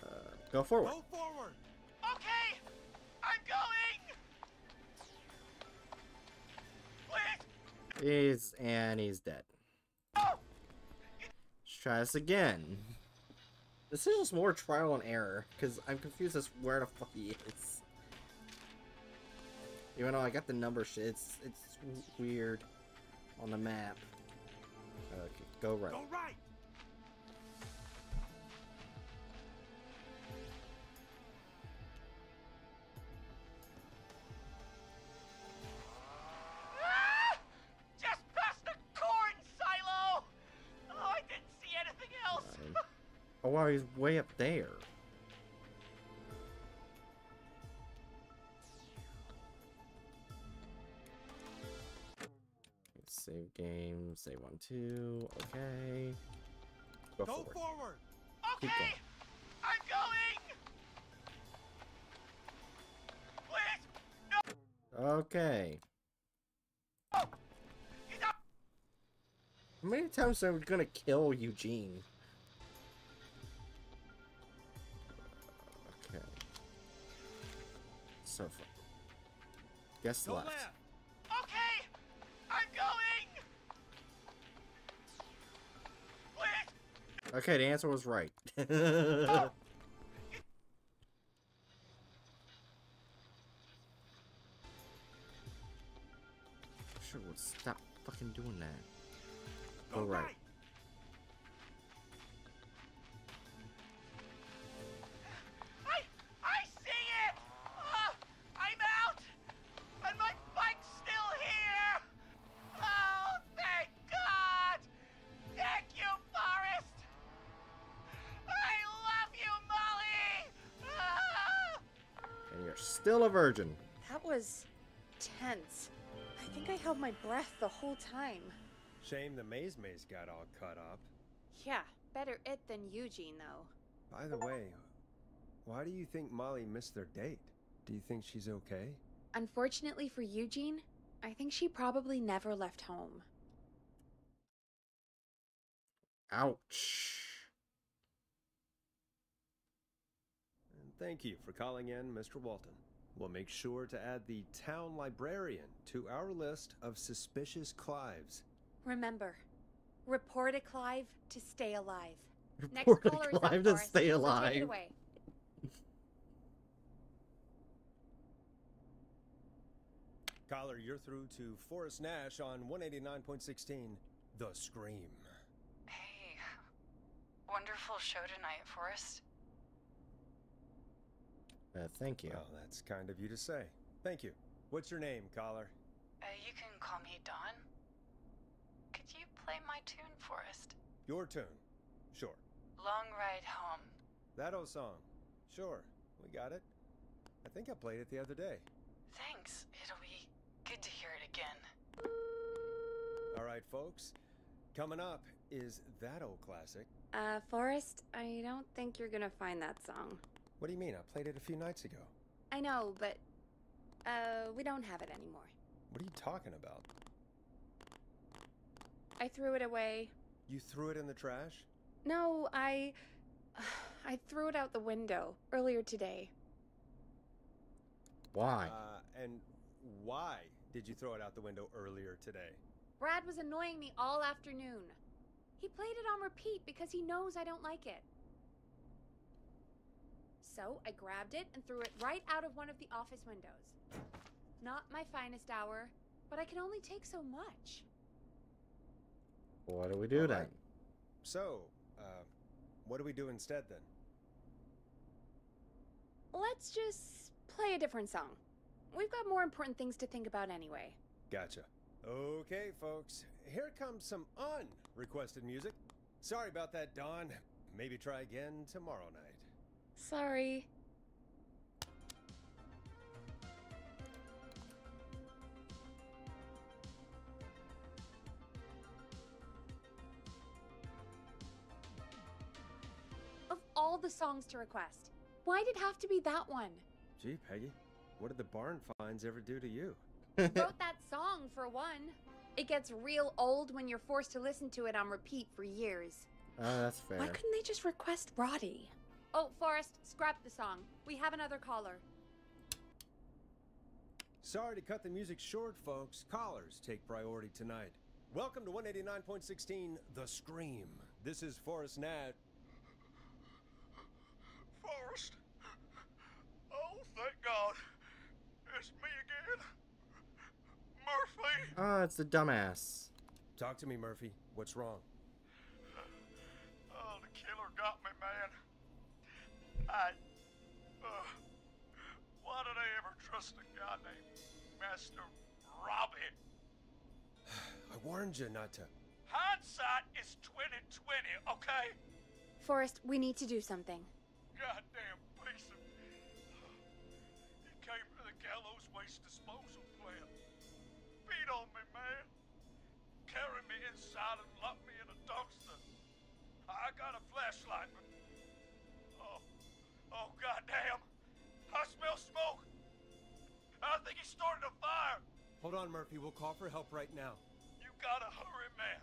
Uh, go forward. Go forward. He's and he's dead. Let's try this again. This is just more trial and error because I'm confused as where the fuck he is. Even though I got the number shit, it's it's weird on the map. Okay, go right. Go right. Oh wow, he's way up there. Save game, save one two, okay. Go, Go forward. forward. Okay! going. I'm going! Please! no. Okay. Oh, How many times are we gonna kill Eugene? Guess Go left. left. Okay! I'm going! Please! Okay, the answer was right. Oh. (laughs) Sure would stop fucking doing that. Go right. Virgin. That was tense. I think I held my breath the whole time. Shame the Maize Maze got all cut up. Yeah, better it than Eugene, though. By the way, why do you think Molly missed their date? Do you think she's okay? Unfortunately for Eugene, I think she probably never left home. Ouch. And thank you for calling in, Mr. Walton. We'll make sure to add the town librarian to our list of suspicious Clives. Remember, report a Clive to stay alive. Next Report a caller is Clive to Forrest, stay so take it alive. away. Caller, you're through to Forrest Nash on 189.16, The Scream. Hey, wonderful show tonight, Forrest. Uh, thank you. Well, that's kind of you to say. Thank you. What's your name, caller? Uh, you can call me Dawn. Could you play my tune, Forrest? Your tune. Sure. Long Ride Home. That old song. Sure. We got it. I think I played it the other day. Thanks. It'll be good to hear it again. All right, folks. Coming up is that old classic. Uh, Forrest, I don't think you're gonna find that song. What do you mean? I played it a few nights ago. I know, but, uh, we don't have it anymore. What are you talking about? I threw it away. You threw it in the trash? No, I. (sighs) I threw it out the window earlier today. Why? Uh, and why did you throw it out the window earlier today? Brad was annoying me all afternoon. He played it on repeat because he knows I don't like it. So I grabbed it and threw it right out of one of the office windows. Not my finest hour, but I can only take so much. What do we do All then? right. So, uh, what do we do instead then? Let's just play a different song. We've got more important things to think about anyway. Gotcha. Okay, folks. Here comes some unrequested music. Sorry about that, Dawn. Maybe try again tomorrow night. Sorry. Of all the songs to request, why did it have to be that one? Gee, Peggy, what did the barn finds ever do to you? (laughs) Wrote that song for one. It gets real old when you're forced to listen to it on repeat for years. Oh, that's fair. Why couldn't they just request Roddy? Oh, Forrest, scrap the song. We have another caller. Sorry to cut the music short, folks. Callers take priority tonight. Welcome to 189.16 The Scream. This is Forrest Nash. Forrest. Oh, thank God. It's me again. Murphy. Oh, it's the dumbass. Talk to me, Murphy. What's wrong? Oh, the killer got me, man. I. Uh, why did I ever trust a guy named Master Robbie? (sighs) I warned you not to. Hindsight is 2020, okay? Forrest, we need to do something. Goddamn piece of. (sighs) He came to the gallows waste disposal plant. Beat on me, man. Carried me inside and locked me in a dumpster. I got a flashlight, but. Oh. Goddamn. I smell smoke. I think he started a fire. Hold on, Murphy. We'll call for help right now. You gotta hurry, man.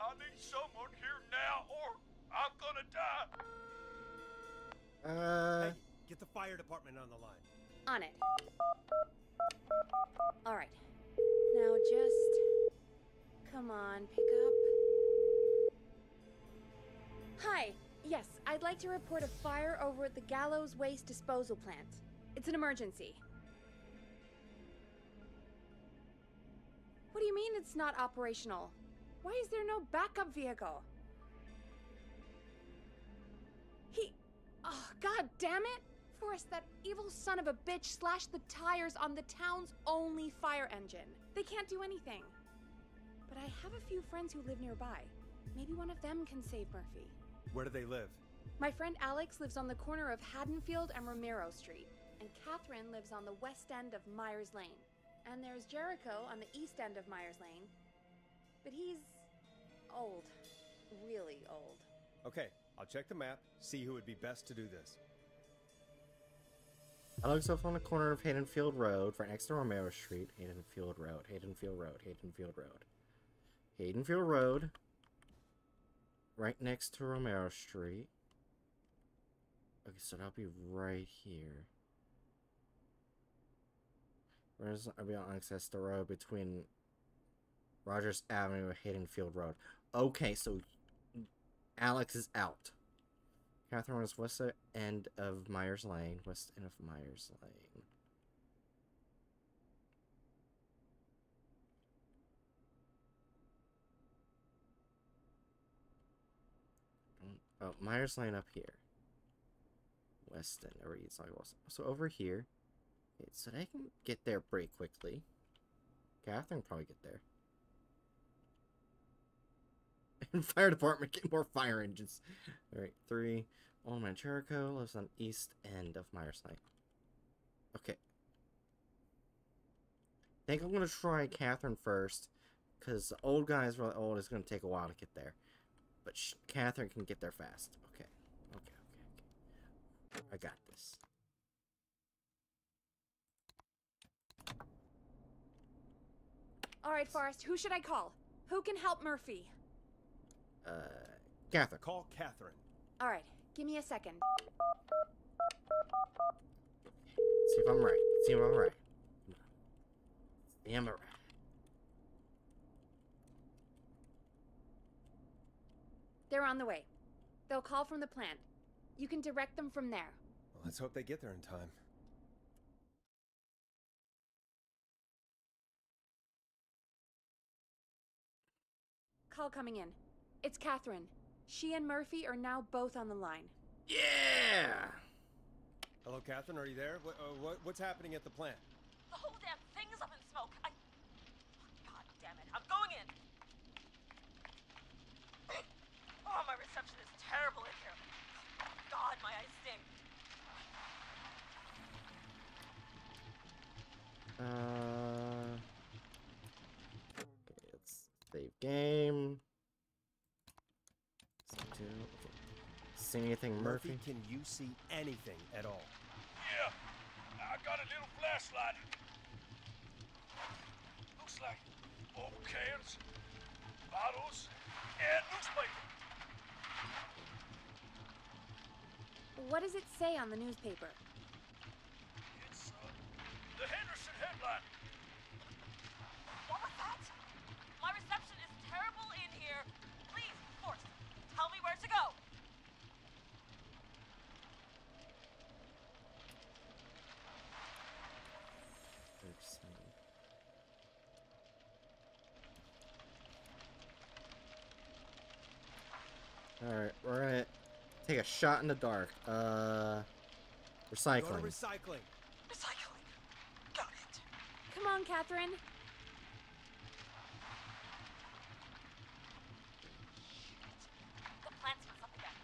I need someone here now or I'm gonna die. Uh, Hey, get the fire department on the line. On it. All right. Now just. Come on, pick up. Hi. Yes, I'd like to report a fire over at the Gallows Waste Disposal Plant. It's an emergency. What do you mean it's not operational? Why is there no backup vehicle? He. Oh, god damn it! Forrest, that evil son of a bitch slashed the tires on the town's only fire engine. They can't do anything. But I have a few friends who live nearby. Maybe one of them can save Murphy. Where do they live? My friend Alex lives on the corner of Haddonfield and Romero Street, and Catherine lives on the west end of Myers Lane. And there's Jericho on the east end of Myers Lane. But he's old. Really old. Okay, I'll check the map, see who would be best to do this. I looked up on the corner of Haydenfield Road, right next to Romero Street. Haydenfield Road, Haydenfield Road, Haydenfield Road. Haydenfield Road, right next to Romero Street. Okay, so that'll be right here. Where's I'll be on access the road between Rogers Avenue and Haydenfield Road. Okay, so Alex is out. Catherine was west end of Myers Lane. West end of Myers Lane. Oh, Myers Lane up here. Weston, or side, west. So over here. So they can get there pretty quickly. Catherine probably get there. (laughs) And fire department get more fire engines. Alright, three. Oh, old Man Jericho lives on east end of Myers Lane. Okay. I think I'm gonna try Catherine first. Because the old guy is really old. It's gonna take a while to get there. But sh Catherine can get there fast. Okay. Okay, okay, okay. I got this. All right, Forrest, who should I call? Who can help Murphy? Uh, Catherine. Call Catherine. All right, give me a second. See if I'm right. See if I'm right. See if I'm right. They're on the way. They'll call from the plant. You can direct them from there. Well, let's hope they get there in time. Call coming in. It's Catherine. She and Murphy are now both on the line. Yeah! Hello, Catherine. Are you there? What, uh, what, what's happening at the plant? The whole damn thing is up in smoke. I. God damn it. I'm going in. Oh, my reception is terrible in here. God, my eyes sting. Uh. Okay, let's save game. Save to. Okay. see anything, Murphy? Can you see anything at all? Yeah, I got a little flashlight. Looks like old cans, bottles, and newspaper. What does it say on the newspaper? It's uh, the Henderson headline. What was that? My reception is terrible in here. Please, Forrest, tell me where to go. Alright, we're gonna take a shot in the dark. Uh, Go to recycling. recycling. Recycling. Got it. Come on, Catherine. The plant's up again.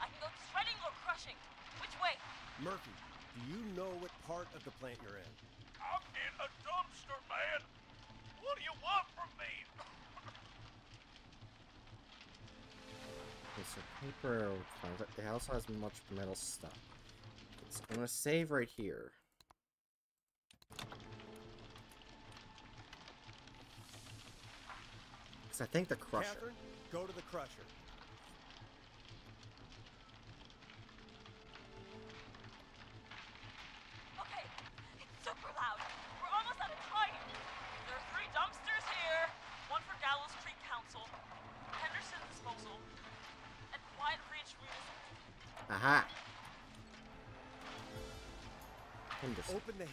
I can go shredding or crushing. Which way? Murphy, do you know what part of the plant you're in? I'm in a dumpster, man. What do you want from me? Okay, so paper. It also has much metal stuff. So I'm gonna save right here. Because I think the crusher. Catherine, go to the crusher.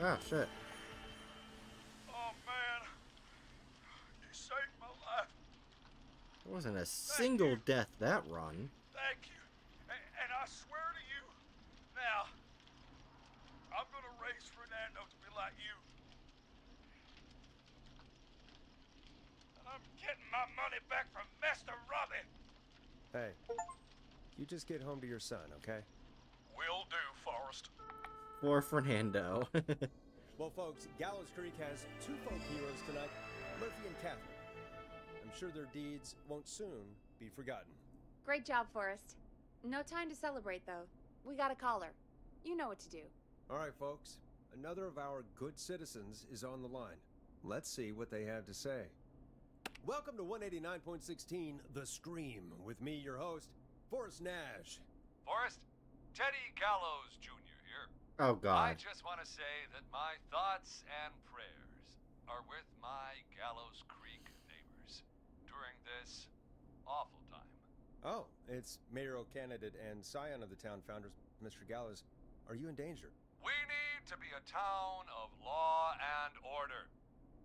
Oh shit. Oh man, you saved my life. There wasn't a single death that run. Thank you. And, and I swear to you, now, I'm gonna raise Fernando to be like you. And I'm getting my money back from Master Robbie. Hey, you just get home to your son, okay? Will. For Fernando. (laughs) Well, folks, Gallows Creek has two folk heroes tonight Murphy and Catherine. I'm sure their deeds won't soon be forgotten. Great job, Forrest. No time to celebrate, though. We got a caller. You know what to do. All right, folks, another of our good citizens is on the line. Let's see what they have to say. Welcome to 189.16 The Scream with me, your host, Forrest Nash. Forrest, Teddy Gallows Jr. Oh, here. God. I just want to say that my thoughts and prayers are with my Gallows Creek neighbors during this awful time. Oh, it's mayoral candidate and scion of the town founders, Mr. Gallows. Are you in danger? We need to be a town of law and order.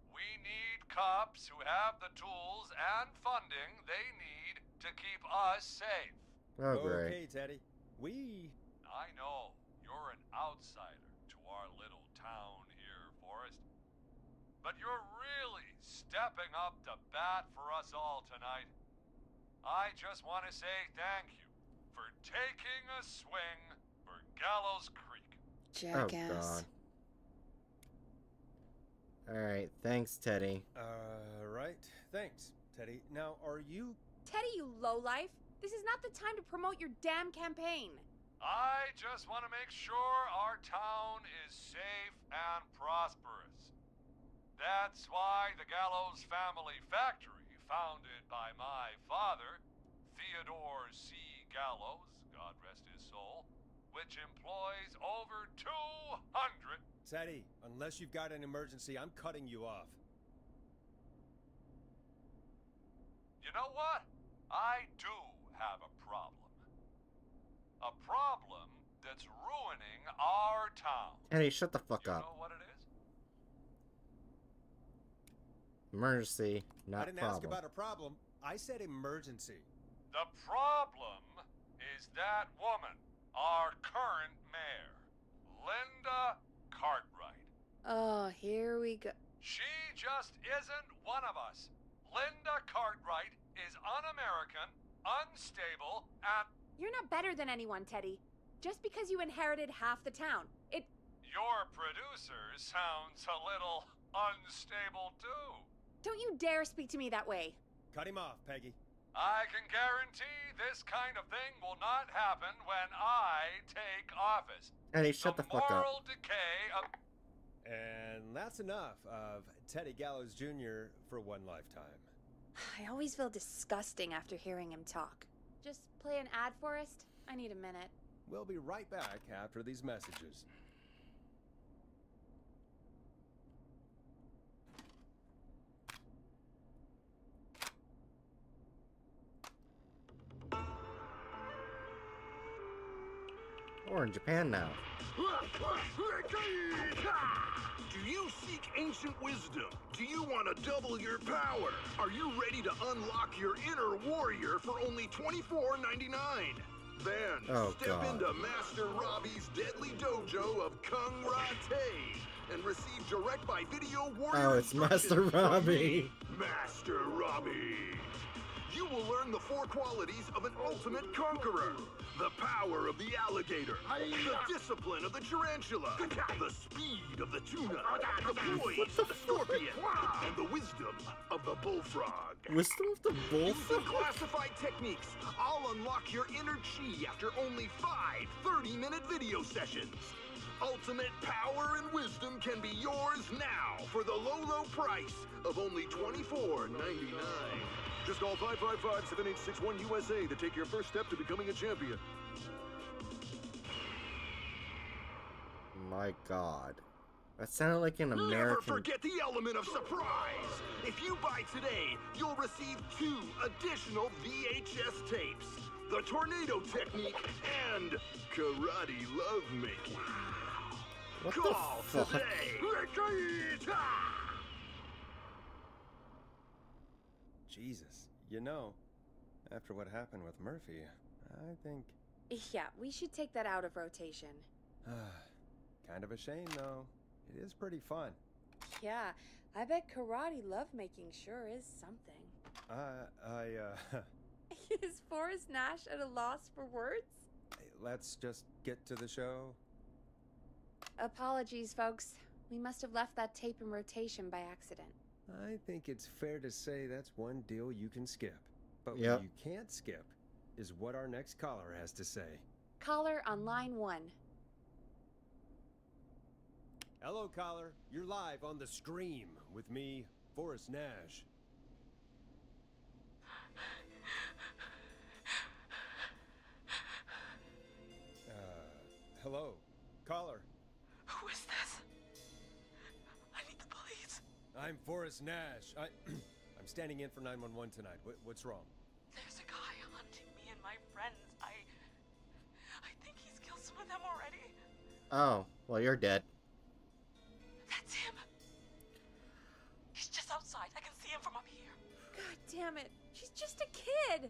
We need cops who have the tools and funding they need to keep us safe. Oh great. Okay, Teddy. We. I know you're an outsider to our little town here, Forrest. But you're really stepping up to bat for us all tonight. I just want to say thank you for taking a swing for Gallows Creek. Oh god. Alright, thanks, Teddy. Uh, right. Thanks, Teddy. Now, are you. Teddy, you lowlife! This is not the time to promote your damn campaign. I just want to make sure our town is safe and prosperous. That's why the Gallows Family Factory, founded by my father, Theodore C. Gallows, God rest his soul, which employs over 200. Teddy, unless you've got an emergency, I'm cutting you off. You know what? I do have a problem. A problem that's ruining our town. Teddy, shut the fuck You up. know what it is? Emergency, not I didn't problem. ask about a problem. I said emergency. The problem is that woman, our current mayor, Linda Cartwright. Oh, here we go. She just isn't one of us. Linda Cartwright is un-American, unstable, and You're not better than anyone, Teddy. Just because you inherited half the town. It. your producer sounds a little unstable too. Don't you dare speak to me that way. Cut him off, Peggy. I can guarantee this kind of thing will not happen when I take office. Teddy, shut the, fuck up. Moral decay of And that's enough of Teddy Gallows Jr. for one lifetime. (sighs) I always feel disgusting after hearing him talk. Just play an ad, Forrest? I need a minute. We'll be right back after these messages. We're in Japan now. Do you seek ancient wisdom? Do you want to double your power? Are you ready to unlock your inner warrior for only $24.99? Then Oh, step God. into Master Robbie's deadly dojo of Kung Rate and receive direct by video warrior Oh, it's Master Robbie. Master Robbie. You will learn the four qualities of an ultimate conqueror. The power of the alligator, the discipline of the tarantula, the speed of the tuna, the poise of the scorpion, and the wisdom of the bullfrog. Wisdom of the Using bullfrog? classified techniques, I'll unlock your inner chi after only five 30-minute video sessions. Ultimate power and wisdom can be yours now for the low, low price of only $24.99. Just call 555-7861 USA to take your first step to becoming a champion. My god. That sounded like an American. Never forget the element of surprise. If you buy today, you'll receive two additional VHS tapes. The tornado technique and karate lovemaking. What the Call fuck? today. Jesus, you know, after what happened with Murphy, I think. Yeah, we should take that out of rotation. (sighs) kind of a shame, though. It is pretty fun. Yeah, I bet karate lovemaking sure is something. Uh, I, uh, (laughs) (laughs) is Forrest Nash at a loss for words? let's just get to the show. Apologies, folks. We must have left that tape in rotation by accident. I think it's fair to say that's one deal you can skip. But Yep. what you can't skip is what our next caller has to say. Caller on line one. Hello, caller. You're live on the Scream with me, Forrest Nash. Uh, hello, caller. Who is this? I'm Forrest Nash. I, (clears throat) I'm standing in for 911 tonight. What, what's wrong? There's a guy hunting me and my friends. I. I think he's killed some of them already. Oh, well, you're dead. That's him. He's just outside. I can see him from up here. God damn it. She's just a kid.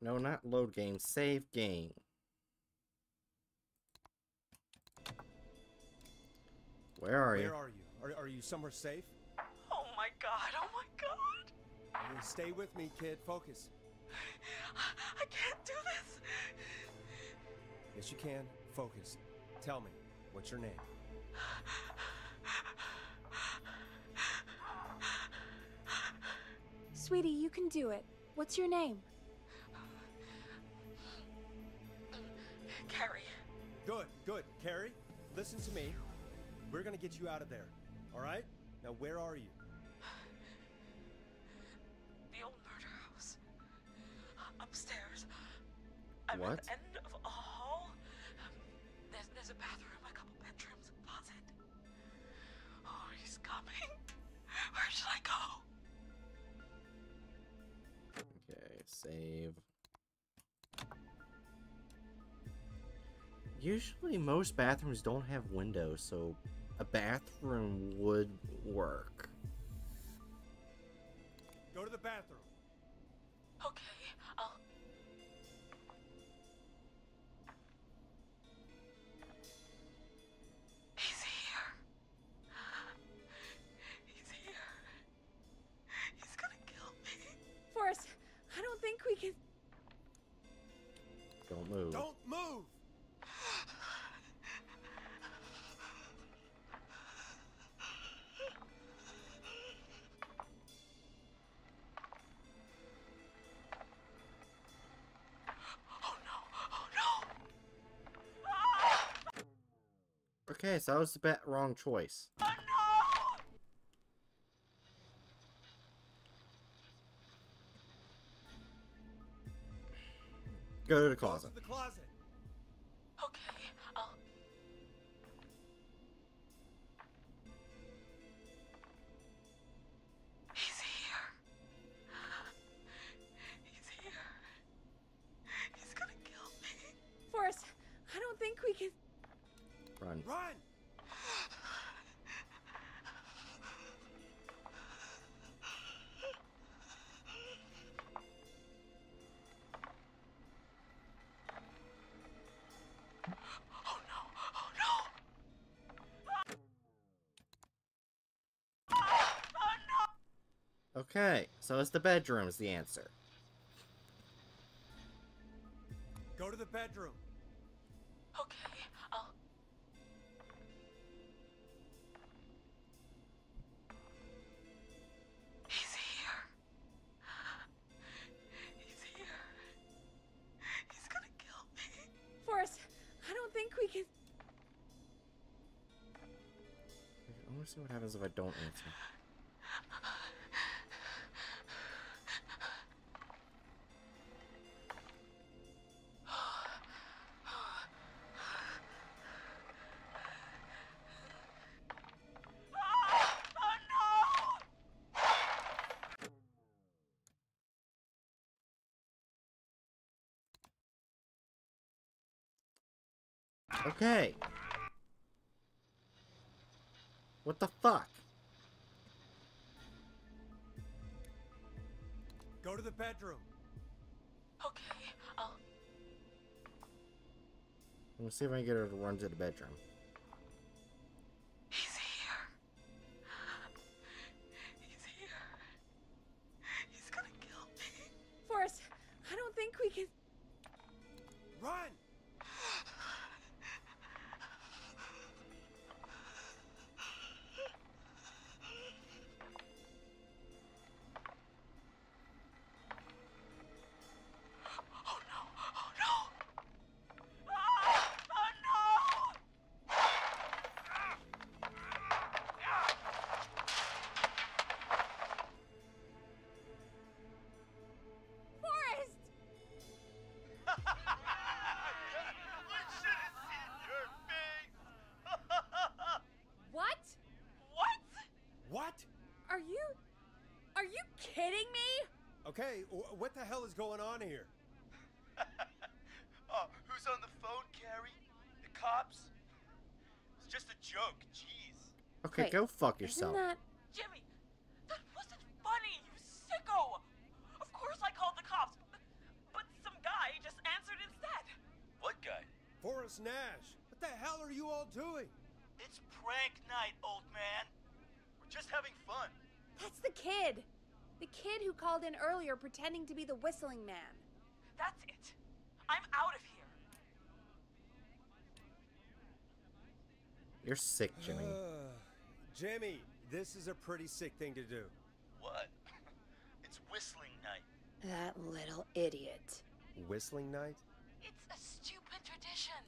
No, not load game. Save game. Where are you? Where are you? Are, are you somewhere safe? Oh my god. Oh my god. Stay with me, kid. Focus. I can't do this. Yes, you can. Focus. Tell me, what's your name? Sweetie, you can do it. What's your name? Carrie. Good, good. Carrie, listen to me. We're gonna get you out of there. All right? Now, where are you? (sighs) The old murder house. Upstairs. I'm What? at the end of a hall. There's, there's a bathroom, a couple bedrooms, a closet. Oh, he's coming. (laughs) Where should I go? Okay, save. Usually, most bathrooms don't have windows, so a bathroom would work. Go to the bathroom. Okay, That was the bet wrong choice. Oh no! Go to the closet. The closet. Okay, so it's the bedroom is the answer. Go to the bedroom. Okay, I'll. He's here. He's here. He's gonna kill me. Forrest, I don't think we can. I want to see what happens if I don't answer. Okay. What the fuck? Go to the bedroom. Okay, I'll. Let me see if I can get her to run to the bedroom. Is going on here? (laughs) oh, who's on the phone, Carrie? The cops? It's just a joke, jeez. Okay, Wait, go fuck Isn't yourself. that. Jimmy, that wasn't funny, you sicko! Of course I called the cops, but, but some guy just answered instead. What guy? Forrest Nash. What the hell are you all doing? It's prank night, old man. We're just having fun. That's the kid! The kid who called in earlier pretending to be the whistling man. That's it. I'm out of here. You're sick, (sighs) Jimmy. Jimmy, this is a pretty sick thing to do. What? (laughs) it's whistling night. That little idiot. Whistling night? It's a stupid tradition.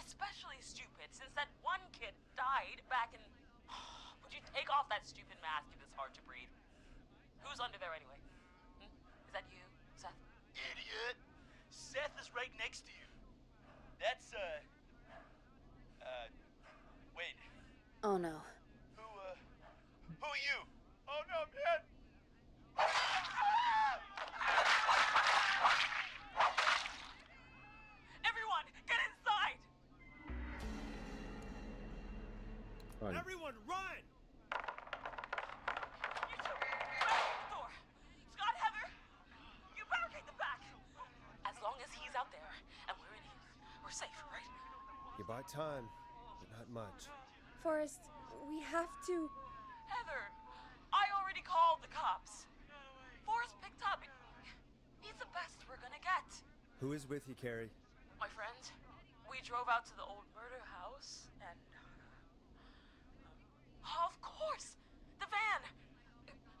Especially stupid since that one kid died back in. (sighs) Would you take off that stupid mask if it's hard to breathe? Who's under there anyway? Hmm? Is that you, Seth? idiot! Seth is right next to you. That's, uh... Uh... Wait. Oh, no. Who, uh... Who are you? Oh, no, man! Everyone, get inside! Run. Everyone, run! Time, but not much. Forrest, we have to. Heather, I already called the cops. Forrest picked up. He's the best we're gonna get. Who is with you, Carrie? My friend, we drove out to the old murder house and. Oh, of course! The van!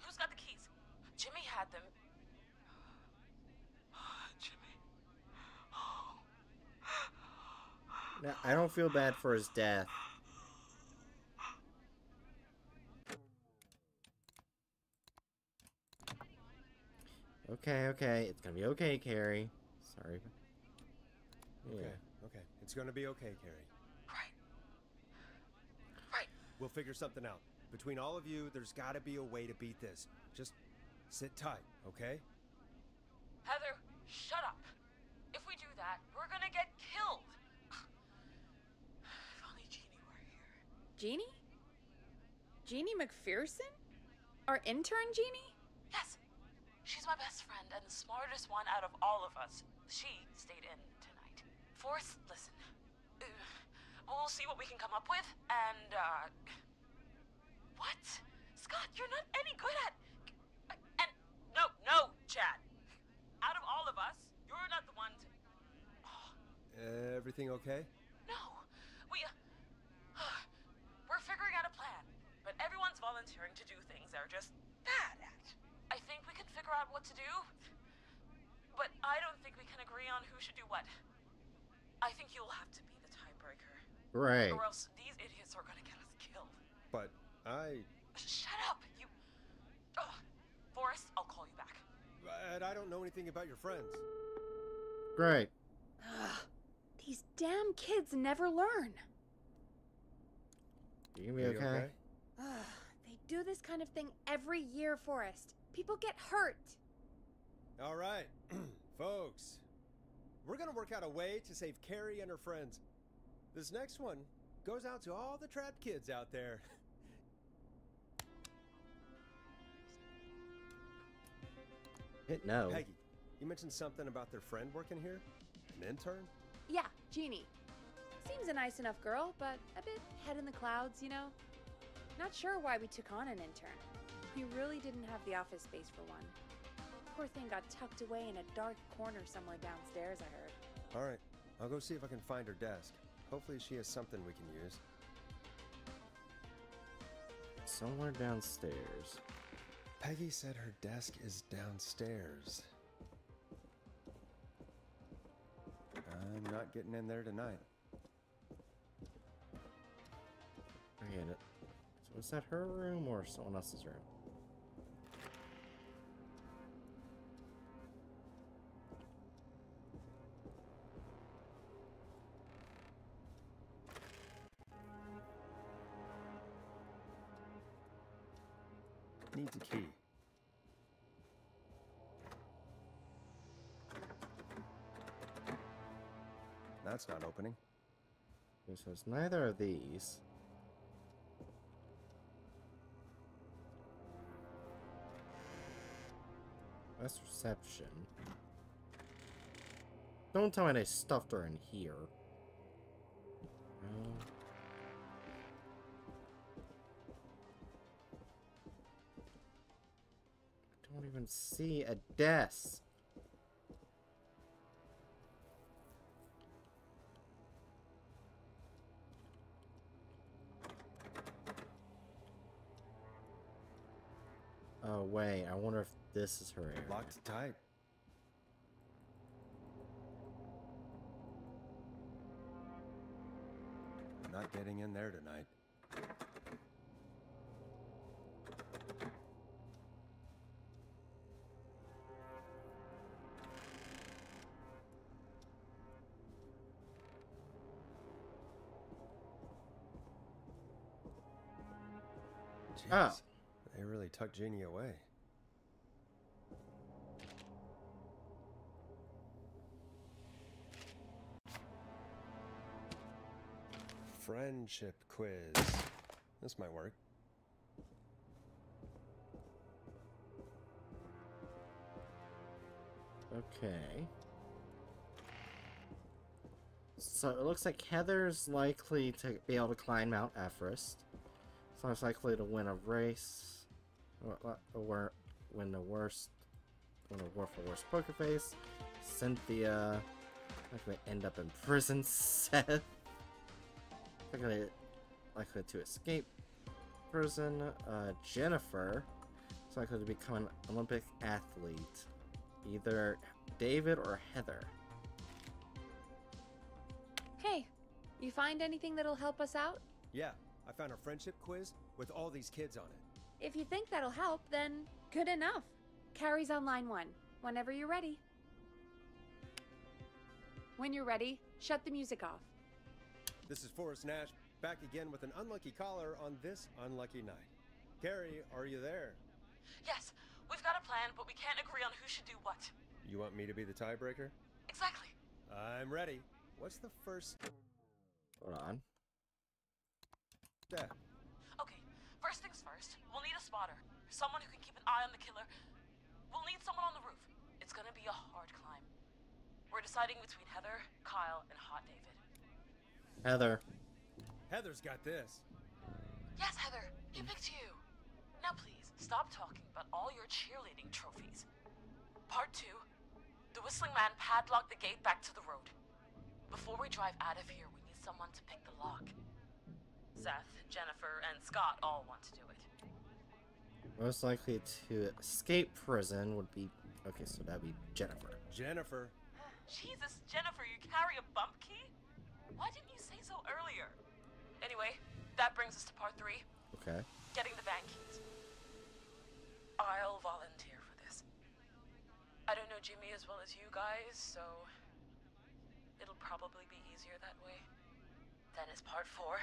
Who's got the keys? Jimmy had them. Now, I don't feel bad for his death. Okay, okay. It's gonna be okay, Carrie. Sorry. Yeah. Okay, okay. It's gonna be okay, Carrie. Right. Right. We'll figure something out. Between all of you, there's gotta be a way to beat this. Just sit tight, okay? Heather, shut up. If we do that, we're gonna get killed. If only Jeannie were here. Jeannie? Jeannie McPherson? Our intern Jeannie? Yes. She's my best friend and the smartest one out of all of us. She stayed in tonight. Forrest, listen. Uh, we'll see what we can come up with, and, uh. What? Scott, you're not any good at. And. No, no, Chad. Out of all of us, you're not the one to. Everything okay? No. We. Uh, we're figuring out a plan, but everyone's volunteering to do things they're just bad at. I think we can figure out what to do, but I don't think we can agree on who should do what. I think you'll have to be the tiebreaker. Right. Or else these idiots are gonna get us killed. But I. Shut up, you. Ugh. Forrest, I'll call you back. But I don't know anything about your friends. Great. Ugh, these damn kids never learn. You gonna be Are okay? Ugh, they do this kind of thing every year, Forrest. People get hurt. All right, (clears throat) folks. We're gonna work out a way to save Carrie and her friends. This next one goes out to all the trapped kids out there. (laughs) Hit no. Peggy, you mentioned something about their friend working here? An intern? Yeah, Jeannie. Seems a nice enough girl, but a bit head in the clouds, you know? Not sure why we took on an intern. We really didn't have the office space for one. Poor thing got tucked away in a dark corner somewhere downstairs, I heard. All right, I'll go see if I can find her desk. Hopefully, she has something we can use. Somewhere downstairs. Peggy said her desk is downstairs. I'm not getting in there tonight. I get it. So is that her room or someone else's room? Needs a key. That's not opening. So it's neither of these. That's reception. Don't tell me they stuffed her in here. No. I don't even see a desk. Oh wait, I wonder if this is her area. Locked tight. I'm Not getting in there tonight. Oh. Jeez, really tucked Jeannie away. Friendship quiz. This might work. Okay. So it looks like Heather's likely to be able to climb Mount Everest. So it's likely to win a race, or, or win the worst, win the war for worst poker face. Cynthia, likely to end up in prison. (laughs) Seth, likely, likely to escape prison. Uh, Jennifer, is likely to become an Olympic athlete. Either David or Heather. Hey, you find anything that'll help us out? Yeah, I found a friendship quiz with all these kids on it. If you think that'll help, then good enough. Carrie's on line one, whenever you're ready. When you're ready, shut the music off. This is Forrest Nash, back again with an unlucky caller on this unlucky night. Carrie, are you there? Yes, we've got a plan, but we can't agree on who should do what. You want me to be the tiebreaker? Exactly. I'm ready. What's the first... Hold on. Yeah. Okay, first things first, we'll need a spotter. Someone who can keep an eye on the killer. We'll need someone on the roof. It's gonna be a hard climb. We're deciding between Heather, Kyle, and Hot David. Heather. Heather's got this. Yes, Heather, he picked you. Now please, stop talking about all your cheerleading trophies. Part two. The Whistling Man padlocked the gate back to the road. Before we drive out of here, we need someone to pick the lock. Seth, Jennifer, and Scott all want to do it. Most likely to escape prison would be... Okay, so that'd be Jennifer. Jennifer. (gasps) Jesus, Jennifer, you carry a bump key? Why didn't you say so earlier? Anyway, that brings us to part three. Okay. Getting the van keys. I'll volunteer for this. I don't know Jimmy as well as you guys, so it'll probably be easier that way. Then is part four.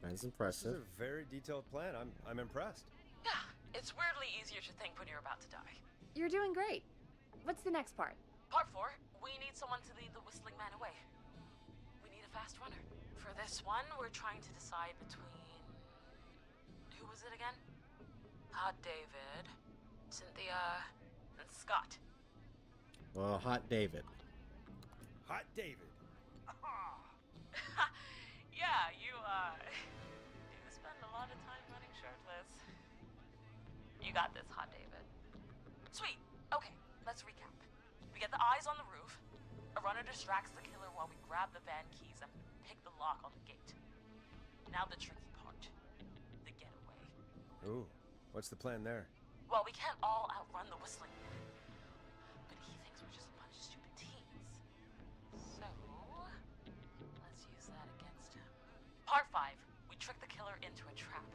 This man's This impressive. is a very detailed plan. I'm, I'm impressed. Yeah, it's weirdly easier to think when you're about to die. You're doing great. What's the next part? Part four, we need someone to lead the Whistling Man away. We need a fast runner. For this one, we're trying to decide between. Who was it again? Hot David, Cynthia, and Scott. Well, Hot David. Hot David. (laughs) yeah, you, uh. (laughs) do spend a lot of time running shirtless. You got this, Hot David. Sweet. Okay, let's recap. We get the eyes on the roof. A runner distracts the killer while we grab the van keys and pick the lock on the gate. Now the tricky part. The getaway. Ooh, what's the plan there? Well, we can't all outrun the whistling. Part 5. We trick the killer into a trap.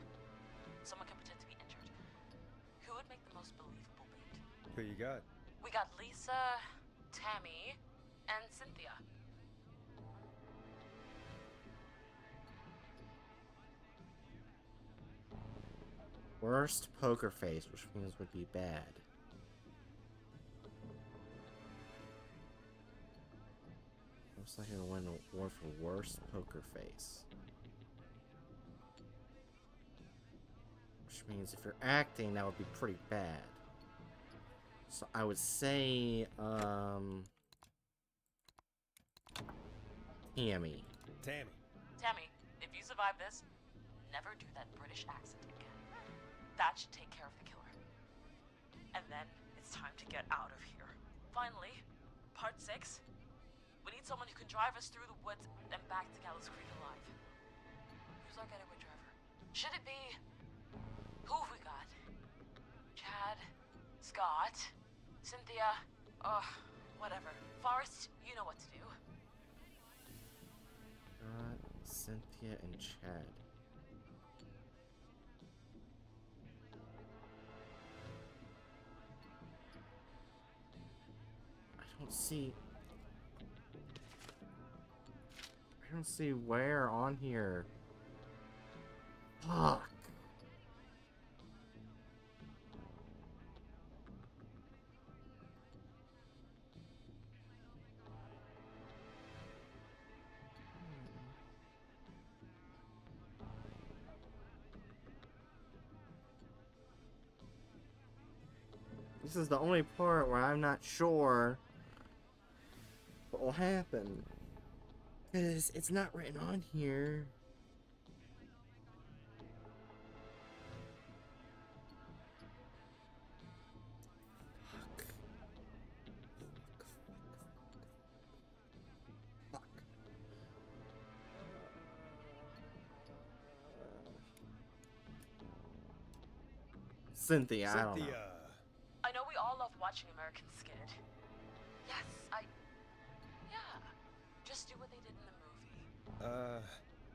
Someone can pretend to be injured. Who would make the most believable lead? Who you got? We got Lisa, Tammy, and Cynthia. Worst poker face, which means would be bad. Most gonna win an award for worst poker face. Which means if you're acting, that would be pretty bad. So I would say, um... Tammy. Tammy. Tammy, if you survive this, never do that British accent again. That should take care of the killer. And then it's time to get out of here. Finally, part six. We need someone who can drive us through the woods and back to Gallows Creek alive. Who's our getaway driver? Should it be. Who have we got? Chad? Scott? Cynthia? Ugh, whatever. Forrest, you know what to do. Scott, Cynthia, and Chad. I don't see. I don't see where on here. Fuck. This is the only part where I'm not sure what will happen. Because it's not written on here. Cynthia. Cynthia. Watching American Skid. Yes, I. Yeah. Just do what they did in the movie. Uh,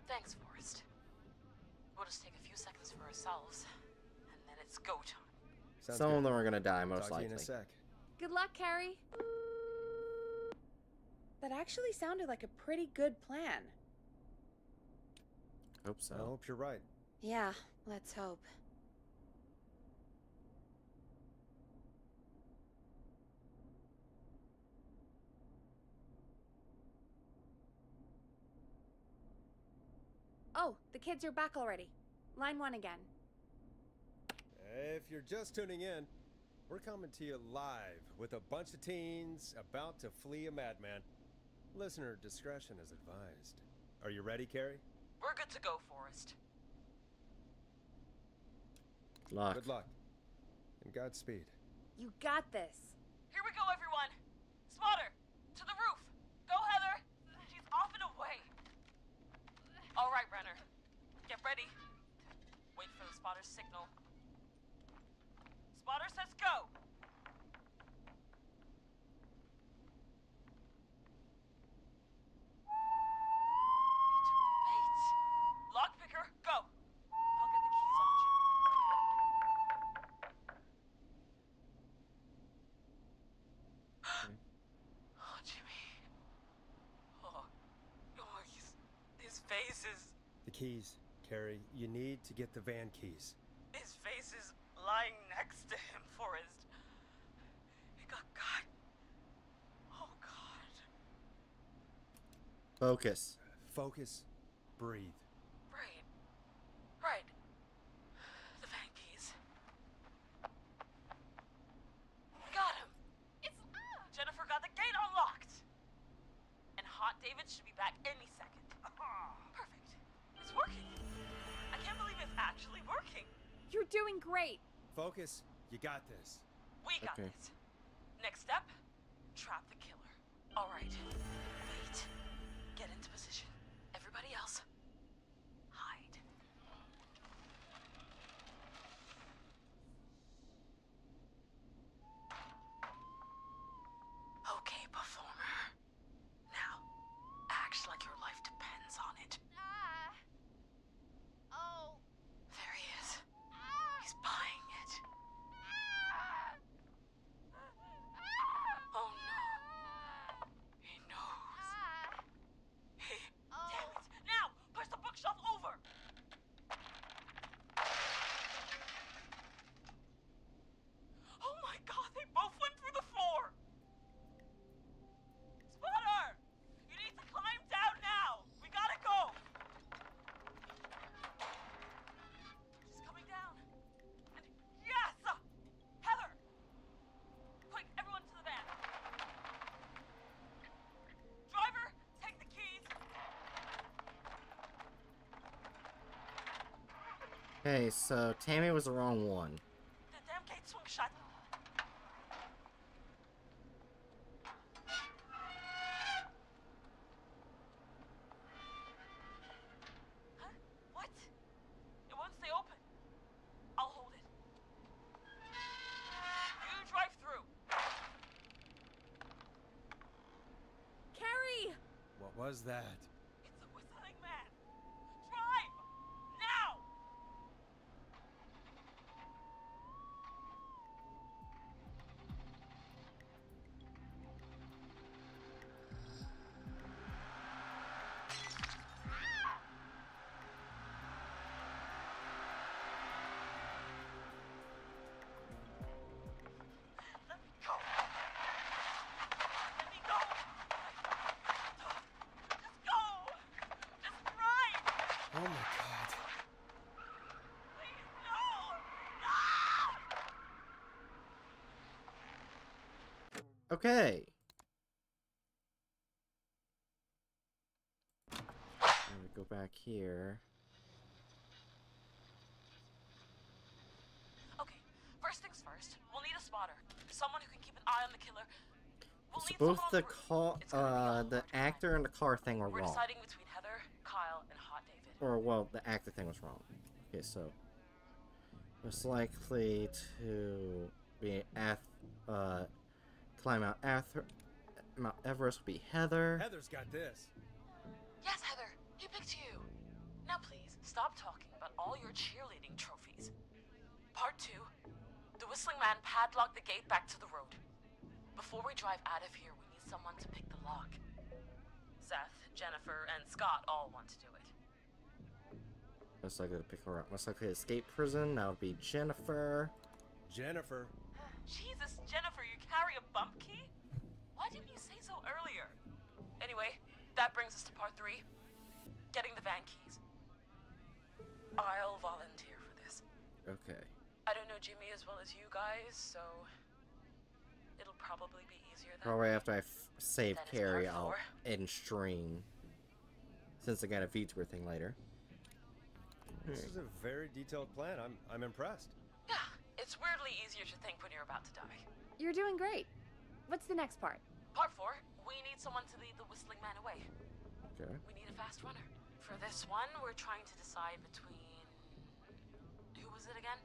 Thanks, Forrest. We'll just take a few seconds for ourselves, and then it's go time. sounds Some good. of them are gonna die, most Talk to you likely. in a sec. Good luck, Carrie. That actually sounded like a pretty good plan. Hope so. I hope you're right. Yeah, let's hope. Oh, the kids are back already. Line one again. If you're just tuning in, we're coming to you live with a bunch of teens about to flee a madman. Listener discretion is advised. Are you ready, Carrie? We're good to go, Forrest. Luck. Good luck. And Godspeed. You got this. Here we go, everyone. Spotter, to the roof. Go, Heather. She's off and away. All right, Renner. Get ready. Wait for the spotter's signal. Spotter says go. He took the bait. Lockpicker, go. I'll get the keys off hmm. oh, Jimmy Oh Jimmy Oh his his face is the keys off Jimmy. Jimmy. He's, his face is, The keys, Carrie. You need to get the van keys. his face is lying next to him, Forrest. He got cut. Oh, God. Focus. Focus. Breathe. Right. Right. The van keys. Got him. It's Jennifer got the gate unlocked. And Hot David should be back any second. (laughs) Perfect. It's working. Actually working. You're doing great. Focus. You got this. We got Okay. this. Next step, trap the killer. All right. Wait. Get into position. Okay, so Tammy was the wrong one. Okay. Let me go back here. Okay, first things first, we'll need a spotter. Someone who can keep an eye on the killer. We'll So need both the car, uh, the actor and the car thing were We're wrong. deciding between Heather, Kyle, and Hot David. Or well, the actor thing was wrong. Okay, so most likely to be at uh climb Mount Ath- Mount Everest would be Heather. Heather's got this. Yes, Heather, he picked you. Now please, stop talking about all your cheerleading trophies. Part two, the Whistling Man padlocked the gate back to the road. Before we drive out of here, we need someone to pick the lock. Seth, Jennifer, and Scott all want to do it. Most likely to pick her up. Most likely to escape prison. That would be Jennifer. Jennifer. (sighs) Jesus, Jennifer, you carry a bump key? Why didn't you say so earlier? Anyway, that brings us to part three getting the van keys. I'll volunteer for this. Okay. I don't know Jimmy as well as you guys, so it'll probably be easier than. Probably after I f- save That is Carrie, I'll four. end stream. Since I got a VTuber thing later. This is a very detailed plan. I'm I'm impressed. Yeah, it's weirdly easier to think when you're about to die. You're doing great. What's the next part? Part four, we need someone to lead the Whistling Man away. Okay. We need a fast runner. For this one, we're trying to decide between. Who was it again?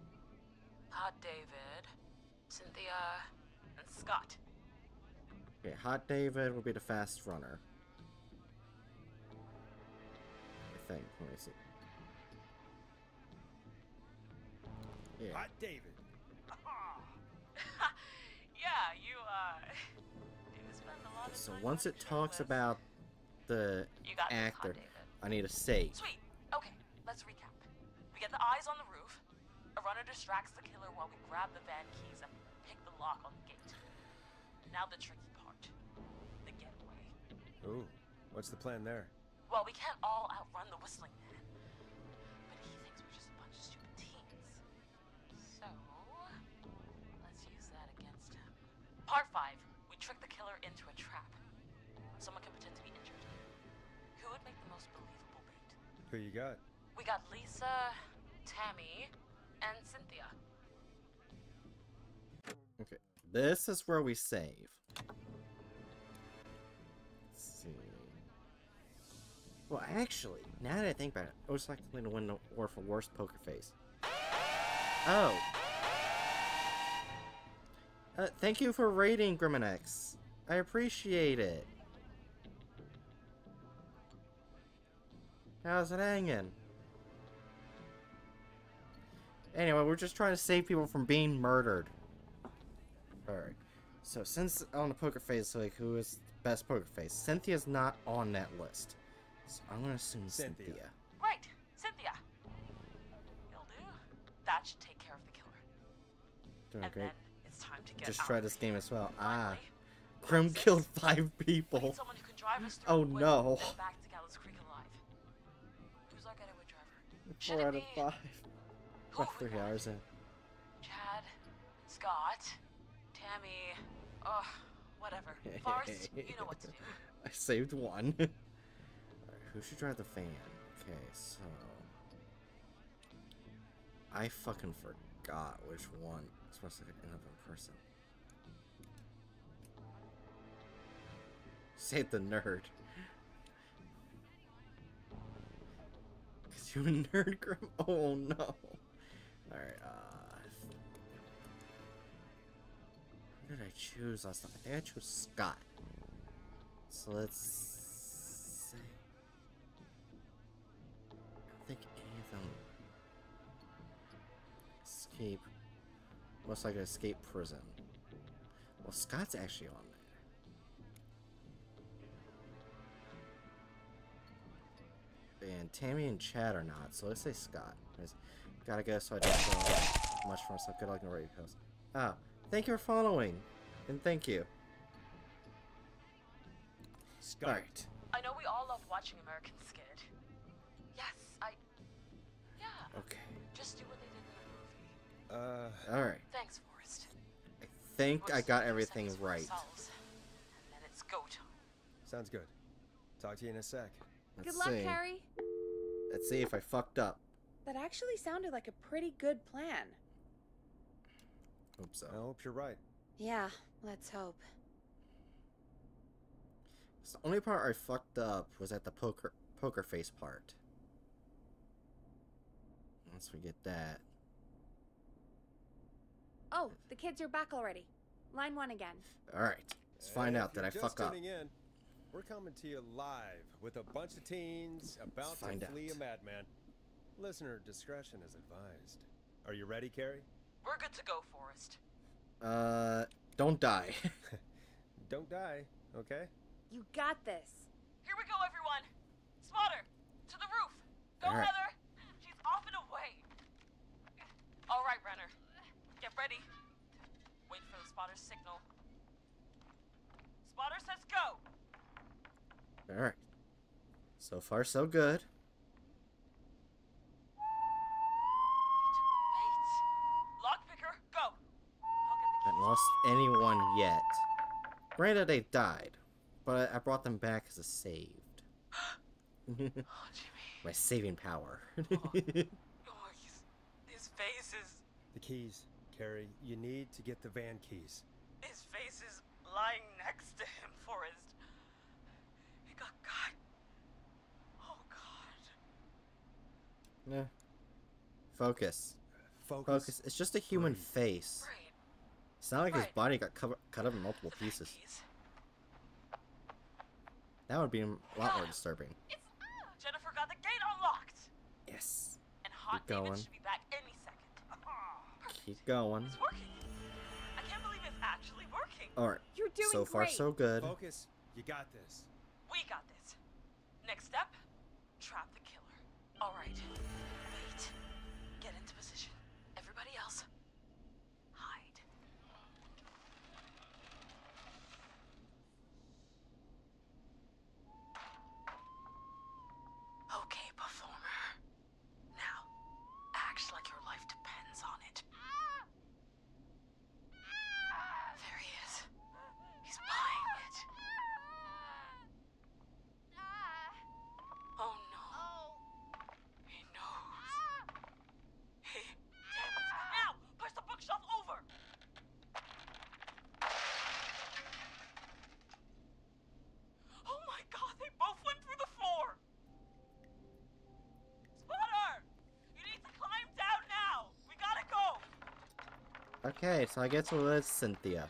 Hot David, Cynthia, and Scott. Okay, Hot David will be the fast runner. I think. Let me see. Yeah. Hot David. Yeah, you, uh. (laughs) do spend a lot of So time once it talks list. about the You got this, Hot actor, I need a save. Sweet. Okay, let's recap. We get the eyes on the roof. A runner distracts the killer while we grab the van keys and pick the lock on the gate. Now the tricky part. The getaway. Ooh, what's the plan there? Well, we can't all outrun the Whistling Man. Part 5. We trick the killer into a trap. Someone can pretend to be injured. Who would make the most believable bait? Who you got? We got Lisa, Tammy, and Cynthia. Okay. This is where we save. Let's see. Well, actually, now that I think about it, most likely to win the war for worst poker face. Oh. Uh, thank you for rating, Griminex. I appreciate it. How's it hanging? Anyway, we're just trying to save people from being murdered. Alright. So since on the poker face, like who is the best poker face? Cynthia's not on that list. So I'm gonna assume Cynthia. Cynthia. Right, Cynthia. You'll do. That should take care of the killer. Doing and great. then Just try this game as well. Ah. Grim killed five people. someone who can drive us Oh, no. back to Gallows Creek alive. Who's our getaway driver? Four out of five. Who About three hours in. Chad, Scott, Tammy, oh, whatever. (laughs) Forrest, you know what to do. I saved one. (laughs) Alright, who should drive the van? Okay, so. I fucking forgot which one. It's supposed to end up in person. Save the nerd. Cause (laughs) you a nerd, Grim? Oh no. Alright, uh. Who did I choose last time? I think I chose Scott. So let's see. I don't think any of them escape. Most likely escape prison. Well, Scott's actually on there. And Tammy and Chad are not, so let's say Scott. There's- gotta go, so I don't feel much for myself. Good luck in the radio post. Oh, ah, thank you for following, and thank you. Scott. Alright. I know we all love watching American Skid. Did in the movie. Uh. Alright. Thanks, Forrest. I think We're I got doing everything things for right. ourselves. go time. Sounds good. Talk to you in a sec. Let's Good luck, see. Harry. Let's see if I fucked up. That actually sounded like a pretty good plan. Hope so. I hope you're right. Yeah, let's hope. The only part I fucked up was at the poker poker face part. Once we get that. Oh, the kids are back already. Line one again. Alright. Let's find And out that I you're fuck just up. tuning in, we're coming to you live with a bunch of teens about find to out. flee a madman. Listener discretion is advised. Are you ready, Carrie? We're good to go, Forrest. Uh don't die. (laughs) (laughs) Don't die, okay? You got this. Here we go, everyone. Spotter, to the roof. Go, All right. Heather. She's off and away. All right, Renner. Get ready. Wait spotter's signal. Spotter says go. Alright. So far so good. Lockpicker, go. Haven't lost anyone yet. Granted they died, but I brought them back as a saved. (gasps) Oh, My saving power. Oh, (laughs) oh he's, his face is The keys, Carrie. You need to get the van keys. his face is lying next to him, Forrest. He got cut. Oh God. Nah. Focus. Focus. It's just a human Breathe. face. It's not like his body got cover- cut up in multiple pieces. That would be a lot more ah! disturbing. Ah! Jennifer got the gate unlocked. Yes. And Hot David should be back any second. Keep going. It's working. I can't believe it's actually working. Alright. You're doing So far great. so good. Focus. You got this. We got this. Next step, Okay, so I guess it was Cynthia.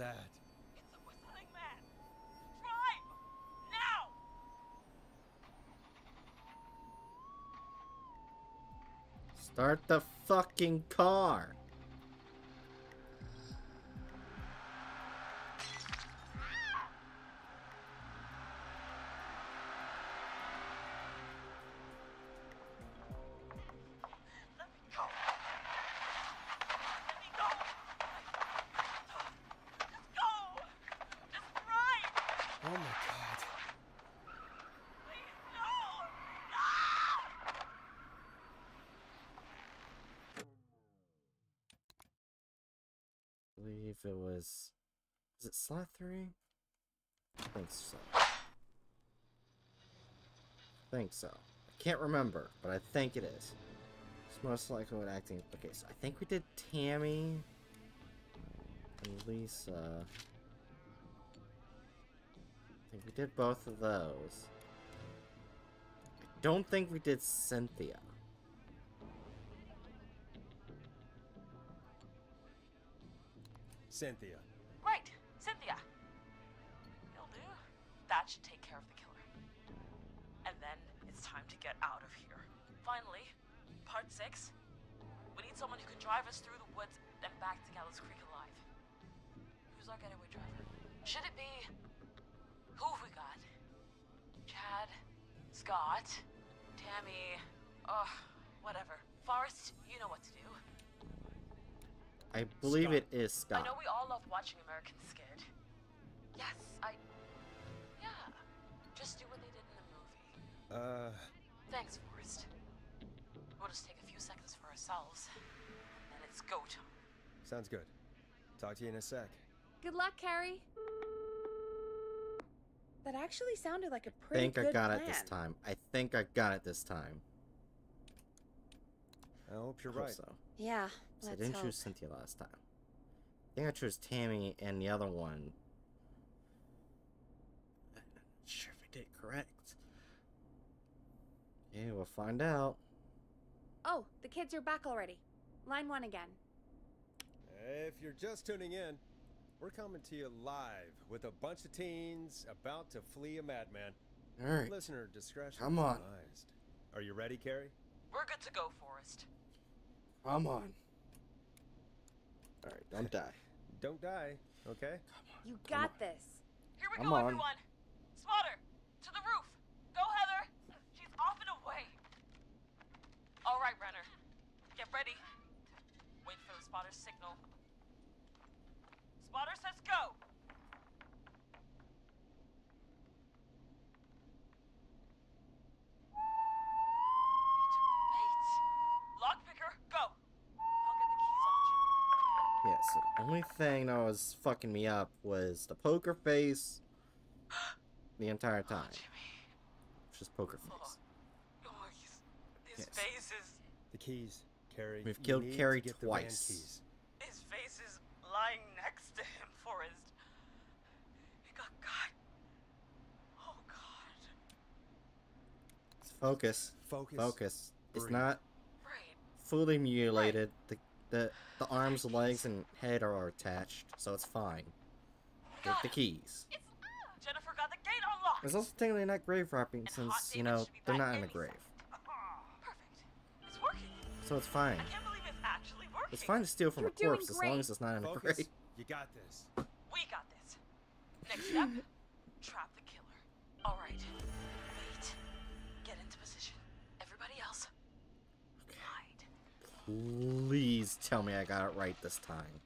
That? It's a whistling man. Drive! Now! Start the fucking car. Three? I think so. I think so. I can't remember, but I think it is. It's most likely what acting. Okay, so I think we did Tammy and Lisa. I think we did both of those. I don't think we did. Cynthia. Cynthia. Back Creek alive. Who's our getaway driver? Should it be. Who have we got? Chad, Scott, Tammy, ugh, whatever. Forrest, you know what to do. I believe it is Scott. I know we all love watching American Skid. Yes, I. Yeah. Just do what they did in the movie. Uh, Thanks, Forrest. We'll just take a few seconds for ourselves, and then it's go time. Sounds good. Talk to you in a sec. Good luck, Carrie. That actually sounded like a pretty good plan. I think I got plan. it this time. I think I got it this time. I hope you're Hope right. so. Yeah, 'Cause I let's didn't hope. choose Cynthia last time. I think I chose Tammy and the other one. I'm not sure if I did correct. Yeah, we'll find out. Oh, the kids are back already. Line one again. If you're just tuning in, we're coming to you live with a bunch of teens about to flee a madman. All right. Listener discretion Come on. advised. Are you ready, Carrie? We're good to go, Forrest. Come on. All right, don't die. (laughs) Don't die, okay? Come on. You got this. Here we Come go, on. everyone. Spotter, to the roof. Go, Heather. She's off and away. All right, Renner. Get ready. Wait for the spotter's signal. Spotter says go. Wait. Lockpicker, go. I'll get the keys off Jimmy. Yeah, so the only thing that was fucking me up was the poker face (gasps) the entire oh, time. Jimmy, Just poker face. Oh, he's, his Yes. face is The keys, Carrie. We've killed need Carrie get the twice. keys. His face is lying next to him, Forrest. He got cut. Oh God. Focus. Focus. Focus. It's Breathe. not fully mutilated. The, the the arms, legs, and head are attached, so it's fine. Get the keys. It's ah, Jennifer got the gate unlocked. There's also technically not grave robbing since, you know, they're not in a grave. It's working. So it's fine. I can't believe it's actually working. It's fine to steal from You're a doing corpse as long as it's not in a Focus. grave. You got this. We got this. Next step, trap the killer. All right. Wait. Get into position. Everybody else. Hide. Please tell me I got it right this time.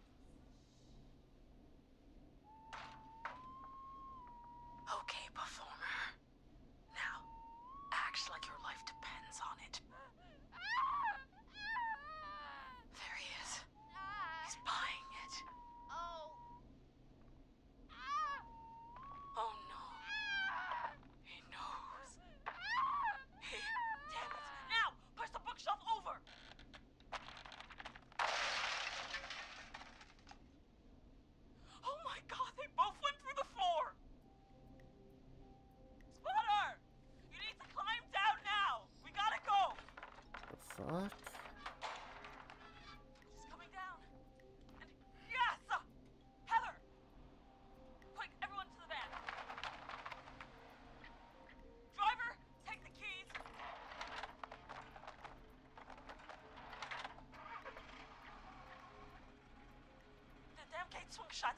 Swung shut.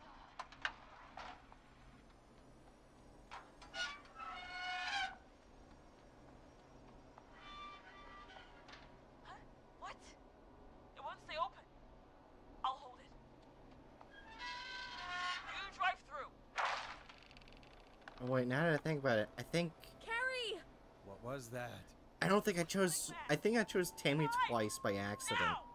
Huh? What? It won't stay open. I'll hold it. You drive through. Oh wait, now that I think about it, I think Carrie! What was that? I don't think I chose. I think I chose Tammy twice by accident. What's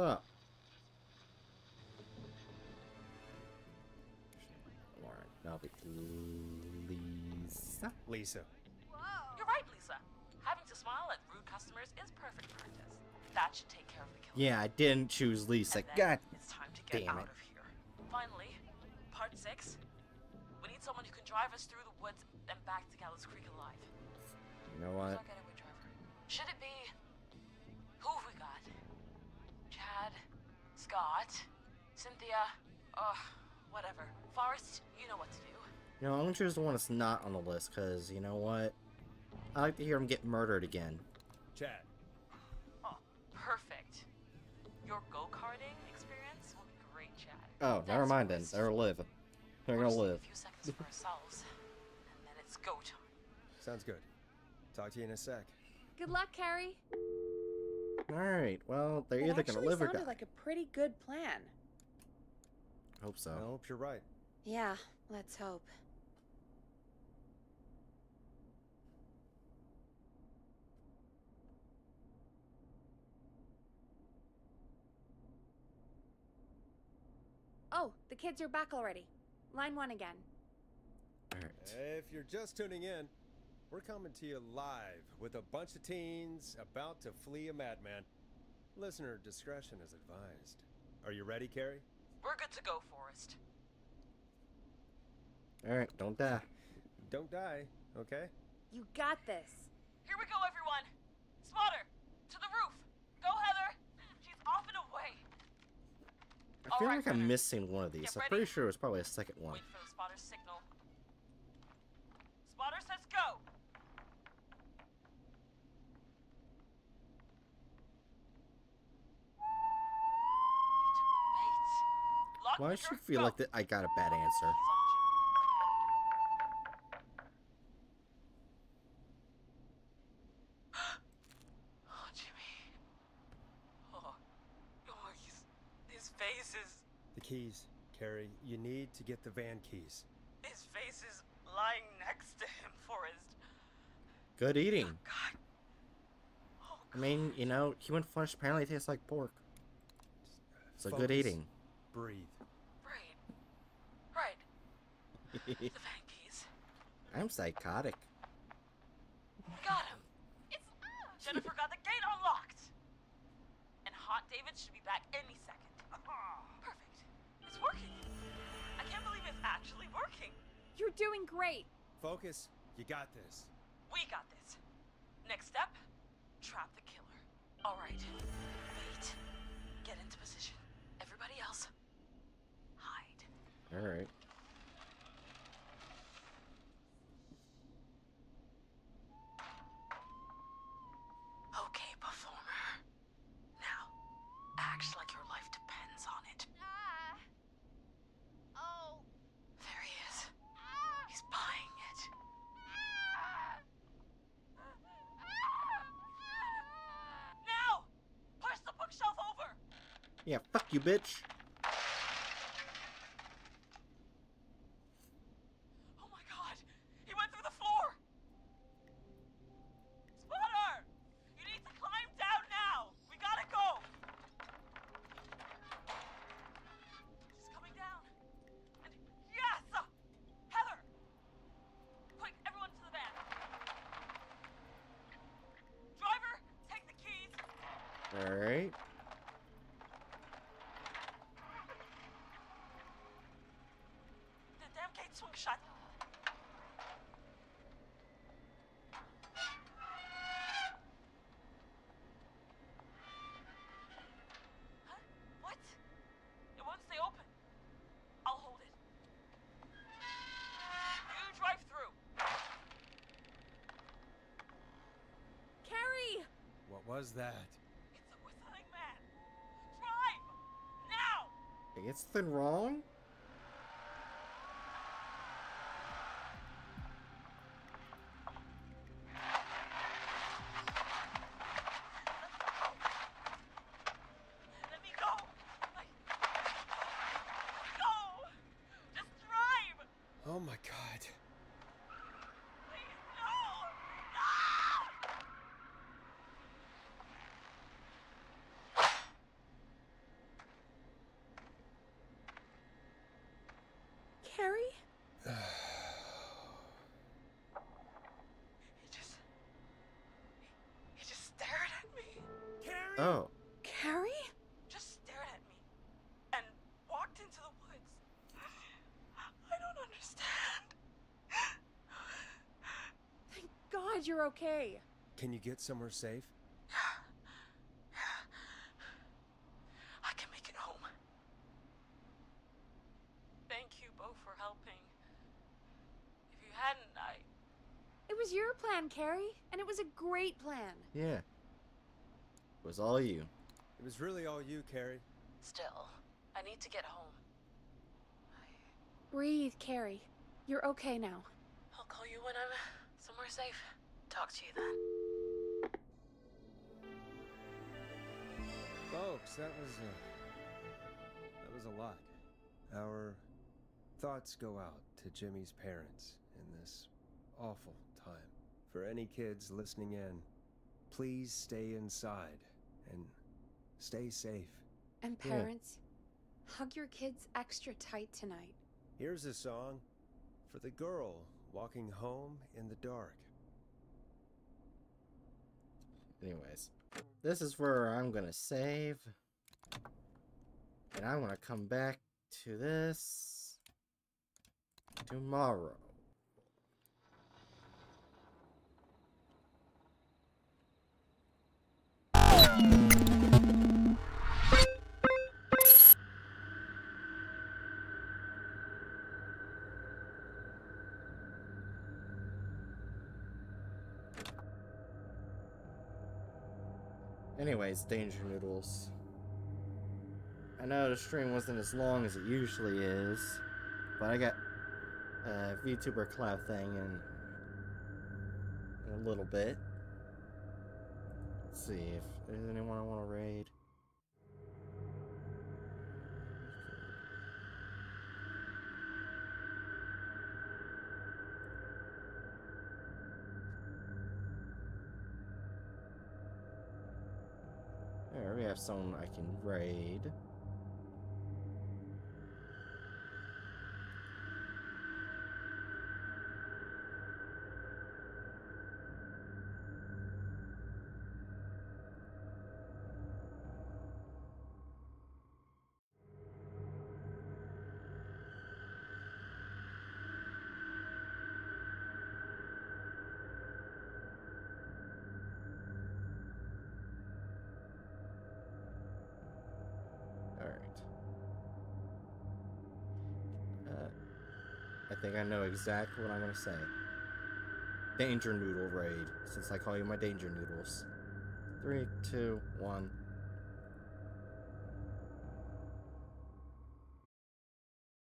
up? Alright, now be Lisa. Lisa. You're right, Lisa. Having to smile at rude customers is perfect practice. That should take care of the killer. Yeah, I didn't choose Lisa. And then God it's time to get damn out it. of here. Finally, part six. We need someone who can drive us through the woods and back to Gallows Creek alive. You know what? our getaway driver? Should it be? Scott, Cynthia, uh, whatever. Forrest, you know what to do. You know, I'm gonna choose the one that's not on the list, because, you know what? I like to hear him get murdered again. Chad. Oh, perfect. Your go-karting experience will be great, Chad. Oh, never mind then. They're live. They're gonna live. A few seconds for ourselves, and then it's go time. Sounds good. Talk to you in a sec. Good luck, Carrie. Alright, well, they're That either gonna live or die. sounded die. like a pretty good plan. Hope so. I hope you're right. Yeah, let's hope. Oh, the kids are back already. Line one again. All right. If you're just tuning in, we're coming to you live with a bunch of teens about to flee a madman. Listener discretion is advised. Are you ready, Carrie? We're good to go, Forrest. Alright, don't die. Don't die, okay? You got this. Here we go, everyone. Spotter, to the roof. Go, Heather. She's off and away. I feel Alright, like I'm missing one of these. I'm pretty sure it was probably a second one. Wait for the spotter's signal. Spotter says go. Why does she feel like that I got a bad answer? Oh, (gasps) Jimmy. Oh, oh, he's, his face is, The keys, Carrie. You need to get the van keys. his face is lying next to him, Forrest. Good eating. Oh, I mean, you know, human flesh apparently tastes like pork. So good eating. Breathe. Right. (laughs) Right. The van keys. I'm psychotic. Got him. It's ah, Jennifer got the gate unlocked. And Hot David should be back any second. (laughs) Perfect. It's working. I can't believe it's actually working. You're doing great. Focus. You got this. We got this. Next step, trap the killer. All right. Wait. Get into position. Everybody else, hide. Alright. Okay, performer. Now, act like your life depends on it. Oh. There he is. He's buying it. Now! Push the bookshelf over! Yeah, fuck you, bitch. Was that? It's a whistling man. Drive! Now! Is something wrong? Harry? (sighs) he just. He just stared at me. Carrie? Oh. Carrie? Just stared at me and walked into the woods. I don't understand. Thank God you're okay. Can you get somewhere safe? Yeah. It was all you. It was really all you, Carrie. Still, I need to get home. Breathe, Carrie. You're okay now. I'll call you when I'm somewhere safe. Talk to you then. Folks, that was a. That was a lot. Our thoughts go out to Jimmy's parents in this awful time. For any kids listening in, please stay inside and stay safe. And Yeah. parents, hug your kids extra tight tonight. Here's a song for the girl walking home in the dark. Anyways, this is where I'm gonna save. And I'm gonna come back to this tomorrow. Anyways, Danger Noodles. I know the stream wasn't as long as it usually is, but I got a VTuber cloud thing in, in a little bit. Let's see if there's anyone I want to raid. Someone I can raid. Think I know exactly what I'm gonna say. Danger Noodle Raid, since I call you my Danger Noodles. Three, two, one.